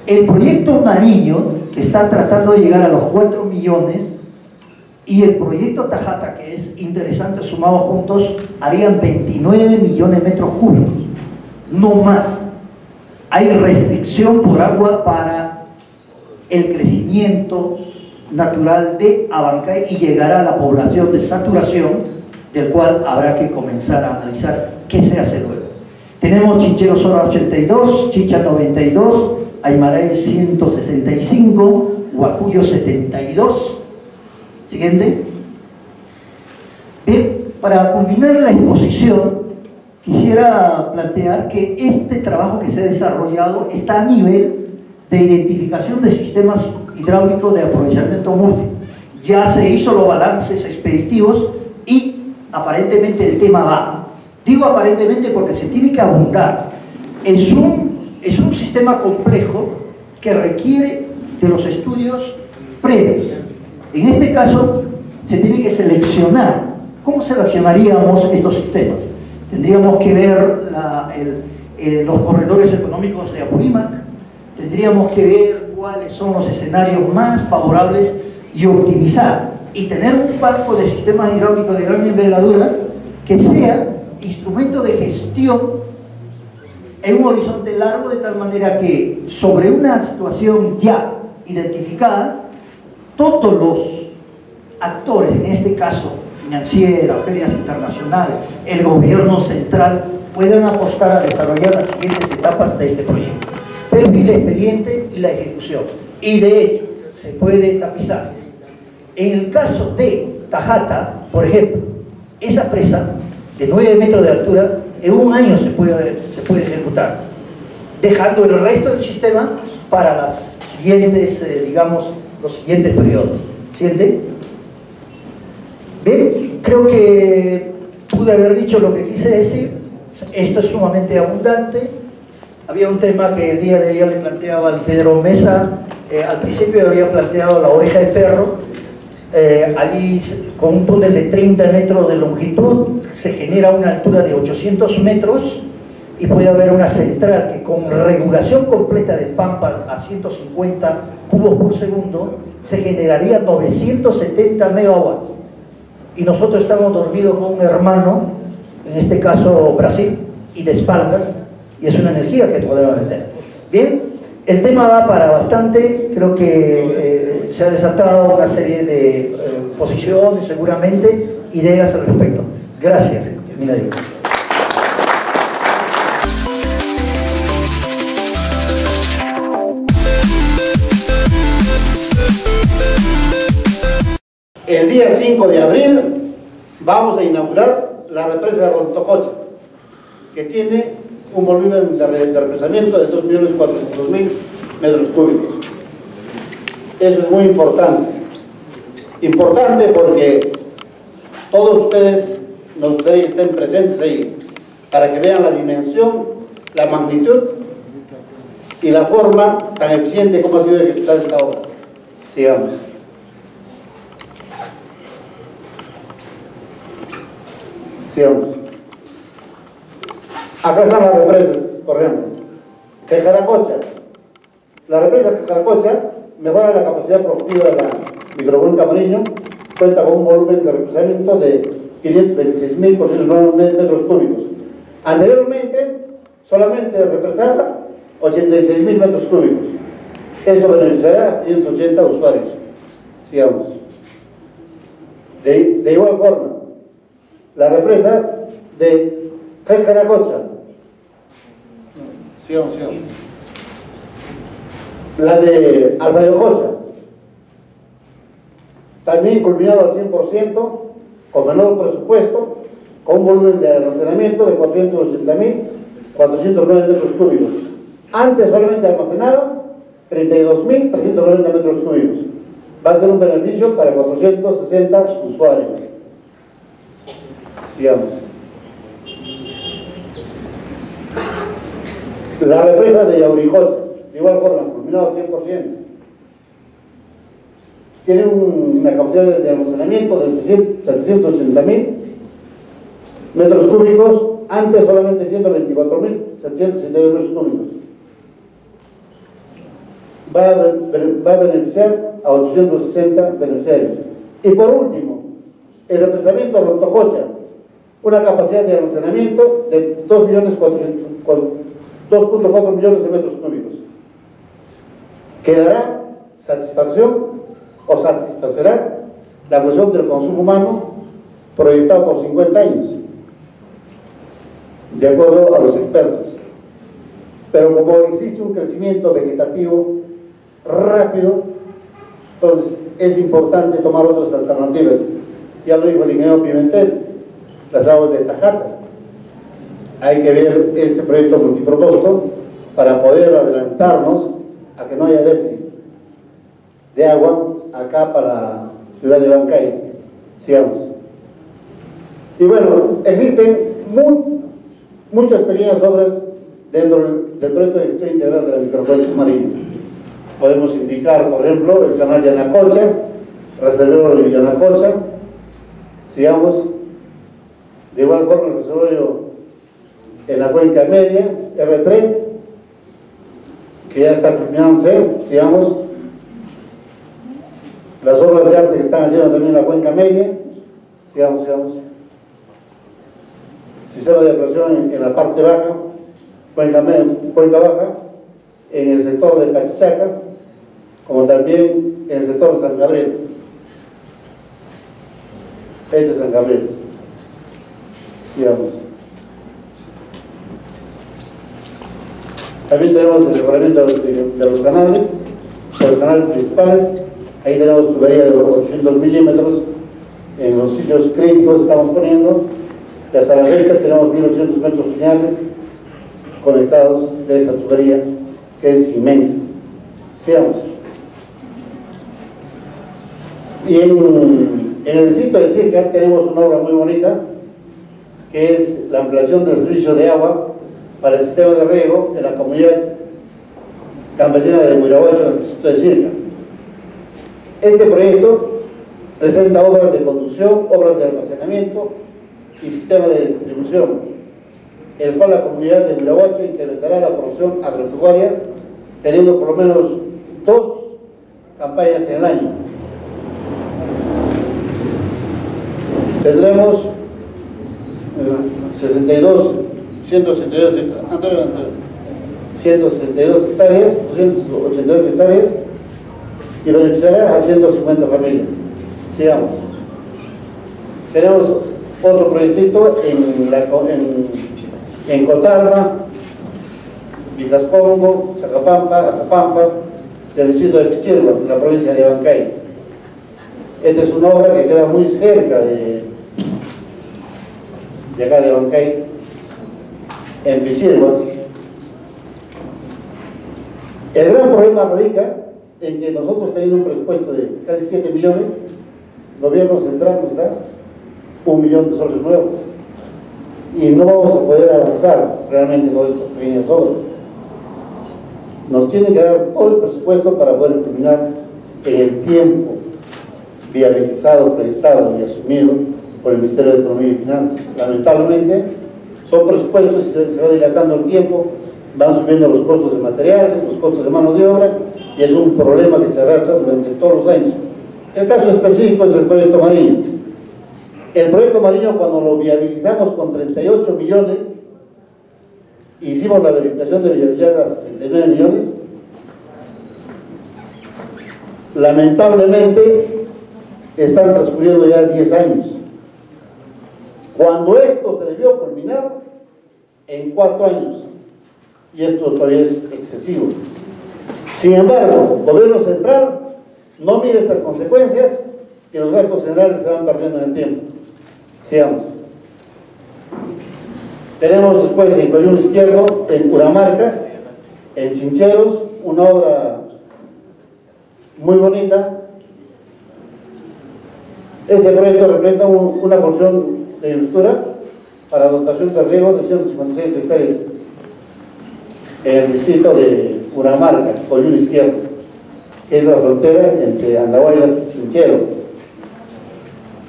El proyecto Mariño, que está tratando de llegar a los 4 millones, y el proyecto Tajata, que es interesante, sumado juntos, harían 29 millones de metros cúbicos, no más. Hay restricción por agua para el crecimiento natural de Abancay y llegará a la población de saturación, del cual habrá que comenzar a analizar qué se hace luego. Tenemos Chinchero Sora 82, Chicha 92, Aymaray 165, Huacuyo 72, Siguiente. Bien, para culminar la exposición, quisiera plantear que este trabajo que se ha desarrollado está a nivel de identificación de sistemas hidráulicos de aprovechamiento múltiple. Ya se hizo los balances expeditivos aparentemente el tema va. Digo aparentemente porque se tiene que abundar. Es un, es un sistema complejo que requiere de los estudios previos. En este caso, se tiene que seleccionar. ¿Cómo seleccionaríamos estos sistemas? Tendríamos que ver los corredores económicos de Apurímac, tendríamos que ver cuáles son los escenarios más favorables y optimizar. Y tener un banco de sistemas hidráulicos de gran envergadura que sea instrumento de gestión en un horizonte largo de tal manera que sobre una situación ya identificada todos los actores, en este caso financieras, ferias internacionales, el gobierno central, puedan apostar a desarrollar las siguientes etapas de este proyecto. Perfil de expediente y la ejecución. Y de hecho, se puede tapizar. En el caso de Tajata, por ejemplo, esa presa de 9 metros de altura, en un año se puede, se puede ejecutar, dejando el resto del sistema para las siguientes, eh, digamos, los siguientes periodos. ¿Siente? Bien, creo que pude haber dicho lo que quise decir. Esto es sumamente abundante. Había un tema que el día de ayer le planteaba al ingeniero Mesa. Eh, al principio había planteado la oreja de perro. Eh, allí con un túnel de 30 metros de longitud se genera una altura de 800 metros y puede haber una central que con regulación completa del Pampa a 150 cubos por segundo se generaría 970 megawatts y nosotros estamos dormidos con un hermano, en este caso Brasil, y de espaldas, y es una energía que podemos vender. Bien, el tema va para bastante, creo que eh, se ha desatado una serie de eh, posiciones, seguramente, ideas al respecto. Gracias, El día 5 de abril vamos a inaugurar la represa de Rontococha, que tiene un volumen de, represamiento de 2.400.000 metros cúbicos. Eso es muy importante. Importante porque todos ustedes nos gustaría que estén presentes ahí, para que vean la dimensión, la magnitud y la forma tan eficiente como ha sido ejecutada esta obra. Sigamos. Acá están las represas, por ejemplo. Quejaracocha. La represa Quejaracocha mejora la capacidad productiva de la microcuenca Mariño, cuenta con un volumen de represamiento de 526.000 por metros cúbicos. Anteriormente, solamente represaba 86.000 metros cúbicos. Eso beneficiará a 580 usuarios. Sigamos. De, igual forma, la represa de Jajaracocha. Sigamos, sigamos. La de Alfa de Ojocha. También culminado al 100%, con menor presupuesto, con un volumen de almacenamiento de 480.409 metros cúbicos. Antes solamente almacenaba 32.390 metros cúbicos. Va a ser un beneficio para 460 usuarios. La represa de Yaurijosa, de igual forma, culminado al 100%, tiene una capacidad de almacenamiento de 780 mil metros cúbicos, antes solamente 124.762 metros cúbicos. Va a, beneficiar a 860 beneficiarios. Y por último, el represamiento de Rontojocha, una capacidad de almacenamiento de 2.4 millones de metros cúbicos, que dará satisfacción o satisfacerá la cuestión del consumo humano proyectado por 50 años, de acuerdo a los expertos. Pero como existe un crecimiento vegetativo rápido, entonces es importante tomar otras alternativas. Ya lo dijo el ingeniero Pimentel, las aguas de Tajata. Hay que ver este proyecto multipropósito para poder adelantarnos a que no haya déficit de agua acá para la ciudad de Bancay. Sigamos. Y bueno, existen muchas pequeñas obras dentro del proyecto de gestión integral de la microcuenca marina. Podemos indicar, por ejemplo, el canal Yanacocha, reservorio de Yanacocha, sigamos, de igual forma el desarrollo en la cuenca media, R3, que ya está culminándose, sigamos. Las obras de arte que están haciendo también en la cuenca media, sigamos, sigamos. Sistema de presión en, la parte baja, cuenca, cuenca baja, en el sector de Pachichaca, como también en el sector de San Gabriel. Este es San Gabriel digamos. También tenemos el mejoramiento de, los canales, de los canales principales. Ahí tenemos tubería de 800 milímetros en los sitios críticos estamos poniendo. Y hasta la fecha tenemos 1800 metros lineales conectados de esta tubería que es inmensa. Sigamos. Y en, en el sitio de Circa tenemos una obra muy bonita que es la ampliación del servicio de agua para el sistema de riego en la comunidad campesina de Huirahuacho, en el distrito de Circa. Este proyecto presenta obras de conducción, obras de almacenamiento y sistema de distribución, el cual la comunidad de Huirahuacho incrementará la producción agropecuaria teniendo por lo menos dos campañas en el año. Tendremos 62, 162, 162 hectáreas, 282 hectáreas y beneficiará a 150 familias. Sigamos. Tenemos otro proyectito en, la, en, en Chacapampa, Acapampa, del distrito de Pichilco, en la provincia de Bancay. Esta es una obra que queda muy cerca de, de acá de Bancay, en Pichilco. El gran problema radica en que nosotros teniendo un presupuesto de casi 7 millones, el gobierno central nos da un millón de soles nuevos y no vamos a poder avanzar realmente en todas estas pequeñas obras. Nos tiene que dar todo el presupuesto para poder terminar en el tiempo viabilizado, proyectado y asumido por el Ministerio de Economía y Finanzas. Lamentablemente, son presupuestos y se va dilatando el tiempo, van subiendo los costos de materiales, los costos de mano de obra, y es un problema que se arrastra durante todos los años. El caso específico es el proyecto Mariño. El proyecto Mariño, cuando lo viabilizamos con 38 millones, hicimos la verificación de viabilidad a 69 millones, lamentablemente están transcurriendo ya 10 años. Cuando esto se debió culminar en 4 años, y esto todavía es excesivo. Sin embargo, el gobierno central no mide estas consecuencias y los gastos generales se van perdiendo en el tiempo. Sigamos. Tenemos después en Coyún Izquierdo, en Curamarca, en Chincheros, una obra muy bonita. Este proyecto representa un, una porción de infraestructura para dotación de riego de 156 hectáreas en el distrito de Curamarca, Coyún Izquierdo, que es la frontera entre Andahuaylas y Chinchero.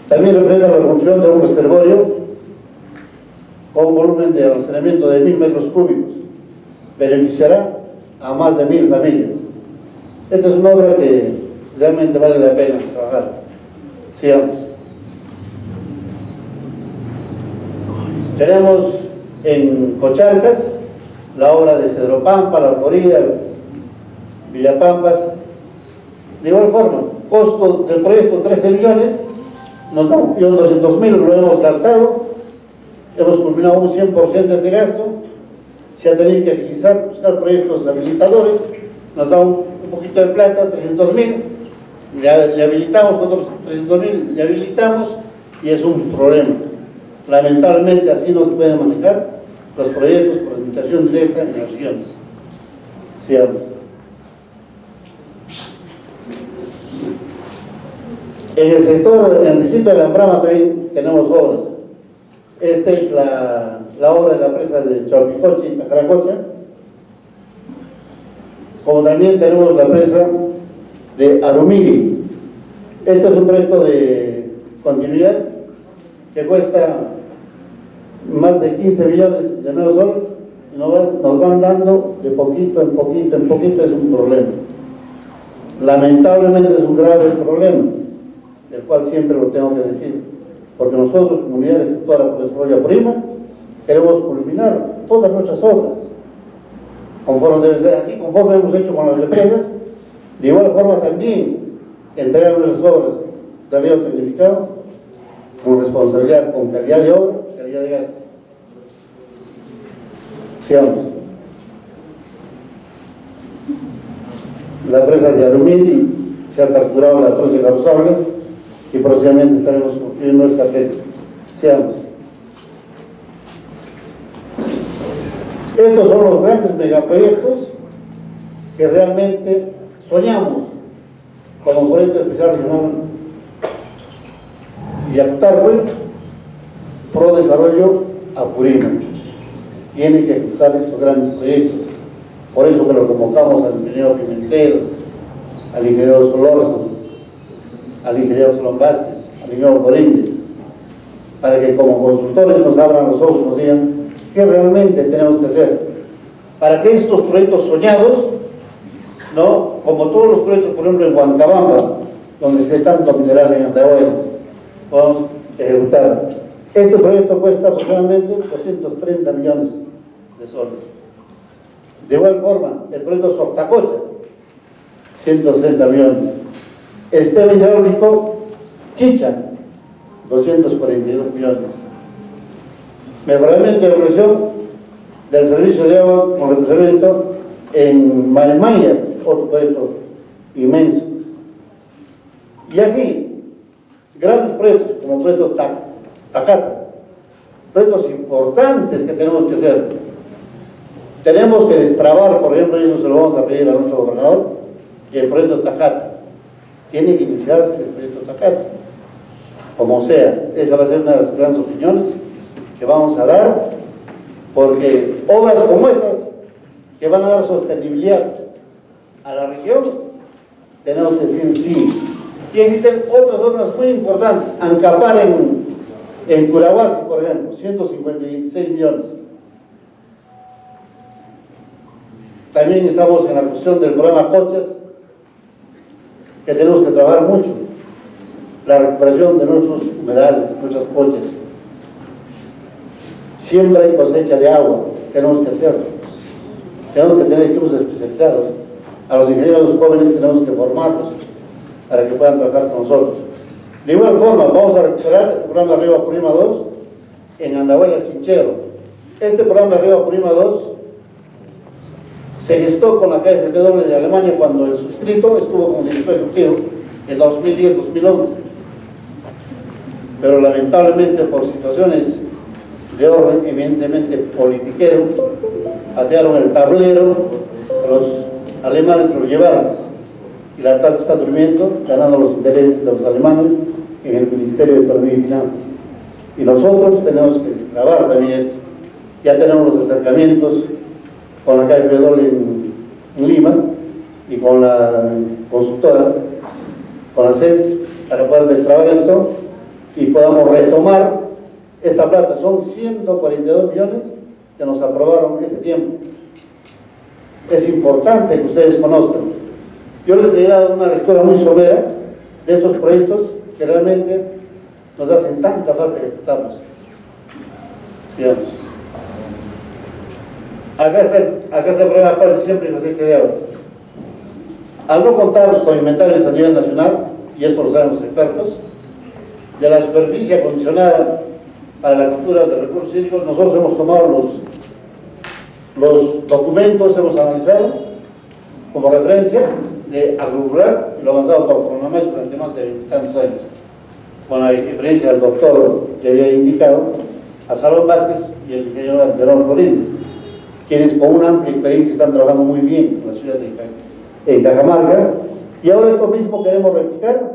También representa la construcción de un reservorio con un volumen de almacenamiento de mil metros cúbicos. Beneficiará a más de mil familias. Esta es una obra que realmente vale la pena trabajar. Sigamos. Tenemos en Cocharcas la obra de Cedro Pampa, La Florida, Villapampas. De igual forma, costo del proyecto 13 millones, nos da un millón doscientos mil, lo hemos gastado, hemos culminado un 100% de ese gasto, se ha tenido que agilizar, buscar proyectos habilitadores, nos da un, un poquito de plata, 300 mil, le, le, habilitamos otros 300 mil, le habilitamos y es un problema. Lamentablemente así no se pueden manejar los proyectos por administración directa en las regiones. Sigamos. En el sector, en el distrito de la Ambrama también tenemos obras. Esta es la, la obra de la presa de Chaupicoche y Tacaracocha. Como también tenemos la presa de Arumiri. Este es un proyecto de continuidad que cuesta más de 15 millones de nuevos soles y nos van, dando de poquito en poquito en poquito, es un problema. Lamentablemente es un grave problema, del cual siempre lo tengo que decir, porque nosotros, comunidad ejecutora por desarrollo prima, queremos culminar todas nuestras obras, conforme debe ser así, conforme hemos hecho con las empresas, de igual forma también entregar nuestras obras de río tecnificado con responsabilidad, con calidad de obra, de gasto. Sigamos. la empresa de Alumini, se ha capturado la trocha carrozable y próximamente estaremos cumpliendo esta tesis. Seamos. Estos son los grandes megaproyectos que realmente soñamos como proyecto especial regional Yactarwe, Pro Desarrollo Apurímac. Tiene que ejecutar estos grandes proyectos. Por eso que lo convocamos al ingeniero Pimentel, al ingeniero Solórzano, al ingeniero Solón Vázquez, al ingeniero Boríndez, para que como consultores nos abran los ojos y nos digan qué realmente tenemos que hacer para que estos proyectos soñados, ¿no? como todos los proyectos, por ejemplo, en Huancabamba, donde se tanto mineral en Andahuaylas, podamos ejecutar. Este proyecto cuesta aproximadamente 230 millones de soles. De igual forma, el proyecto Soctacocha, 160 millones. El sistema hidráulico Chicha, 242 millones. Mejoramiento de presión del servicio de agua con retrocedimiento en Maimaya, otro proyecto inmenso. Y así, grandes proyectos como el proyecto Tacata, proyectos importantes que tenemos que hacer. Tenemos que destrabar, por ejemplo, eso se lo vamos a pedir a nuestro gobernador, y el proyecto Tacata. Tiene que iniciarse el proyecto Tacata. Como sea, esa va a ser una de las grandes opiniones que vamos a dar, porque obras como esas, que van a dar sostenibilidad a la región, tenemos que decir sí. Y existen otras obras muy importantes, Ancapar en, en Curahuasi, por ejemplo, 156 millones. También estamos en la cuestión del programa Coches, que tenemos que trabajar mucho. La recuperación de nuestros humedales, nuestras coches. Siembra y cosecha de agua, tenemos que hacerlo. Tenemos que tener equipos especializados. A los ingenieros jóvenes tenemos que formarlos para que puedan trabajar con nosotros. De igual forma, vamos a recuperar el programa Arriba Prima 2 en Andahuela Chinchero. Este programa Arriba Prima 2 se gestó con la KfW de Alemania cuando el suscrito estuvo como director ejecutivo en 2010-2011. Pero lamentablemente por situaciones de orden, evidentemente politiquero, patearon el tablero, los alemanes lo llevaron y la plata está durmiendo, ganando los intereses de los alemanes en el Ministerio de Economía y Finanzas. Y nosotros tenemos que destrabar también esto. Ya tenemos los acercamientos con la KfW en, en Lima y con la consultora, con la CES, para poder destrabar esto y podamos retomar esta plata. Son 142 millones que nos aprobaron ese tiempo. Es importante que ustedes conozcan. Yo les he dado una lectura muy somera de estos proyectos que realmente nos hacen tanta falta ejecutarlos. Sigamos. Acá está, acá el problema cuál siempre y cosecha de agua. Al no contar con inventarios a nivel nacional, y esto lo saben los expertos, de la superficie acondicionada para la captura de recursos hídricos, nosotros hemos tomado los, los documentos, hemos analizado como referencia de agrurar lo avanzado por Pronamés durante más de tantos años, con la experiencia del doctor que había indicado, Absalón Vázquez y el ingeniero Anterón Rodríguez, quienes con una amplia experiencia están trabajando muy bien en la ciudad de Cajamarca, y ahora esto mismo queremos replicar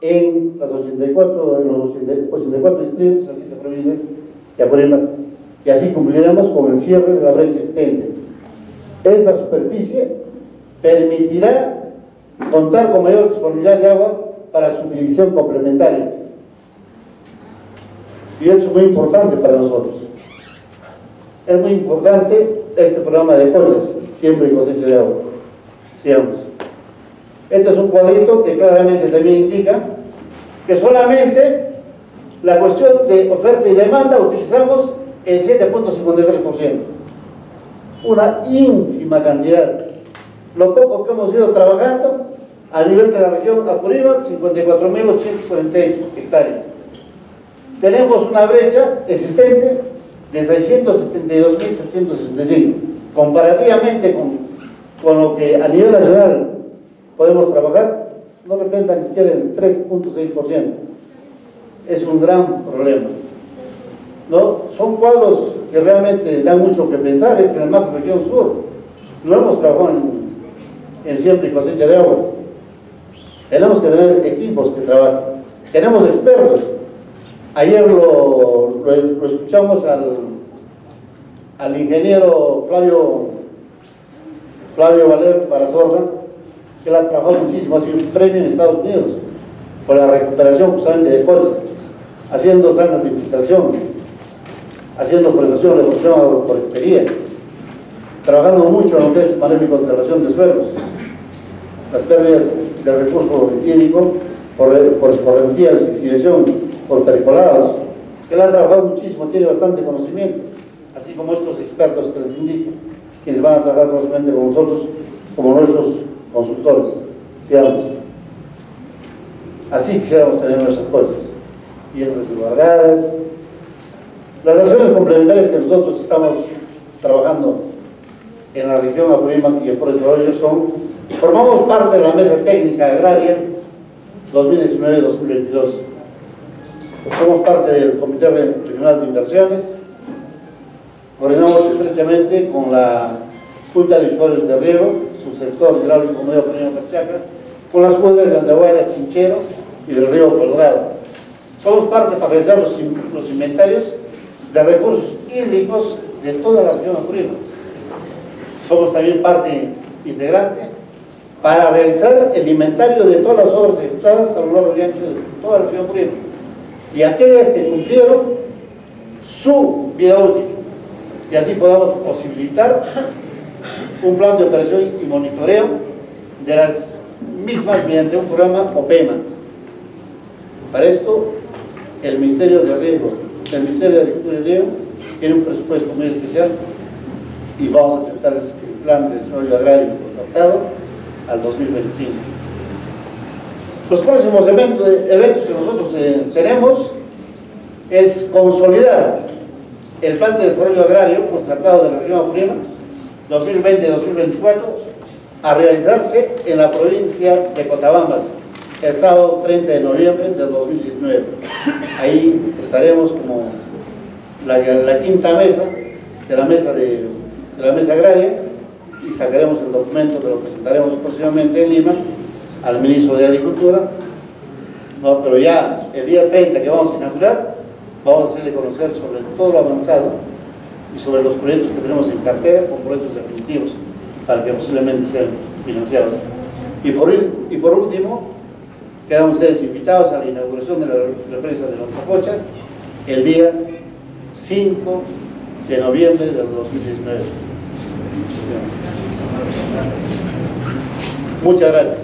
en las 84, en los 84 distritos, las 7 provincias de Apurímac, y así cumpliremos con el cierre de la brecha existente. Esta superficie permitirá contar con mayor disponibilidad de agua para su utilización complementaria. Y eso es muy importante para nosotros. Es muy importante este programa de coches, siempre y cosecha de agua. Sigamos. Este es un cuadrito que claramente también indica que solamente la cuestión de oferta y demanda utilizamos el 7.53%. Una ínfima cantidad. Lo poco que hemos ido trabajando a nivel de la región Apurímac, 54.846 hectáreas. Tenemos una brecha existente de 672.765. Comparativamente con con lo que a nivel nacional podemos trabajar, no representa ni siquiera el 3.6%. Es un gran problema. ¿No? Son cuadros que realmente dan mucho que pensar, es en la macro región sur. No hemos trabajado en, en siembra y cosecha de agua. Tenemos que tener equipos que trabajen. Tenemos expertos. Ayer lo, escuchamos al, ingeniero Flavio, Flavio Valer Barazorza, que él ha trabajado muchísimo, ha sido un premio en Estados Unidos por la recuperación justamente de coches, haciendo zanjas de infiltración, haciendo forestación, reforestación, agroforestería, trabajando mucho en lo que es manejo y conservación de suelos, las pérdidas del recurso hídrico por, por escorrentía, lixiviación, por percolados. Él ha trabajado muchísimo, tiene bastante conocimiento, así como estos expertos que les indico, quienes van a trabajar constantemente con nosotros como nuestros consultores. Sigamos. Así quisiéramos tener nuestras cosas, bien resguardadas. Las acciones complementarias que nosotros estamos trabajando en la región Apurímac y el Desarrollo son, formamos parte de la Mesa Técnica Agraria 2019-2022. Somos parte del Comité Regional de Inversiones, coordinamos estrechamente con la Junta de Usuarios de Riego, subsector hidráulico medio Apurímac Pachaca, con las cuadras de Andahuayla, Chinchero y del río Colorado. Somos parte para realizar los, in- los inventarios de recursos hídricos de toda la región Apurímac somos también parte integrante para realizar el inventario de todas las obras ejecutadas a lo largo y ancho de toda la región Purímac y aquellas que cumplieron su vida útil. Y así podamos posibilitar un plan de operación y monitoreo de las mismas mediante un programa OPEMA. Para esto, el Ministerio de Riego, el Ministerio de Agricultura y Riego tiene un presupuesto muy especial y vamos a aceptar el plan de desarrollo agrario concertado al 2025. Los próximos eventos, que nosotros eh, tenemos es consolidar el plan de desarrollo agrario concertado de la región Apurímac 2020-2024 a realizarse en la provincia de Cotabambas el sábado 30 de noviembre de 2019. Ahí estaremos como la, quinta mesa de la mesa de la mesa agraria y sacaremos el documento que lo presentaremos próximamente en Lima al ministro de Agricultura. No, pero ya el día 30 que vamos a inaugurar, vamos a hacerle conocer sobre todo lo avanzado y sobre los proyectos que tenemos en cartera con proyectos definitivos para que posiblemente sean financiados. Y por, y por último, quedan ustedes invitados a la inauguración de la represa de la Pocha el día 5 de noviembre del 2019. Muchas gracias.